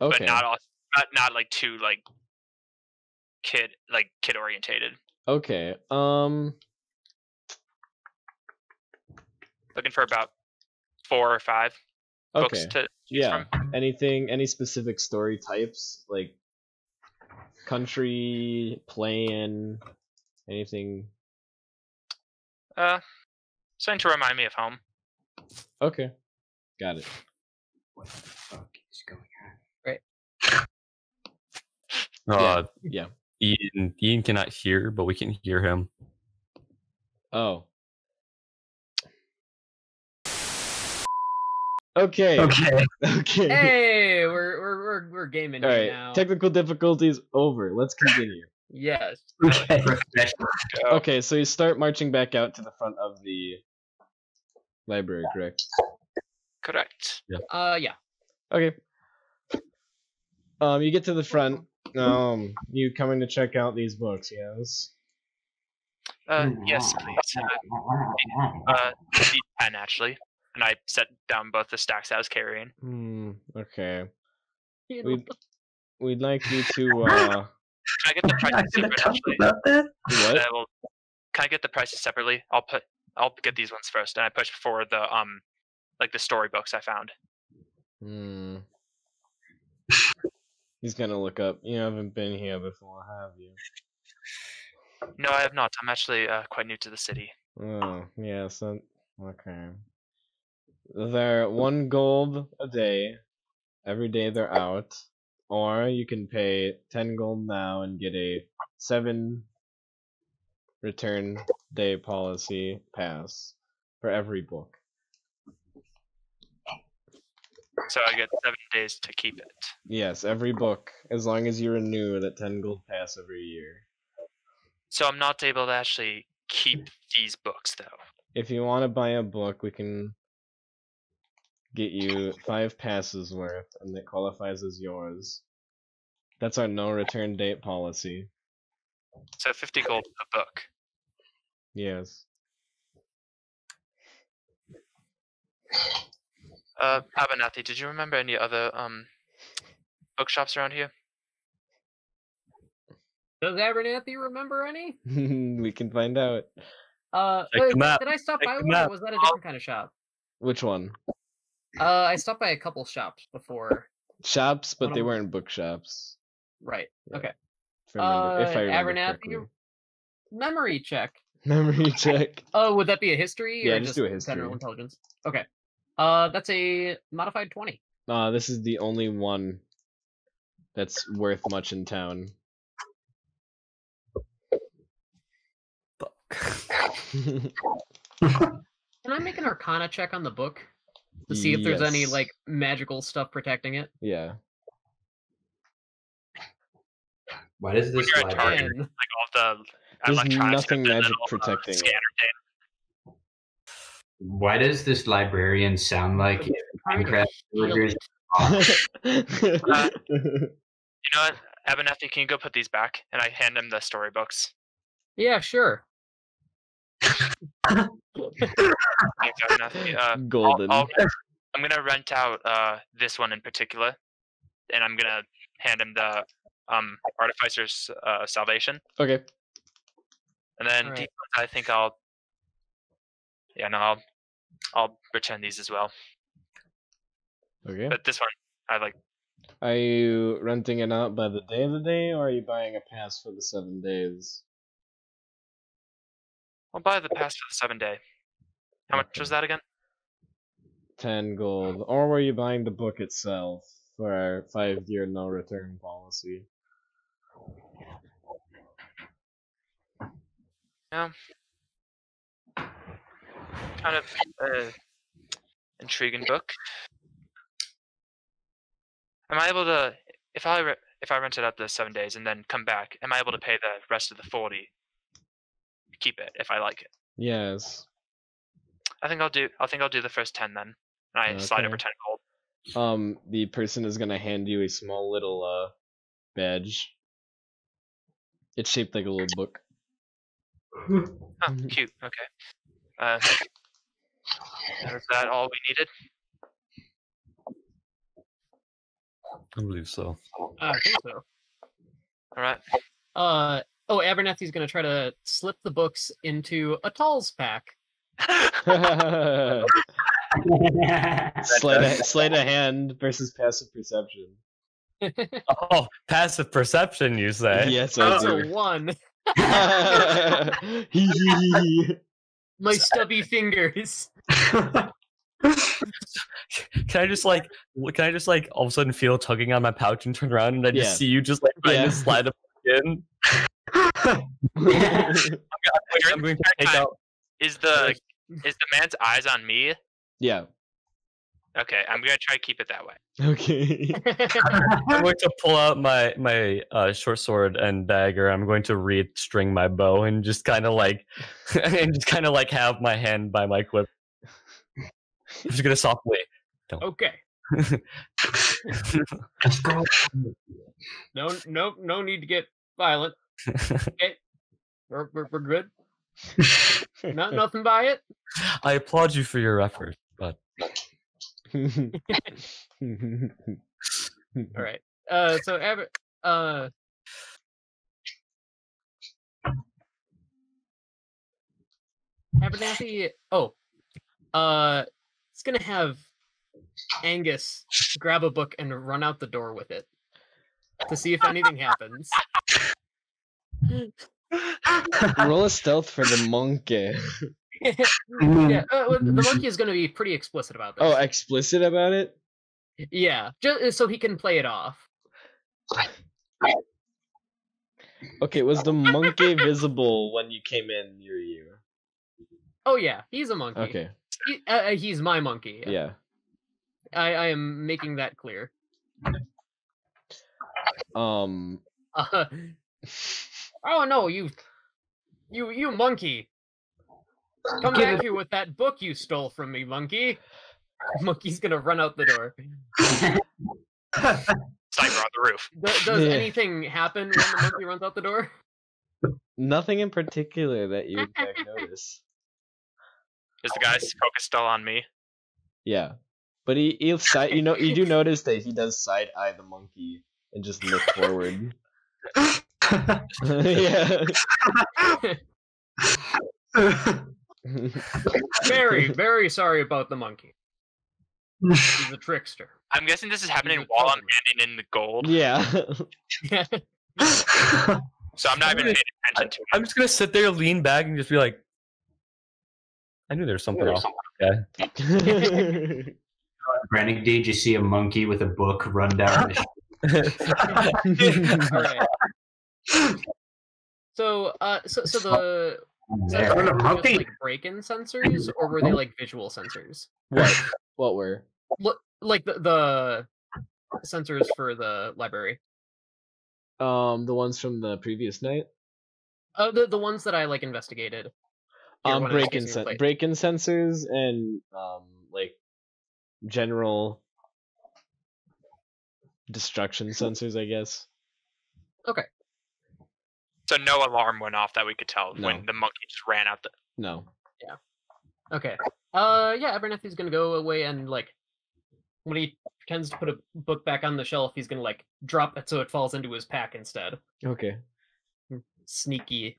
okay. but not all, not not like too like kid like kid orientated. Okay. Um. Looking for about four or five books Okay. to choose Yeah. from. Anything? Any specific story types like country, plan, anything? Uh, something to remind me of home. Okay. Got it. What the fuck is going on? Uh, Yeah. Ian, Ian cannot hear, but we can hear him. Oh. Okay. Okay. Okay. Hey, we're we're we're, we're gaming All here right. now. Technical difficulties over. Let's continue. yes. Okay. Okay, so you start marching back out to the front of the library, correct? Correct. Yeah. Uh, yeah. Okay. Um, you get to the front. Um, you coming to check out these books? Yes. Uh, yes, please. Uh, uh, ten actually, and I set down both the stacks I was carrying. Hmm. Okay. We'd we'd like you to uh. Can I get the We're prices gonna separate talk actually? about that. What? Uh, well, can I get the prices separately? I'll put I'll get these ones first, and I push for the um, like the storybooks I found. Hmm. He's gonna look up. You haven't been here before, have you? No, I have not. I'm actually uh, quite new to the city. Oh, yes. that- okay. They're one gold a day. Every day they're out. Or you can pay 10 gold now and get a 7 return day policy pass for every book. So I get seven days to keep it. Yes, every book, as long as you renew that 10 gold pass every year. So I'm not able to actually keep these books though. If you want to buy a book, we can get you five passes worth, and it qualifies as yours. That's our no return date policy. So 50 gold a book. Yes. Uh, Abernathy, did you remember any other um bookshops around here? Does Abernathy remember any? we can find out. Uh, Check wait, did I stop Check by one? Or was that a different kind of shop? Which one? Uh, I stopped by a couple shops before. Shops, but they of- weren't bookshops. Right. Okay. If I remember, if Uh, I remember Abernathy, correctly. Memory check. Memory check. Oh, would that be a history? Yeah, or just just do a history. General intelligence. Okay. Uh, that's a modified twenty. Uh, this is the only one that's worth much in town. Can I make an Arcana check on the book to see if there's any like magical stuff protecting it? yeah. Why does this When you're at library? Target, Ten. like all the There's electronics nothing and then magic all the protecting it. scanner thing. Why does this librarian sound like Minecraft heal? Uh, You know what, Abernathy, can you go put these back? And I hand him the storybooks. Yeah, sure. Thanks, Abernathy. Uh, I'll- Golden. I'll, I'm gonna rent out uh this one in particular, and I'm gonna hand him the um Artificer's uh, Salvation, Okay. and then Alright. these ones I think I'll. Yeah, no, I'll I'll return these as well. Okay. But this one, I like. Are you renting it out by the day of the day, or are you buying a pass for the seven days? I'll buy the pass for the seven day. How much was that again? Ten gold. Oh. Or were you buying the book itself for our five year no return policy? Kind of uh, intriguing book. Am I able to, if I re- if I rent it out the seven days and then come back, am I able to pay the rest of the forty? Keep it if I like it. Yes. I think I'll do. I think I'll do the first ten then. And I slide over ten gold. Um, the person is gonna hand you a small little uh badge. It's shaped like a little book. Oh, cute. Okay. Uh, is that all we needed? I believe so. I think so. All right. Uh oh, Abernathy's gonna try to slip the books into Atoll's pack. sleight, of, sleight of hand versus passive perception. Oh, passive perception, you say? Yes, I That's a do. one. My stubby fingers. Can I just like, can I just like all of a sudden feel tugging on my pouch and turn around and I just Yeah. see you just like trying Yeah. to slide up in. I'm going to take out. Is the is the man's eyes on me? yeah. Okay, I'm gonna try to keep it that way. Okay. I'm going to pull out my my uh, short sword and dagger. I'm going to re-string my bow and just kind of like, and just kind of like have my hand by my quiver. I'm just gonna softly. okay. Let's go. No, no, no need to get violent. Okay, we're we're, we're good. Not nothing by it. I applaud you for your effort, but All right. Uh, so Aber- uh, Abernathy. Oh, uh, it's gonna have Angus grab a book and run out the door with it to see if anything happens. Roll a stealth for the monkey. Yeah, uh, the monkey is gonna be pretty explicit about this. Oh, explicit about it? yeah, just so he can play it off. Okay, was the monkey visible when you came in near you? Oh yeah, he's a monkey. Okay, He, uh, uh, he's my monkey. yeah. I, I am making that clear. Um, Uh, oh no, you, you, you monkey! Come Give back it- here with that book you stole from me, monkey. Monkey's gonna run out the door. Sniper on the roof. Th- does Yeah. anything happen when the monkey runs out the door? nothing in particular that you would notice. Is the guy focus still on me? Yeah, but he he'll side. You know, you do notice that he does side eye the monkey and just look forward. yeah. Very, very sorry about the monkey. He's a trickster. I'm guessing this is happening while I'm puzzler. handing in the gold, yeah. so I'm not even paying attention to it. I'm just gonna sit there, lean back, and just be like, I knew there was something else." off. Brandon, did you see a monkey with a book run down the All right. So, uh, so, so the there? sensors a were just, monkey. like break-in sensors, or were they like visual sensors? what? What were? Look, like the the sensors for the library. Um, the ones from the previous night. Oh, the the ones that I like investigated. Um, when I was break-in sen- break-in sensors and um, like general destruction sensors, I guess. So no alarm went off that we could tell No. when the monkey just ran out the. No. Yeah. Okay. Uh, yeah, Abernathy's gonna go away and like when he pretends to put a book back on the shelf, he's gonna like drop it so it falls into his pack instead. Okay. Sneaky,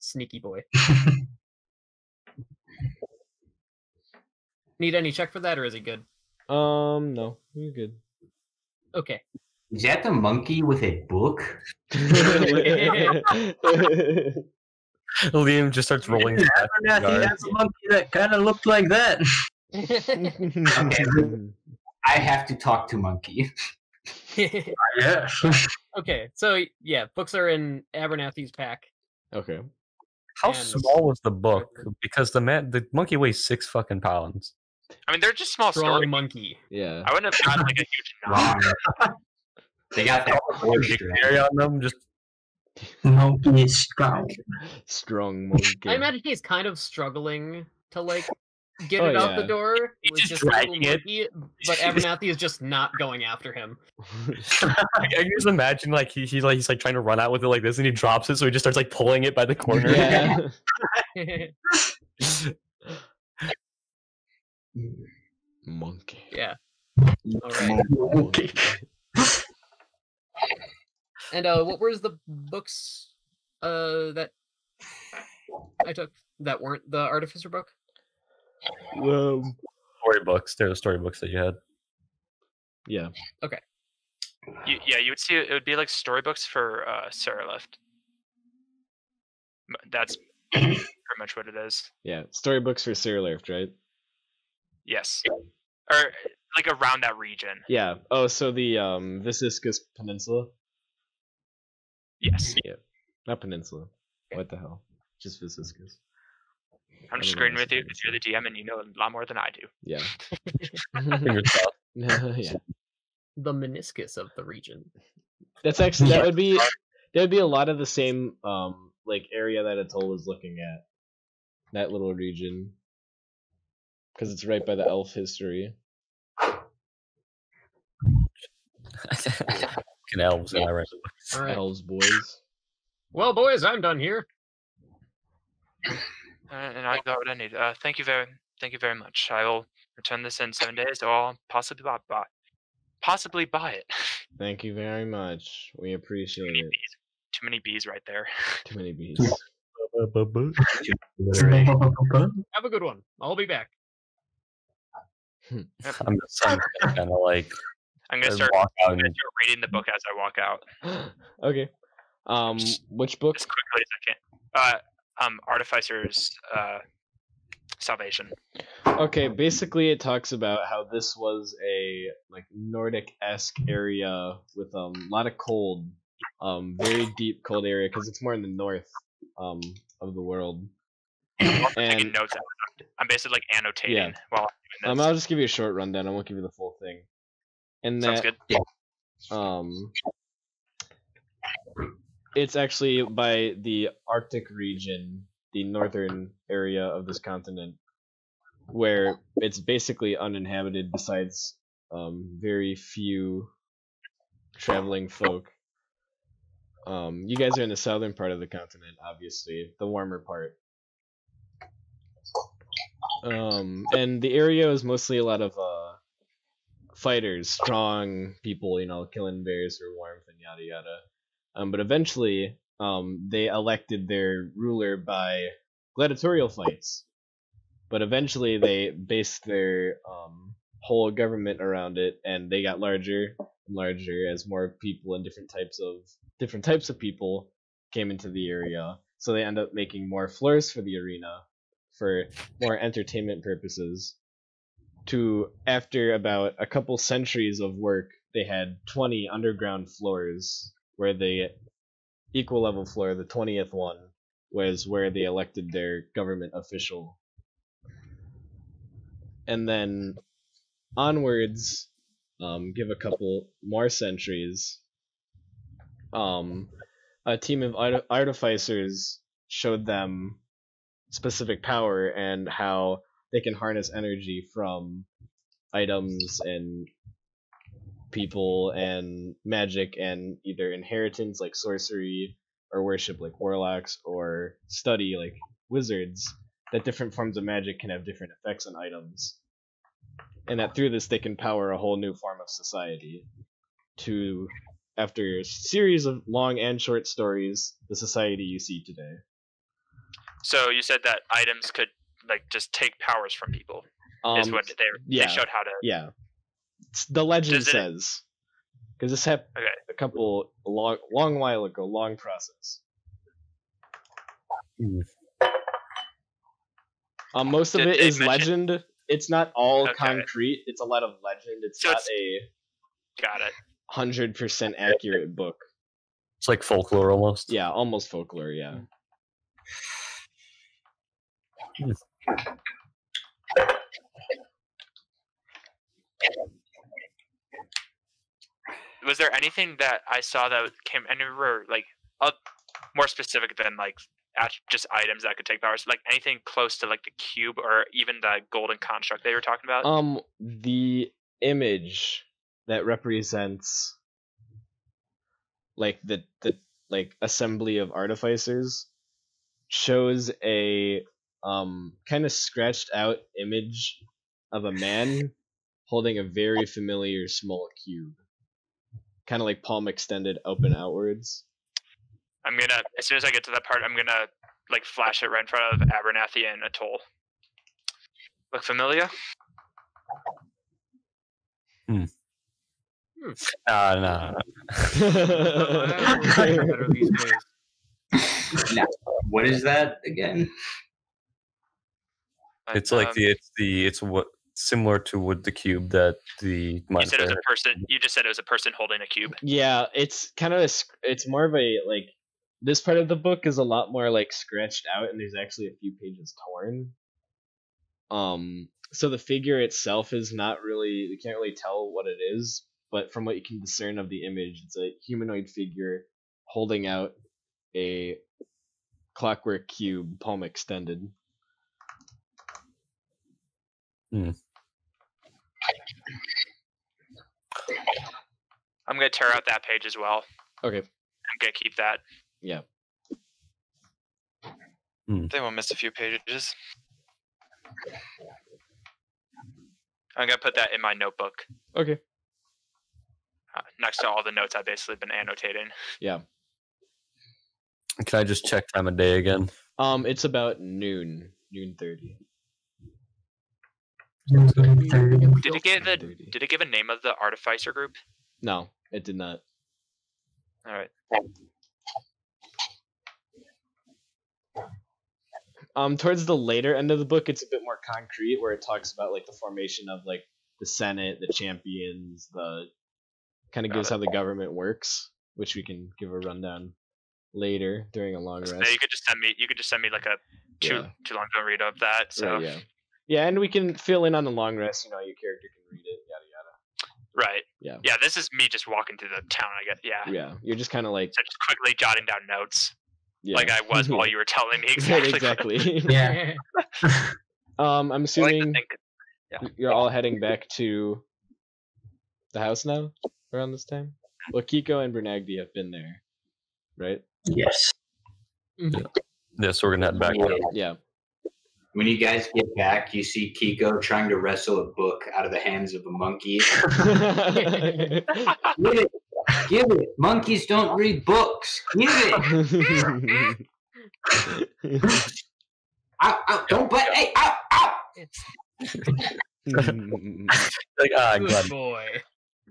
sneaky boy. Need any check for that, or is he good? Um, no, you're good. Okay. Is that the monkey with a book? Liam just starts rolling. fast in the Abernathy yard. has a monkey that kind of looked like that. okay, I have to talk to monkey. Yes. okay. So yeah, books are in Abernathy's pack. okay. How And- small was the book? Because the man, the monkey weighs six fucking pounds. I mean, they're just small Strong stories. monkey. Yeah. I wouldn't have gotten like a huge knot. Wrong. They got that. Dictionary on them, just monkey is strong. Strong monkey. I imagine he's kind of struggling to like get Oh, it out the door. He's with just a little dragging it. monkey, but Abernathy is just not going after him. I can just imagine like he, he's like he's like trying to run out with it like this, and he drops it, so he just starts like pulling it by the corner. yeah. Monkey. yeah. All right. Monkey. And uh, what was the books uh that I took that weren't the Artificer book? Um, storybooks. They're the storybooks that you had. yeah. Okay. You, yeah, you would see it would be like storybooks for uh, Sarah Lift. That's pretty much what it is. Yeah. Storybooks for Sir Lift, right? Yes, or like around that region. Yeah. Oh, so the um Visiscus Peninsula. Yes. Not peninsula. What the hell? Just Visiscus. I'm just don't agreeing with you what's because you're the DM and you know a lot more than I do. Yeah. Fingers crossed. yeah. The meniscus of the region. That's actually that would be that would be a lot of the same um like area that Atoll was looking at. That little region. Because it's right by the elf history. Fucking elves, am I right? All right. Elves boys. Well, boys, I'm done here. Uh, and I got what I need. Uh, thank you very, thank you very much. I will return this in seven days, or I'll possibly buy, buy possibly buy it. Thank you very much. We appreciate many it. bees. Too many bees right there. Too many bees. Have a good one. I'll be back. I'm just kind of like I'm gonna start, I'm out gonna start reading the book as I walk out okay. Um which book? as quickly as I can. Uh, um, Artificer's uh, Salvation. Okay, basically it talks about how this was a like Nordic esque area with um, a lot of cold, um, very deep cold area because it's more in the north um of the world. I'm And- notes. I'm basically like annotating Yeah. while I'm Um, doing I'll just give you a short rundown. I won't give you the full thing. And Sounds good. um, it's actually by the Arctic region, the northern area of this continent, where it's basically uninhabited besides um, very few traveling folk. Um, you guys are in the southern part of the continent, obviously, the warmer part. Um, and the area is mostly a lot of uh, fighters, strong people, you know, killing bears for warmth and yada yada. Um, but eventually, um, they elected their ruler by gladiatorial fights. But eventually, they based their um, whole government around it, and they got larger and larger as more people and different types of different types of people came into the area. So they end up making more floors for the arena for more entertainment purposes. To after about a couple centuries of work, they had 20 underground floors where the equal level floor, the 20th one, was where they elected their government official. And then onwards, um, give a couple more centuries, um, a team of art- artificers showed them specific power and how they can harness energy from items and people and magic and either inheritance like sorcery or worship like warlocks or study like wizards that different forms of magic can have different effects on items. And that through this they can power a whole new form of society to after a series of long and short stories the society you see today. So you said that items could like just take powers from people. um, is what they yeah. they showed how to. Yeah, It's- the legend Does it- says because this happened Okay. a couple a long long while ago, long process. Hmm. Um, most of Did it they is mention- legend. It's not all Okay. concrete. It's a lot of legend. It's So not it's- a Got it. hundred percent accurate book. it's like folklore almost. Yeah, almost folklore. Yeah. Was there anything that I saw that came anywhere like uh, more specific than like just items that could take powers? Like anything close to like the cube or even the golden construct they were talking about? Um, the image that represents like the the like assembly of artificers shows a um kind of scratched out image of a man holding a very familiar small cube kind of like palm extended open outwards I'm gonna as soon as I get to that part, I'm gonna like flash it right in front of Abernathy and Atoll. Look familiar? Ah, nah, Better these days. What is that again? It's like um, the it's the it's what similar to with the cube that the You said it was a person. You just said it was a person holding a cube. Yeah, it's kind of a, it's more of a like this part of the book is a lot more like scratched out and there's actually a few pages torn. Um so the figure itself is not really you can't really tell what it is, but from what you can discern of the image, it's a humanoid figure holding out a clockwork cube, palm extended. I'm gonna tear out that page as well. Okay. I'm gonna keep that. Yeah. They will miss a few pages. I'm gonna put that in my notebook Okay. uh, next to all the notes I've basically been annotating. Yeah. Can I just check time of day again? Um it's about noon, noon 30. Did it give a Did it give a name of the artificer group? No, it did not. All right. um towards the later end of the book it's a bit more concrete where it talks about like the formation of like the senate the champions the kind of gives it. how the government works which we can give a rundown later during a long So rest you could just send me. You could just send me like a too Yeah. too long to read of that. So Right, yeah yeah and we can fill in on the long rest you know your character can read it yada yada. right. Yeah. Yeah. This is me just walking through the town. I guess. Yeah. yeah you're just kind of like So just quickly jotting down notes, yeah. like I was while you were telling me exactly. what- exactly Yeah. um i'm I like to assuming think y- you're all heading back to the house now around this time well kiko and bernagdi have been there right Yes. Yeah, so we're gonna head back. now. yeah When you guys get back, you see Kiko trying to wrestle a book out of the hands of a monkey. Give it, give it. Monkeys don't read books. Give it. Ow, ow, don't bite. Hey, ow, ow. Like, ah, I'm. Good boy.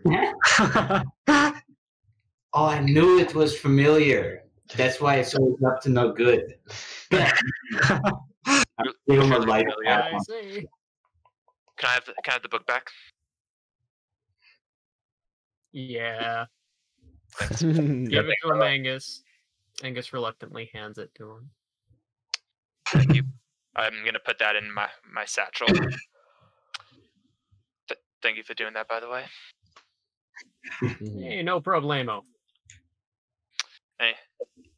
Oh, I knew it was familiar. That's why it's always up to no good. Give him a life Yeah, I on- say. Can I have the, can I have the book back? Yeah. yeah, Give it to him, Angus. Angus reluctantly hands it to him. Thank you. I'm gonna put that in my my satchel. Th- thank you for doing that, by the way. Hey, no problemo. Hey,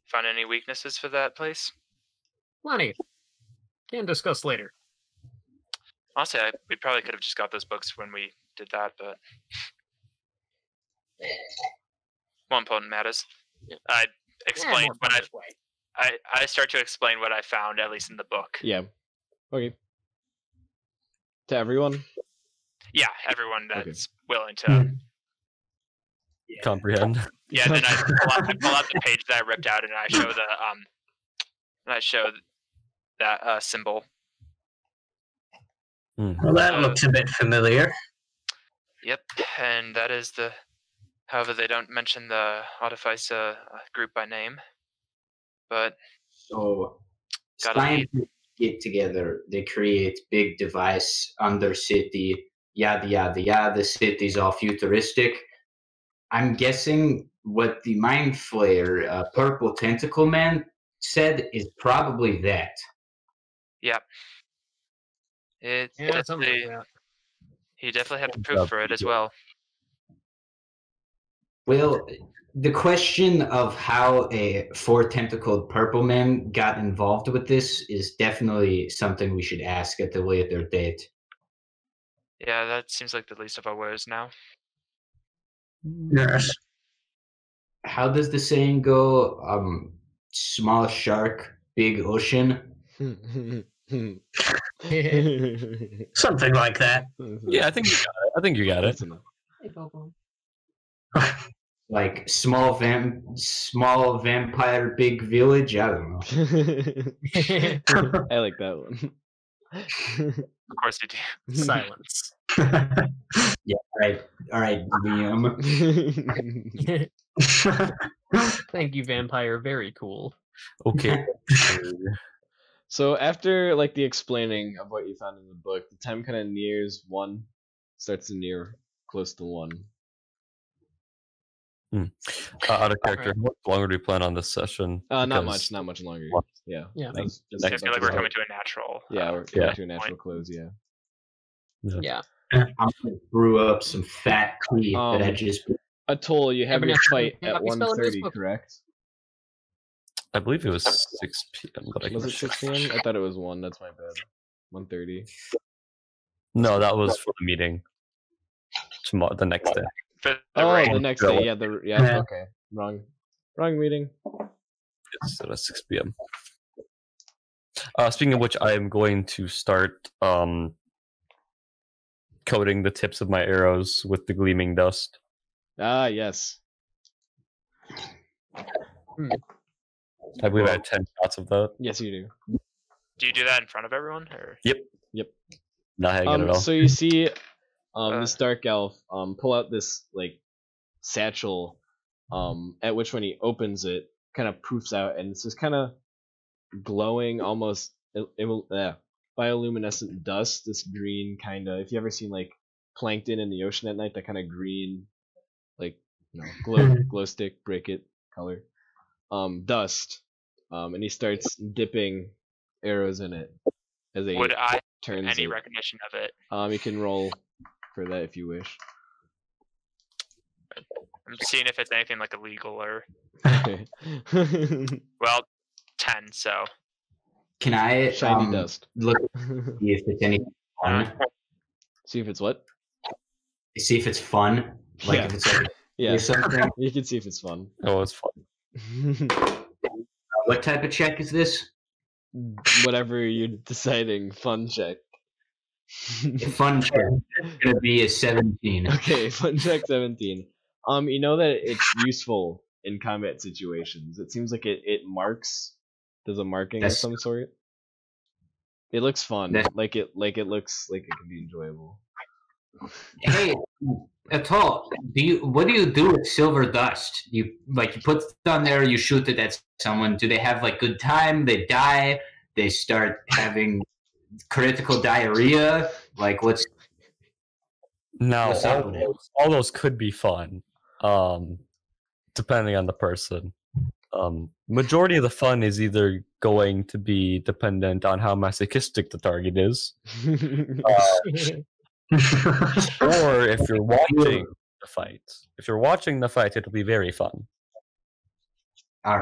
find any weaknesses for that place? Plenty. Can discuss later. Honestly, I, we probably could have just got those books when we did that, but more important matters. I explained more what I, way. I I start to explain what I found at least in the book. yeah. Okay. To everyone. Yeah, everyone Okay. that's willing to. Mm. Comprehend. Yeah, and then I pull, out, I pull out the page that I ripped out, and I show the um, and I show that uh, symbol. Hmm. Well, that Uh, looks a bit familiar. Yep, and that is the. However, they don't mention the Artifice uh, group by name, but So scientists get together. They create big device under city. Yada yada yada. The city's all futuristic. I'm guessing what the mind flayer, uh, purple tentacle man, said is probably that. It Yeah, something definitely, like that. he definitely had Good proof for it as well. Well, the question of how a four tentacled purple man got involved with this is definitely something we should ask at the later date. Yeah, that seems like the least of our worries now. Yes. How does the saying go? Um, small shark, big ocean. Hmm, hmm, hmm. Something like that. Mm-hmm. Yeah, I think you got it. I think you got it. That's enough. Like small vamp, small vampire, big village. I don't know. I like that one. Of course you do. Silence. Yeah. All right, all right, Liam. Thank you, vampire. Very cool. Okay. So after like the explaining of what you found in the book, the time kind of nears one, starts to near close to one. Uh, out of character, how much longer do we plan on this session? Uh, not much, not much longer. What? Yeah. Yeah. that was just I feel like we're to coming to a natural. Yeah, uh, we're Yeah. coming to a natural close. Yeah. Yeah. I'm gonna brew up some fat tea that I Um, just. Atoll, you have your fight at we spell it in this 1.30, correct? I believe it was 6 p.m. But Was can it 6 p.m.? I thought it was 1. That's my bad. 1.30. No, that was for the meeting. Tomorrow, the next day. the Oh, raid. the next day. Yeah, the yeah, Yeah. okay. Wrong. Wrong meeting. It's at 6 p.m. Uh, speaking of which, I am going to start um, coating the tips of my arrows with the gleaming dust. Ah, yes. I believe I had 10 shots of that. Yes, you do. Do you do that in front of everyone, or Not hanging Um, at all. so you see um Uh. this dark elf um pull out this like satchel um at which when he opens it kind of poofs out and it's this kind of glowing almost il- il- uh, bioluminescent dust this green kind of if you ever seen like plankton in the ocean at night that kind of green like you know glow glow stick break it color um dust um and he starts dipping arrows in it as he would I turns any it. recognition of it? Um, you can roll for that if you wish. I'm seeing if it's anything like illegal or well, ten. So Can I Shiny um, dust. look see if it's anything fun? See if it's what? See if it's fun. Like Yeah. if it's like Yeah, something. you can see if it's fun. oh, it's fun. What type of check is this? Whatever you're deciding, fun check. Fun check. It's gonna be a seventeen. okay, fun check 17. Um, you know that it's useful in combat situations. It seems like it, it marks, does a marking That's- of some sort. It looks fun. Like it, like it looks like it can be enjoyable. Hey, at all? Do you what do you do with silver dust? You like you put it on there, you shoot it at someone. Do they have like good time? They die. They start having critical diarrhea. Like what's no, What's all those, all those could be fun, um, depending on the person. Um, majority of the fun is either going to be dependent on how masochistic the target is, or if you're watching the fight. If you're watching the fight, it'll be very fun. uh,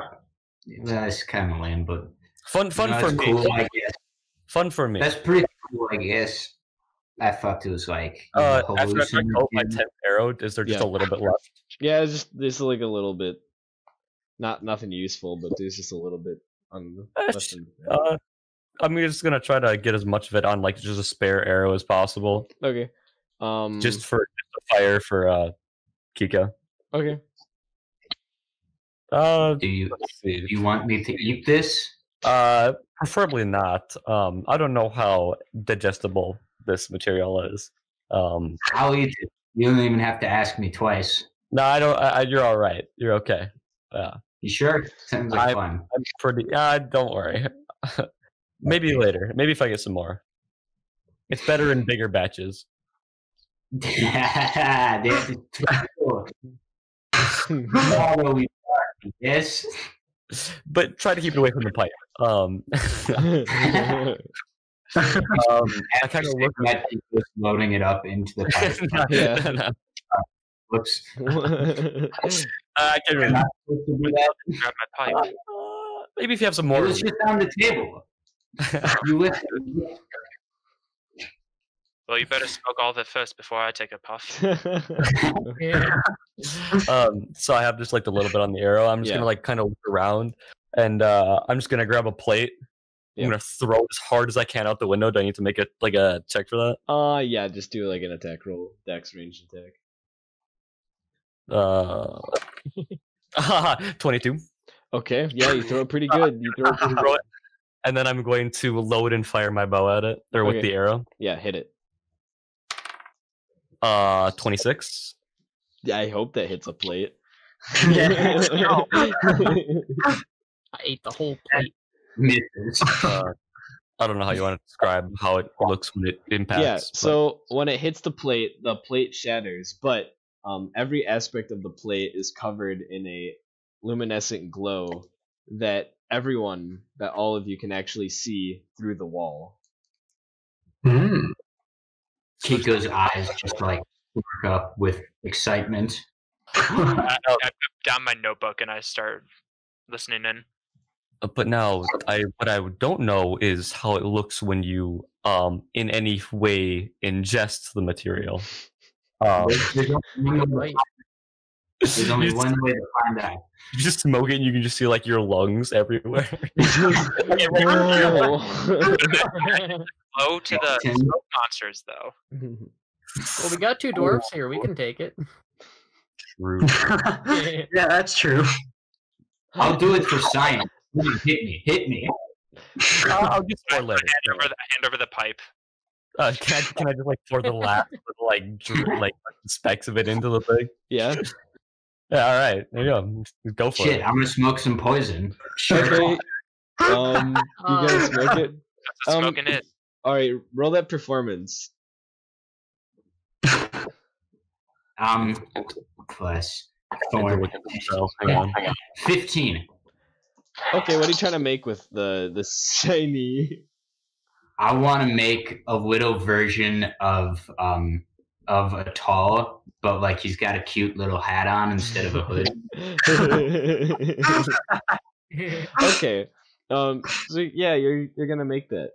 that's kind of lame, but Fun, fun no, for me. cool, I guess. Fun for me. That's pretty cool, I guess. I thought it was like you Uh, after I coat my hallucinating. tenth arrow, is there just Yeah. a little bit left? Yeah, it's just this is like a little bit, not nothing useful, but there's just a little bit on. the Uh, I'm just gonna try to get as much of it on like just a spare arrow as possible, okay. Um. just for just a fire for uh Kika. okay. Uh, Do you do you want me to eat this? Uh, preferably not. Um, I don't know how digestible this material is. Um, I'll eat it. You don't even have to ask me twice. no, I don't. I, I- you're all right. You're okay. Yeah, You sure? Sounds like I- fun. I'm pretty. Uh, don't worry. Maybe later. Maybe if I get some more. It's better in bigger batches. That's cool. Follow me, yes. But try to keep it away from the pipe. Um, um I kind of look. That is just loading it up into the pipe. Yeah. Whoops. I can really. Not supposed to do that. grab my pipe. Uh, maybe if you have some It more. was just on the table. You lift Well, you better smoke all of it first before I take a puff. Yeah. um, so I have just like a little bit on the arrow. I'm just Yeah. gonna like kind of look around, and uh, I'm just gonna grab a plate. Yeah. I'm gonna throw it as hard as I can out the window. Do I need to make it like a check for that? uh, yeah, just do like an attack roll, dex range attack. Uh, 22. Okay, yeah, you throw it pretty good. You throw it pretty good. It, and then I'm going to load and fire my bow at it, or with the arrow. Yeah, hit it. Uh, 26. Yeah, I hope that hits a plate. I ate the whole plate. misses. Uh, I don't know how you want to describe how it looks when it impacts. yeah. but- So when it hits the plate, the plate shatters, but um, every aspect of the plate is covered in a luminescent glow that everyone, that all of you can actually see through the wall. Hmm. Kiko's eyes just like work up with excitement. I, I put down my notebook and I start listening in. Uh, but now I what I don't know is how it looks when you um in any way ingest the material. Um, There's, there's only one way, Right. There's only one way to find out. you just smoke it and you can just see like your lungs everywhere. Low to the smoke monsters, though. well, we got two dwarfs here. We can take it. True. yeah, that's true. I'll do it for science. Hit me, hit me. I'll, I'll just I pour I later. hand over the hand over the pipe. Uh, can I can I just like pour the last like like specks of it into the thing? yeah. Yeah, all right. There you go. Go for it. Shit, it. I'm gonna smoke some poison. Okay. Um, you guys smoke it. That's Um, smoking is. All right. Roll that performance. Um, plus I have to four. look at. Hang on. Fifteen. Okay. What are you trying to make with the the shiny? I want to make a little version of um of Atoll, but like he's got a cute little hat on instead of a hood. okay. Um. So yeah, you're you're gonna make that.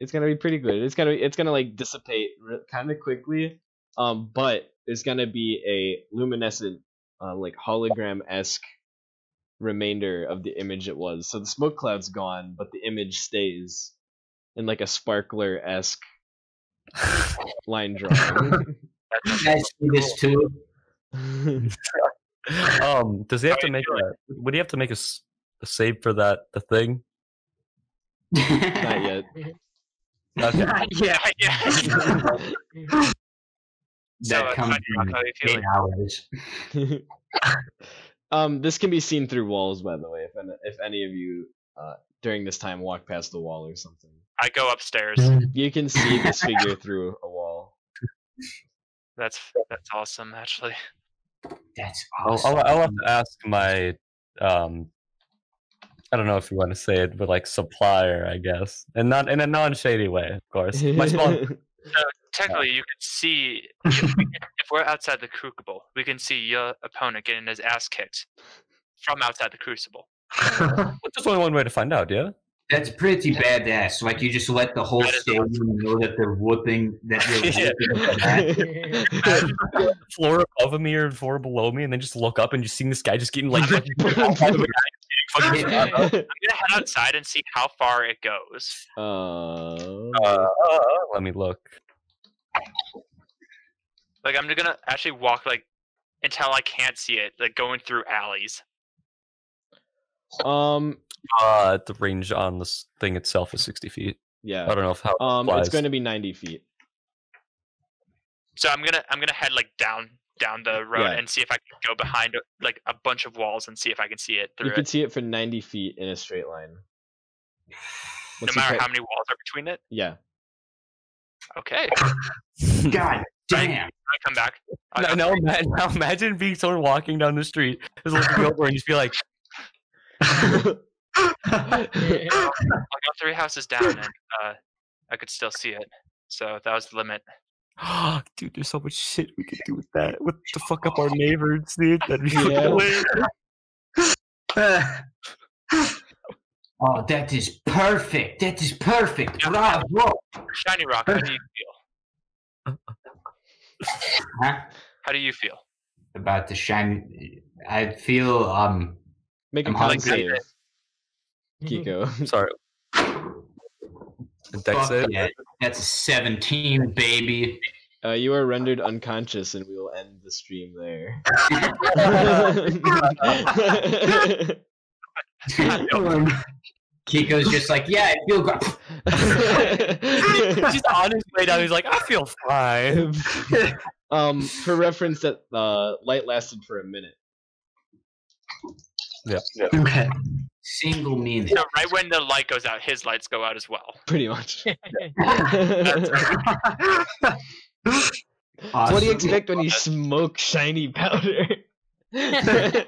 It's gonna be pretty good. It's gonna it's gonna like dissipate kind of quickly. Um. But there's gonna be a luminescent, uh, like hologram esque remainder of the image it was. So the smoke cloud's gone, but the image stays in like a sparkler esque line drawing. You guys see this too? Um, does he have to make doing? a? Would he have to make a, s- a save for that the thing? Not yet. Okay. yeah. yeah. that uh, comes in how eight hours. um, this can be seen through walls, by the way. If any, if any of you uh, during this time walk past the wall or something, I go upstairs. you can see this figure through a wall. That's that's awesome, actually. That's awesome. I'll, I'll have to ask my um. I don't know if you want to say it, but like supplier, I guess, and not in a non-shady way, of course. My small Technically, you can see if, we, if we're outside the crucible, we can see your opponent getting his ass kicked from outside the crucible. There's only one way to find out, yeah. That's pretty badass. Like you just let the whole stadium know that they're whooping that you're Yeah. whooping. Floor above me or floor below me, and then just look up and just seeing this guy just getting like fucking I'm gonna head outside and see how far it goes. uh, Uh, let me look. Like I'm gonna actually walk like until I can't see it, like going through alleys. Um, Uh, the range on this thing itself is 60 feet. Yeah. I don't know if how it Um, it's going to be ninety feet. So I'm gonna I'm gonna head like down down the road Yeah. and see if I can go behind like a bunch of walls and see if I can see it through You can it. see it for ninety feet in a straight line. No matter how many walls are between it. Yeah. Okay. God damn. I come back. I'll No, go no, three- man, now imagine being someone walking down the street, just looking over and just be like, I'll go three houses down and uh, I could still see it. So that was the limit. dude, there's so much shit we could do with that. With the fuck up our neighbors, dude. That'd be Yeah. hilarious. Oh, that is perfect. That is perfect. Bravo. Shiny Rock, how do you feel? Huh? How do you feel? About the shine. I feel um. Make a I'm con hungry. save, Kiko. Sorry. Dex Fuck save? yeah. That's a seventeen, baby. Uh, you are rendered unconscious, and we will end the stream there. Kiko's just like, yeah, I feel good. He's just on his way down. He's like, I feel fine. um, for reference, that uh, light lasted for a minute. Okay. single minute. So right when the light goes out, his lights go out as well. Pretty much. Awesome. What do you expect when you smoke shiny powder? Kiko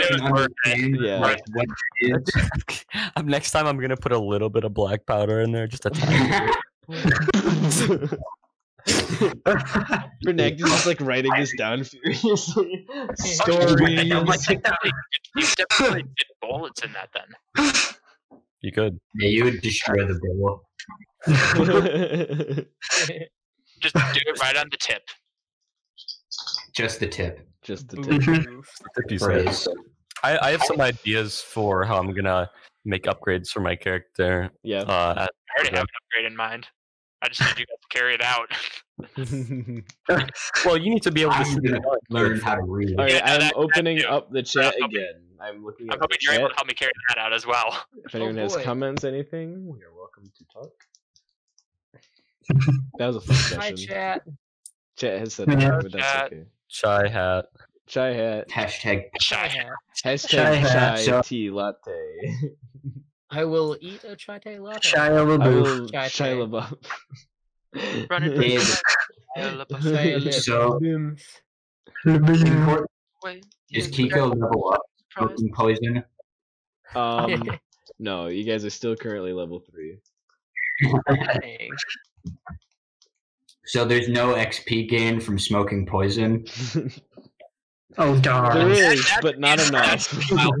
can understand Yeah. like, what it is. Um, next time I'm gonna put a little bit of black powder in there, just a tiny. Bernac is just like writing this down furiously. I'm Stories. like, you definitely did bullets in that then. You could. yeah, you would destroy the bowl. Just do it right on the tip. Just the tip. just the tip. If you For say. I, I have some ideas for how I'm gonna make upgrades for my character. Yeah. Uh, I already have an upgrade in mind. I just need you guys to carry it out. well, you need to be able to I'm gonna learn how to read. All right, Yeah, I'm that- that opening too. up the chat hoping- again. I'm looking I'm at the hoping you're able to help me carry that out as well. If anyone has oh, comments, anything, you're welcome to talk. That was a fun Hi, chat. Chat has said Yeah. that, but that's Chat. okay. Chai hat. Chai hat. Hashtag Shy. Hashtag Chai hat, chai so- tea latte. I will eat a chai tea latte. Shia I LaBeouf. will Chai chai. LaBeouf. Running Dave. So- Boom. important Wait, is Kiko level up smoking poison. Um, no, you guys are still currently level three. So there's no XP gain from smoking poison. Oh there darn. is, but not enough.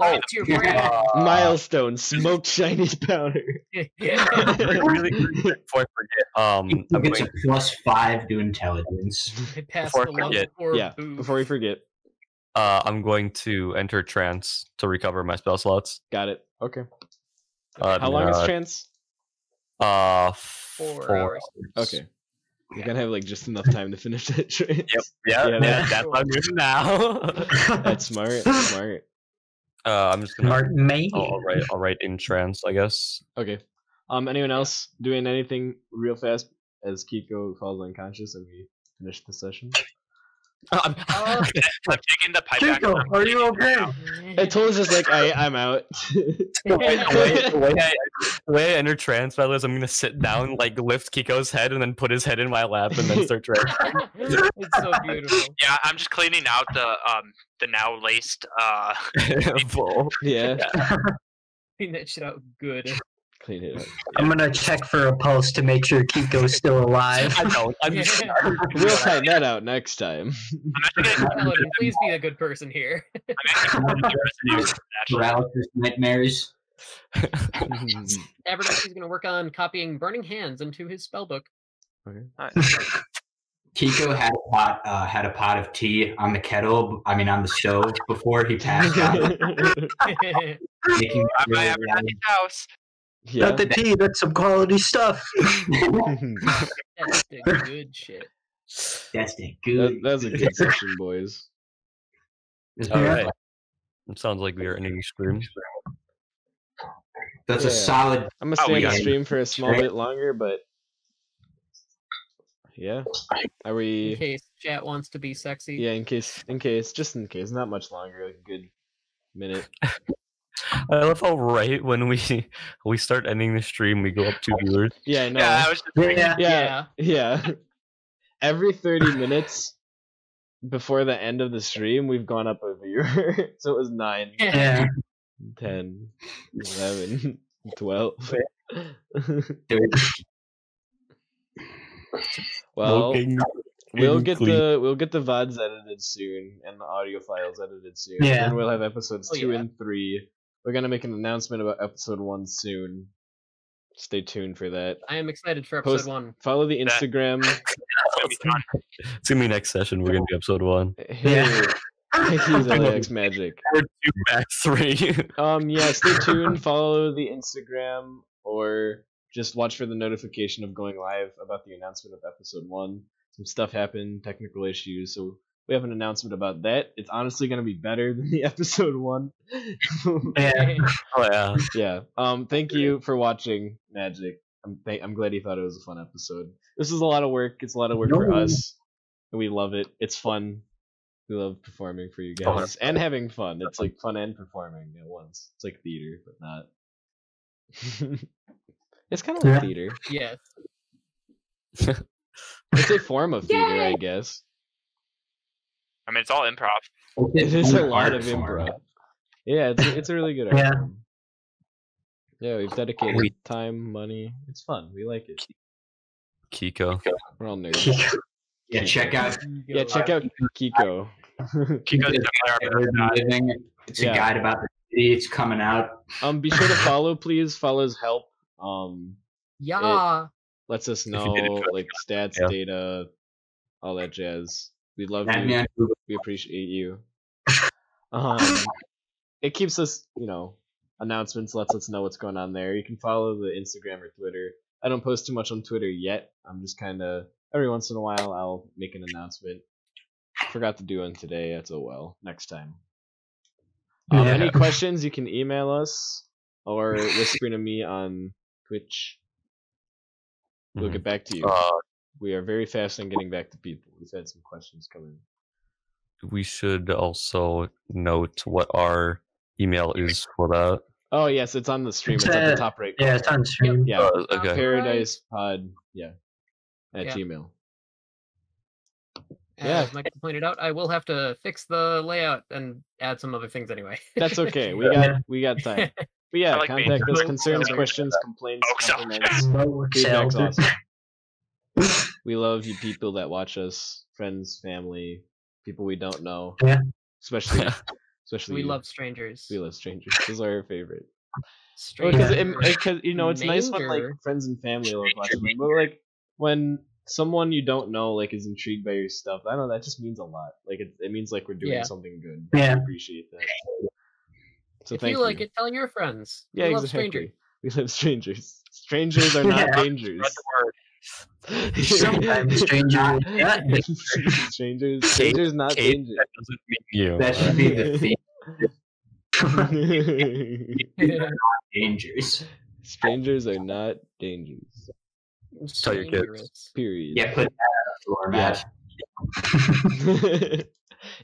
Oh, to. Milestone: smoke shiny powder. really, really before I forget. Um, I'm gets going, a plus five to intelligence. Before I forget. yeah. booth. Before we forget, uh, I'm going to enter trance to recover my spell slots. got it. Okay. Uh, How long is uh, trance? Uh, Four four. hours. Okay. You're gonna have like just enough time to finish that trance. Yep. Yeah, Yeah, yeah, that- that's what I'm now. That's smart. That's smart. uh, I'm just gonna. Smart mate. I'll, I'll write. I'll write in trance, I guess. Okay. Um. Anyone else doing anything real fast as Kiko falls unconscious and we finish the session? I'm, Oh. I'm taking the pipe back. Kiko, are you okay? I told us just like I I'm out. the, way, the, way, I, the way I enter trance, by the way, is I'm gonna sit down, like lift Kiko's head, and then put his head in my lap, and then start trance. it's so beautiful. Yeah, I'm just cleaning out the um the now laced uh Full. yeah. Clean that shit out good. Clean it up. I'm gonna check for a pulse to make sure Kiko's still alive. I don't. I'm just. We'll find that out next time. I'm actually gonna Paladin, please be a good person here. I'm actually gonna do the residues of that. Paralysis nightmares. Abernathy's going to work on copying Burning Hands into his spellbook. Kiko had a pot uh, had a pot of tea on the kettle. I mean, on the stove before he passed out, making I'm sure at that- Abernathy's house. Yeah. Not the tea, that's some quality stuff. That's the good shit. That's the good. that was a good session, boys. All right. It sounds like we are ending stream. That's Yeah. a solid. I'm gonna Oh, stay we on the stream for a small bit longer, but yeah. Are we? In case chat wants to be sexy. Yeah, in case, in case, just in case, not much longer, like a good minute. I love how right when we we start ending the stream, we go up two viewers. Yeah, I know. Yeah, I was just thinking, Yeah. yeah, yeah. Every 30 minutes before the end of the stream, we've gone up a viewer. so it was 9, Yeah. 10, 11, 12. well, we'll get the we'll get the VODs edited soon and the audio files edited soon. Yeah. And we'll have episodes Oh, 2 yeah. and 3. We're going to make an announcement about episode 1 soon. Stay tuned for that. I am excited for episode Post- one. Follow the Instagram. it'll be fun. It's gonna be next session. We're gonna do episode one. Hey, thank you, LAX Magic. Or two back three. Um, yeah, stay tuned. Follow the Instagram, or just watch for the notification of going live about the announcement of episode one. Some stuff happened, technical issues, so we have an announcement about that. It's honestly gonna be better than the episode one. Yeah. oh yeah. yeah. Um, thank you for watching Magic. I'm th- I'm glad you thought it was a fun episode. This is a lot of work. It's a lot of work for us, and we love it. It's fun. We love performing for you Oh, guys and having fun. It's like fun and performing at once. It's like theater, but not. it's kind of like Yeah. theater. Yes. It's a form of theater, I guess. I mean, it's all improv. It is a lot of improv. Yeah, it's a, it's a really good art Yeah. form. Yeah, we've dedicated We- time, money. It's fun. We like it. Kiko. We're all nerds. Yeah, check out Yeah, check out Kiko. Kiko's It's definitely our best Urban guy. Living. It's Yeah. a guide about the city. It's coming out. um, be sure to follow, please. Follows help. Um, Yeah. lets us know did it for- like stats, Yeah. data, all that jazz. We love me you. We appreciate you. Um, it keeps us, you know, announcements lets us know what's going on there. You can follow the Instagram or Twitter. I don't post too much on Twitter yet. I'm just kind of every once in a while I'll make an announcement. Forgot to do one today. That's oh well. Next time. Um, Yeah. Any questions? You can email us or whisper to me on Twitch. We'll Mhm. get back to you. Uh, we are very fast in getting back to people. We've had some questions come in. we should also note what our email is for that. Oh yes, it's on the stream. It's, It's, at the top right. Yeah, it's on stream. Yeah, Uh, okay. Pair O' Dice Pod. Yeah, at Yeah. Gmail. As Yeah. Michael pointed out, I will have to fix the layout and add some other things anyway. That's okay. We Yeah. got we got time. But yeah, like being contact us. Concerns, questions, complaints, Both sellers. compliments. Remote Feedback's awesome. We love you people that watch us, friends, family, people we don't know. Yeah. Especially, especially we you. love strangers. we love strangers. Those are our favorite. strangers. because because you know it's nice when like friends and family love watching them, but like when someone you don't know like is intrigued by your stuff, I don't know that just means a lot. Like it, it means like we're doing Yeah. something good. Yeah. I appreciate that. So if thank you like it, tell your friends. Yeah, we love exactly. strangers. We love strangers. Strangers are not Yeah. dangers. Spread the word. Sometimes strangers are not strangers, strangers not Kate, dangers. that doesn't mean you. That should be the theme. strangers Dangers. are not dangers. Tell your kids. Period. Yeah, put that on the floor, Matt.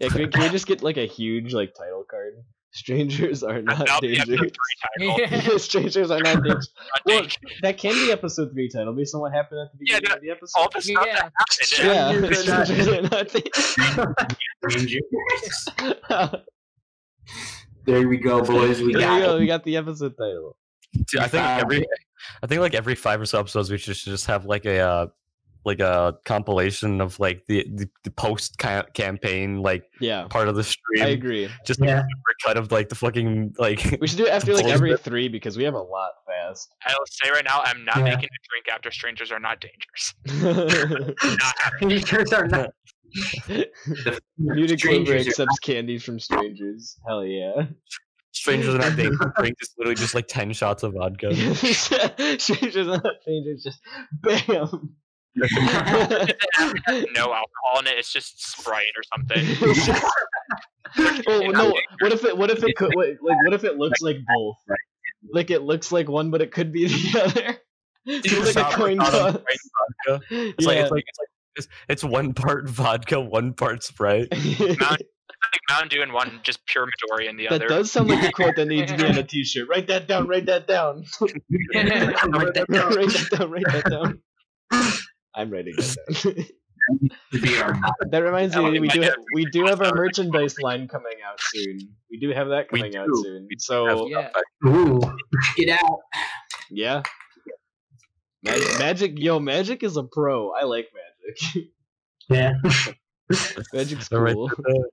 yeah, can we, can we just get like a huge like title card? Strangers are not That'll be episode dangerous. Yeah. Strangers are not dangerous. Not Well, that can be episode three title based on what happened at the Yeah, beginning no, of the episode. All the stuff Yeah. that happened. Strangers are not Strangers are not- dangerous. There we go, boys. We there got we go. We got the episode title. Dude, I think every, I think like every five or so episodes, we should, should just have like a, uh, like a compilation of like the the, the post ca- campaign like Yeah, part of the stream. I agree. Just like Yeah. a cut of like the fucking like. We should do it after like every it. three because we have a lot fast. I'll say right now, I'm not Yeah. making a drink after strangers are not dangerous. Not happening. Strangers are not. Muted Clover Strangers are accepts candy from strangers. Hell yeah. Strangers are not dangerous. Drink is literally just like ten shots of vodka. strangers are not strangers. Just bam. no alcohol in it. It's just Sprite or something. oh no! What if it? What if it could? Like, what if it looks like both? Like it looks like one, but it could be the other. It's like a coin toss. Sprite and. It's like Yeah. it's like it's like it's, it's one part vodka, one part Sprite. Mount, like Mountain Dew and one just pure Midori and the That other. does sound like a quote that needs to be on a T-shirt. Write that down. Write that down. Write that write that down. Write that down. I'm writing that down. We are not. that reminds I me, we do have, we do have our merchandise line coming out soon. We do have that coming out soon. So Yeah. Get out. yeah, Mag- magic. Yo, magic is a pro. I like magic. Yeah. Magic's All right, cool.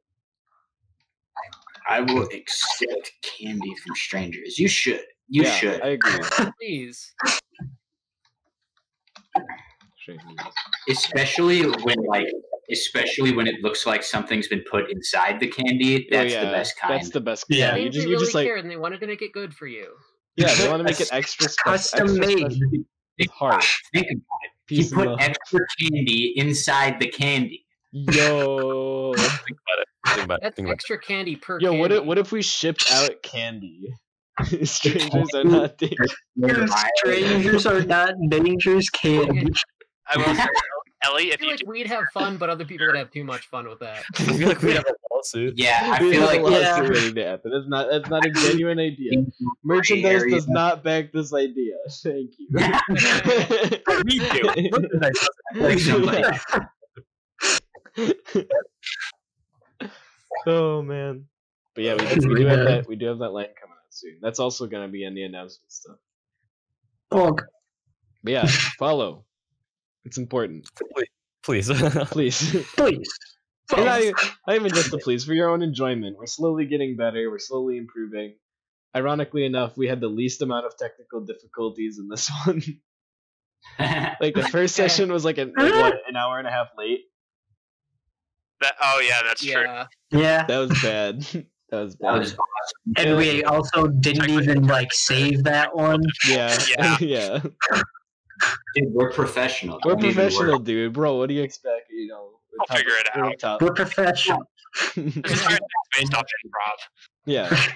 I will accept candy from strangers. You should. You yeah, should. I agree. Please. Strangers. Especially when like especially when it looks like something's been put inside the candy. Oh, That's yeah, the best kind. That's the best. Yeah, Yeah, you They just really you just like and they wanted to make it good for you. yeah. They want to make it extra special. Custom made. Heart. Think about it. He Piece of put the- extra candy inside the candy. Yo. Think about it. Think about That's Think about it. extra candy per Yo, what if what if we shipped out candy? Strangers are not dangerous. Strangers are not dangerous candy. I will say, Ellie, I if feel you like do, we'd have fun, but other people would have too much fun with that. I feel like we'd have a lawsuit. Yeah, I We feel have a like yeah. lawsuit waiting to happen. That's not that's not a genuine idea. Merchandise does not back this idea. Thank you. we do. Merchandise doesn't like oh man. But yeah, we, we do have that we do have that line coming out soon. That's also gonna be in the announcement stuff. Oh, But yeah, follow. It's important. Please. Please. please. And not, even, not even just the please, for your own enjoyment. We're slowly getting better. We're slowly improving. Ironically enough, we had the least amount of technical difficulties in this one. like the first session was like, an, like what, an hour and a half late. that, oh yeah, that's true. yeah. Yeah. That was bad. that was that bad. was And we also didn't even like save that one. yeah, Yeah. yeah. Dude, we're professional. We're Don't even professional, worry. dude, bro. What do you expect? You know, we're I'll figure it we're out. top. We're professional. This entire thing's based off improv. yeah,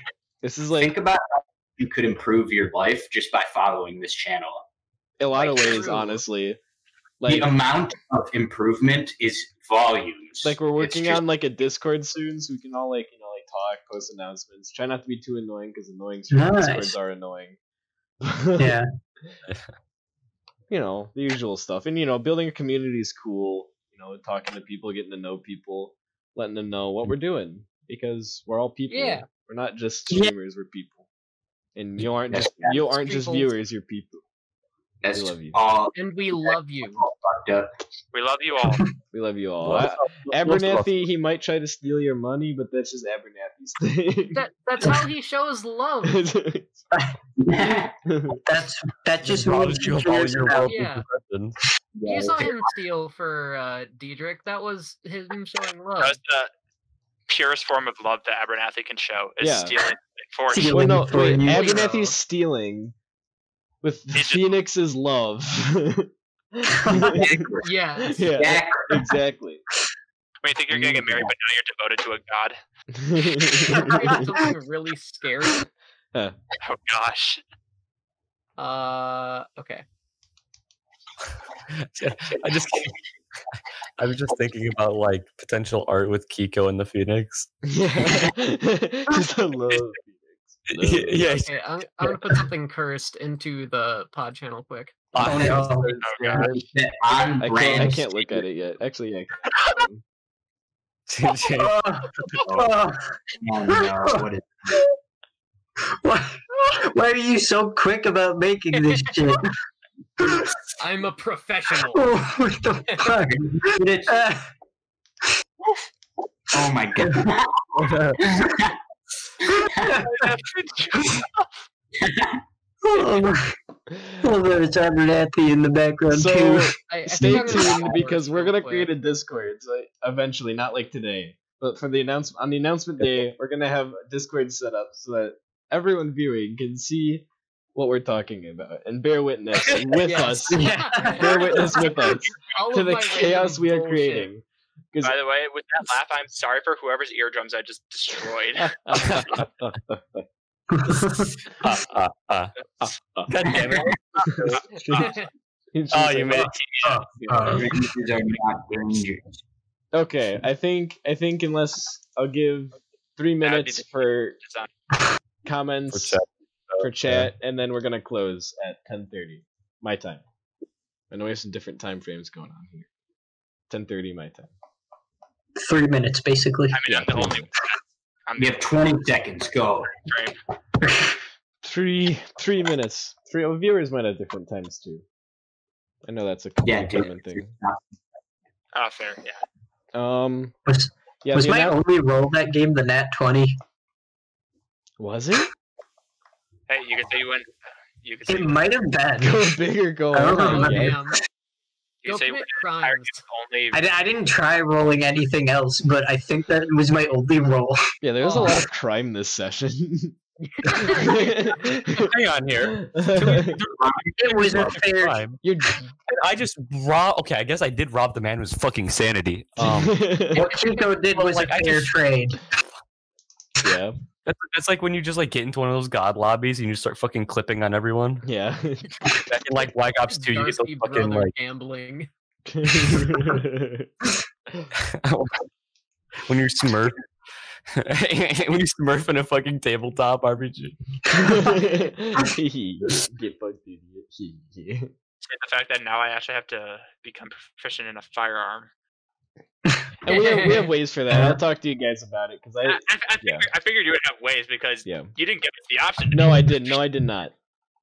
this is like Think about how you could improve your life just by following this channel. a lot of ways, true. honestly. Like, the amount of improvement is volumes. like we're working just- on like a Discord soon, so we can all like you know like talk, post announcements. Try not to be too annoying because annoying Nice. Discords are annoying. Yeah. you know the usual stuff, and you know building a community is cool. You know, talking to people, getting to know people, letting them know what we're doing because we're all people. Yeah. we're not just Yeah. streamers. We're people, and you aren't Yes, just you aren't just viewers. You're people. That's we love you. all And we love you. Fucked up. We love you all. We love you all. Most I- of- most of us- Abernathy, he might try to steal your money, but that's just Abernathy's thing. That that's how he shows love. That's that just robs means you of all your about worldly Yeah. possessions. You saw him steal for uh Diedrich. That was him showing love. That was the purest form of love that Abernathy can show is Yeah. stealing for Stealing. well, no, for wait, you. Abernathy's stealing with He's just- Phoenix's love. Yeah. yeah, Yeah. exactly. When you think you're gonna get married, but now you're devoted to a god. Maybe something really scary. Oh gosh. Uh okay. I just I was just thinking about like potential art with Kiko and the Phoenix. yeah, just a love. Phoenix. Love. yeah, Okay, I'm, I'm gonna put something cursed into the pod channel quick. Oh, no. Oh god. That on I can't. I can't look at it yet. Actually, yeah. I can. Oh, oh, Oh, no, what is why, why are you so quick about making this shit? I'm a professional. Oh, what the fuck? it? Uh, Oh my god. Oh, my- oh, there's Abernathy in the background So too. I, I stay think I'm gonna tuned because we're gonna create a Discord so eventually, not like today, but for the announcement on the announcement day, we're gonna have a Discord set up so that everyone viewing can see what we're talking about and bear witness with Yes. us. Bear witness with us to the chaos we are bullshit. creating. 'Cause- By the way, with that laugh, I'm sorry for whoever's eardrums I just destroyed. Ah, ah, ah. God damn it. It's oh, you made Uh, Rangers are not Rangers. Okay, I think I think unless I'll give three That would be minutes for design. comments chat. for chat, and then we're gonna close at ten thirty my time. I know we have some different time frames going on here. Ten thirty my time. Three minutes, basically. I mean, I'm the only one. minutes. I'm We have 20 seconds. Go. Three three minutes. Three oh, viewers might have different times too. I know that's a Yeah, common, dude. common thing. Oh, fair. Yeah. Um, Was, yeah, was the my annou- only roll that game the Nat 20? was it? Hey, you could say you win. You could say It you might have been. Go big or go I don't home. know. Oh, okay? damn. You Go say crimes. Only I, I didn't try rolling anything else, but I think that was my only roll. Yeah, there was a Oh. lot of crime this session. Hang on here. It was a fair. Crime. You're I just rob. Okay, I guess I did rob the man whose fucking sanity. Um, What Chico did was like, a I fair just- trade. yeah, that's, that's like when you just like get into one of those god lobbies and you start fucking clipping on everyone. yeah. Back in like Black Ops Two, you get those fucking like gambling. when you're smurf, when you smurf in a fucking tabletop RPG. Get fucked, idiot. The fact that now I actually have to become proficient in a firearm. And we have, we have ways for that. I'll talk to you guys about it because I, I I, I, yeah. figured, I figured you would have ways because yeah. you didn't give us the option. No, I didn't. No, I did not.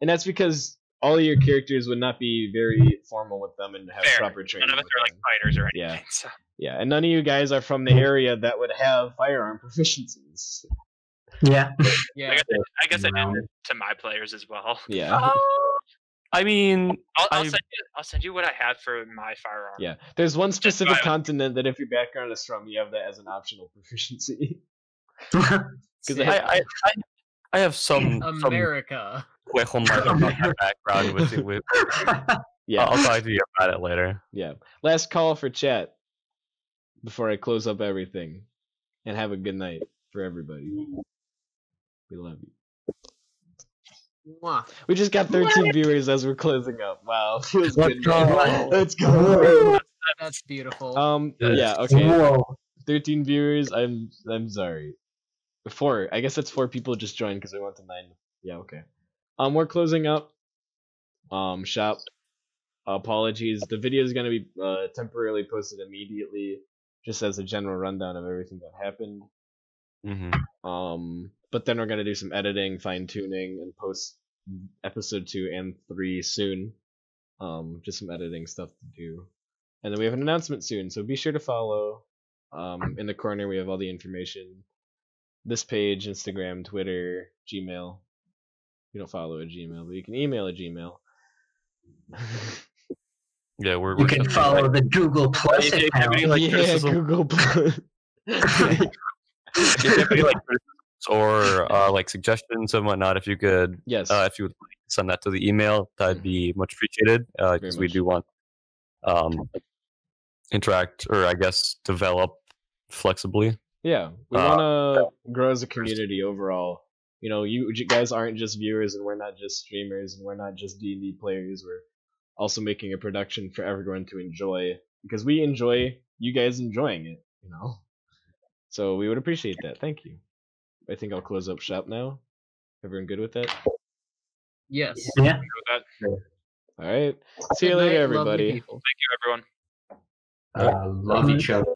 And that's because all of your characters would not be very formal with them and have Fair. proper training. None of us with are like fighters or anything. Yeah. So. Yeah, and none of you guys are from the area that would have firearm proficiencies. Yeah. I Yeah. guess, I, I guess I did it to my players as well. Yeah. Oh, I mean, I'll, I'll I- send you. I'll send you what I have for my firearm. Yeah. There's one specific continent that if your background is from, you have that as an optional proficiency. Because I, I, I, I have some some America. question mark about my background with. With, yeah, I'll talk to you about it later. yeah. Last call for chat before I close up everything, and have a good night for everybody. We love you. Mwah. We just got 13 viewers as we're closing up. Wow, Let's good. go. Let's go. That's beautiful. Um, Yes. yeah, okay. Whoa. 13 viewers. I'm I'm sorry. Four. I guess that's four people just joined because we went to nine. Yeah, okay. Um, we're closing up. Um, shop. Apologies. The video is gonna be uh, temporarily posted immediately, just as a general rundown of everything that happened. Mm-hmm. Um, but then we're gonna do some editing, fine tuning, and post episode two and three soon. Um, just some editing stuff to do, and then we have an announcement soon. So be sure to follow. Um, in the corner we have all the information. This page, Instagram, Twitter, Gmail. You don't follow a Gmail, but you can email a Gmail. Yeah, we're. You we're can just- follow the Google Plus if you have any, like, yeah, criticism- Google Plus. if you have any like criticisms or uh, like suggestions and whatnot, if you could, yes. uh, if you would send that to the email, that'd be much appreciated. Because we do want um interact or I guess develop flexibly. Yeah, we Uh, want to grow as a community overall. You know, you you guys aren't just viewers, and we're not just streamers, and we're not just D and D players. We're also making a production for everyone to enjoy because we enjoy you guys enjoying it. You know, so we would appreciate that. Thank you. I think I'll close up shop now. Everyone good with that? yes. Yeah. With that, All right. See you Good later, night, everybody. Thank you, everyone. Uh, love each other.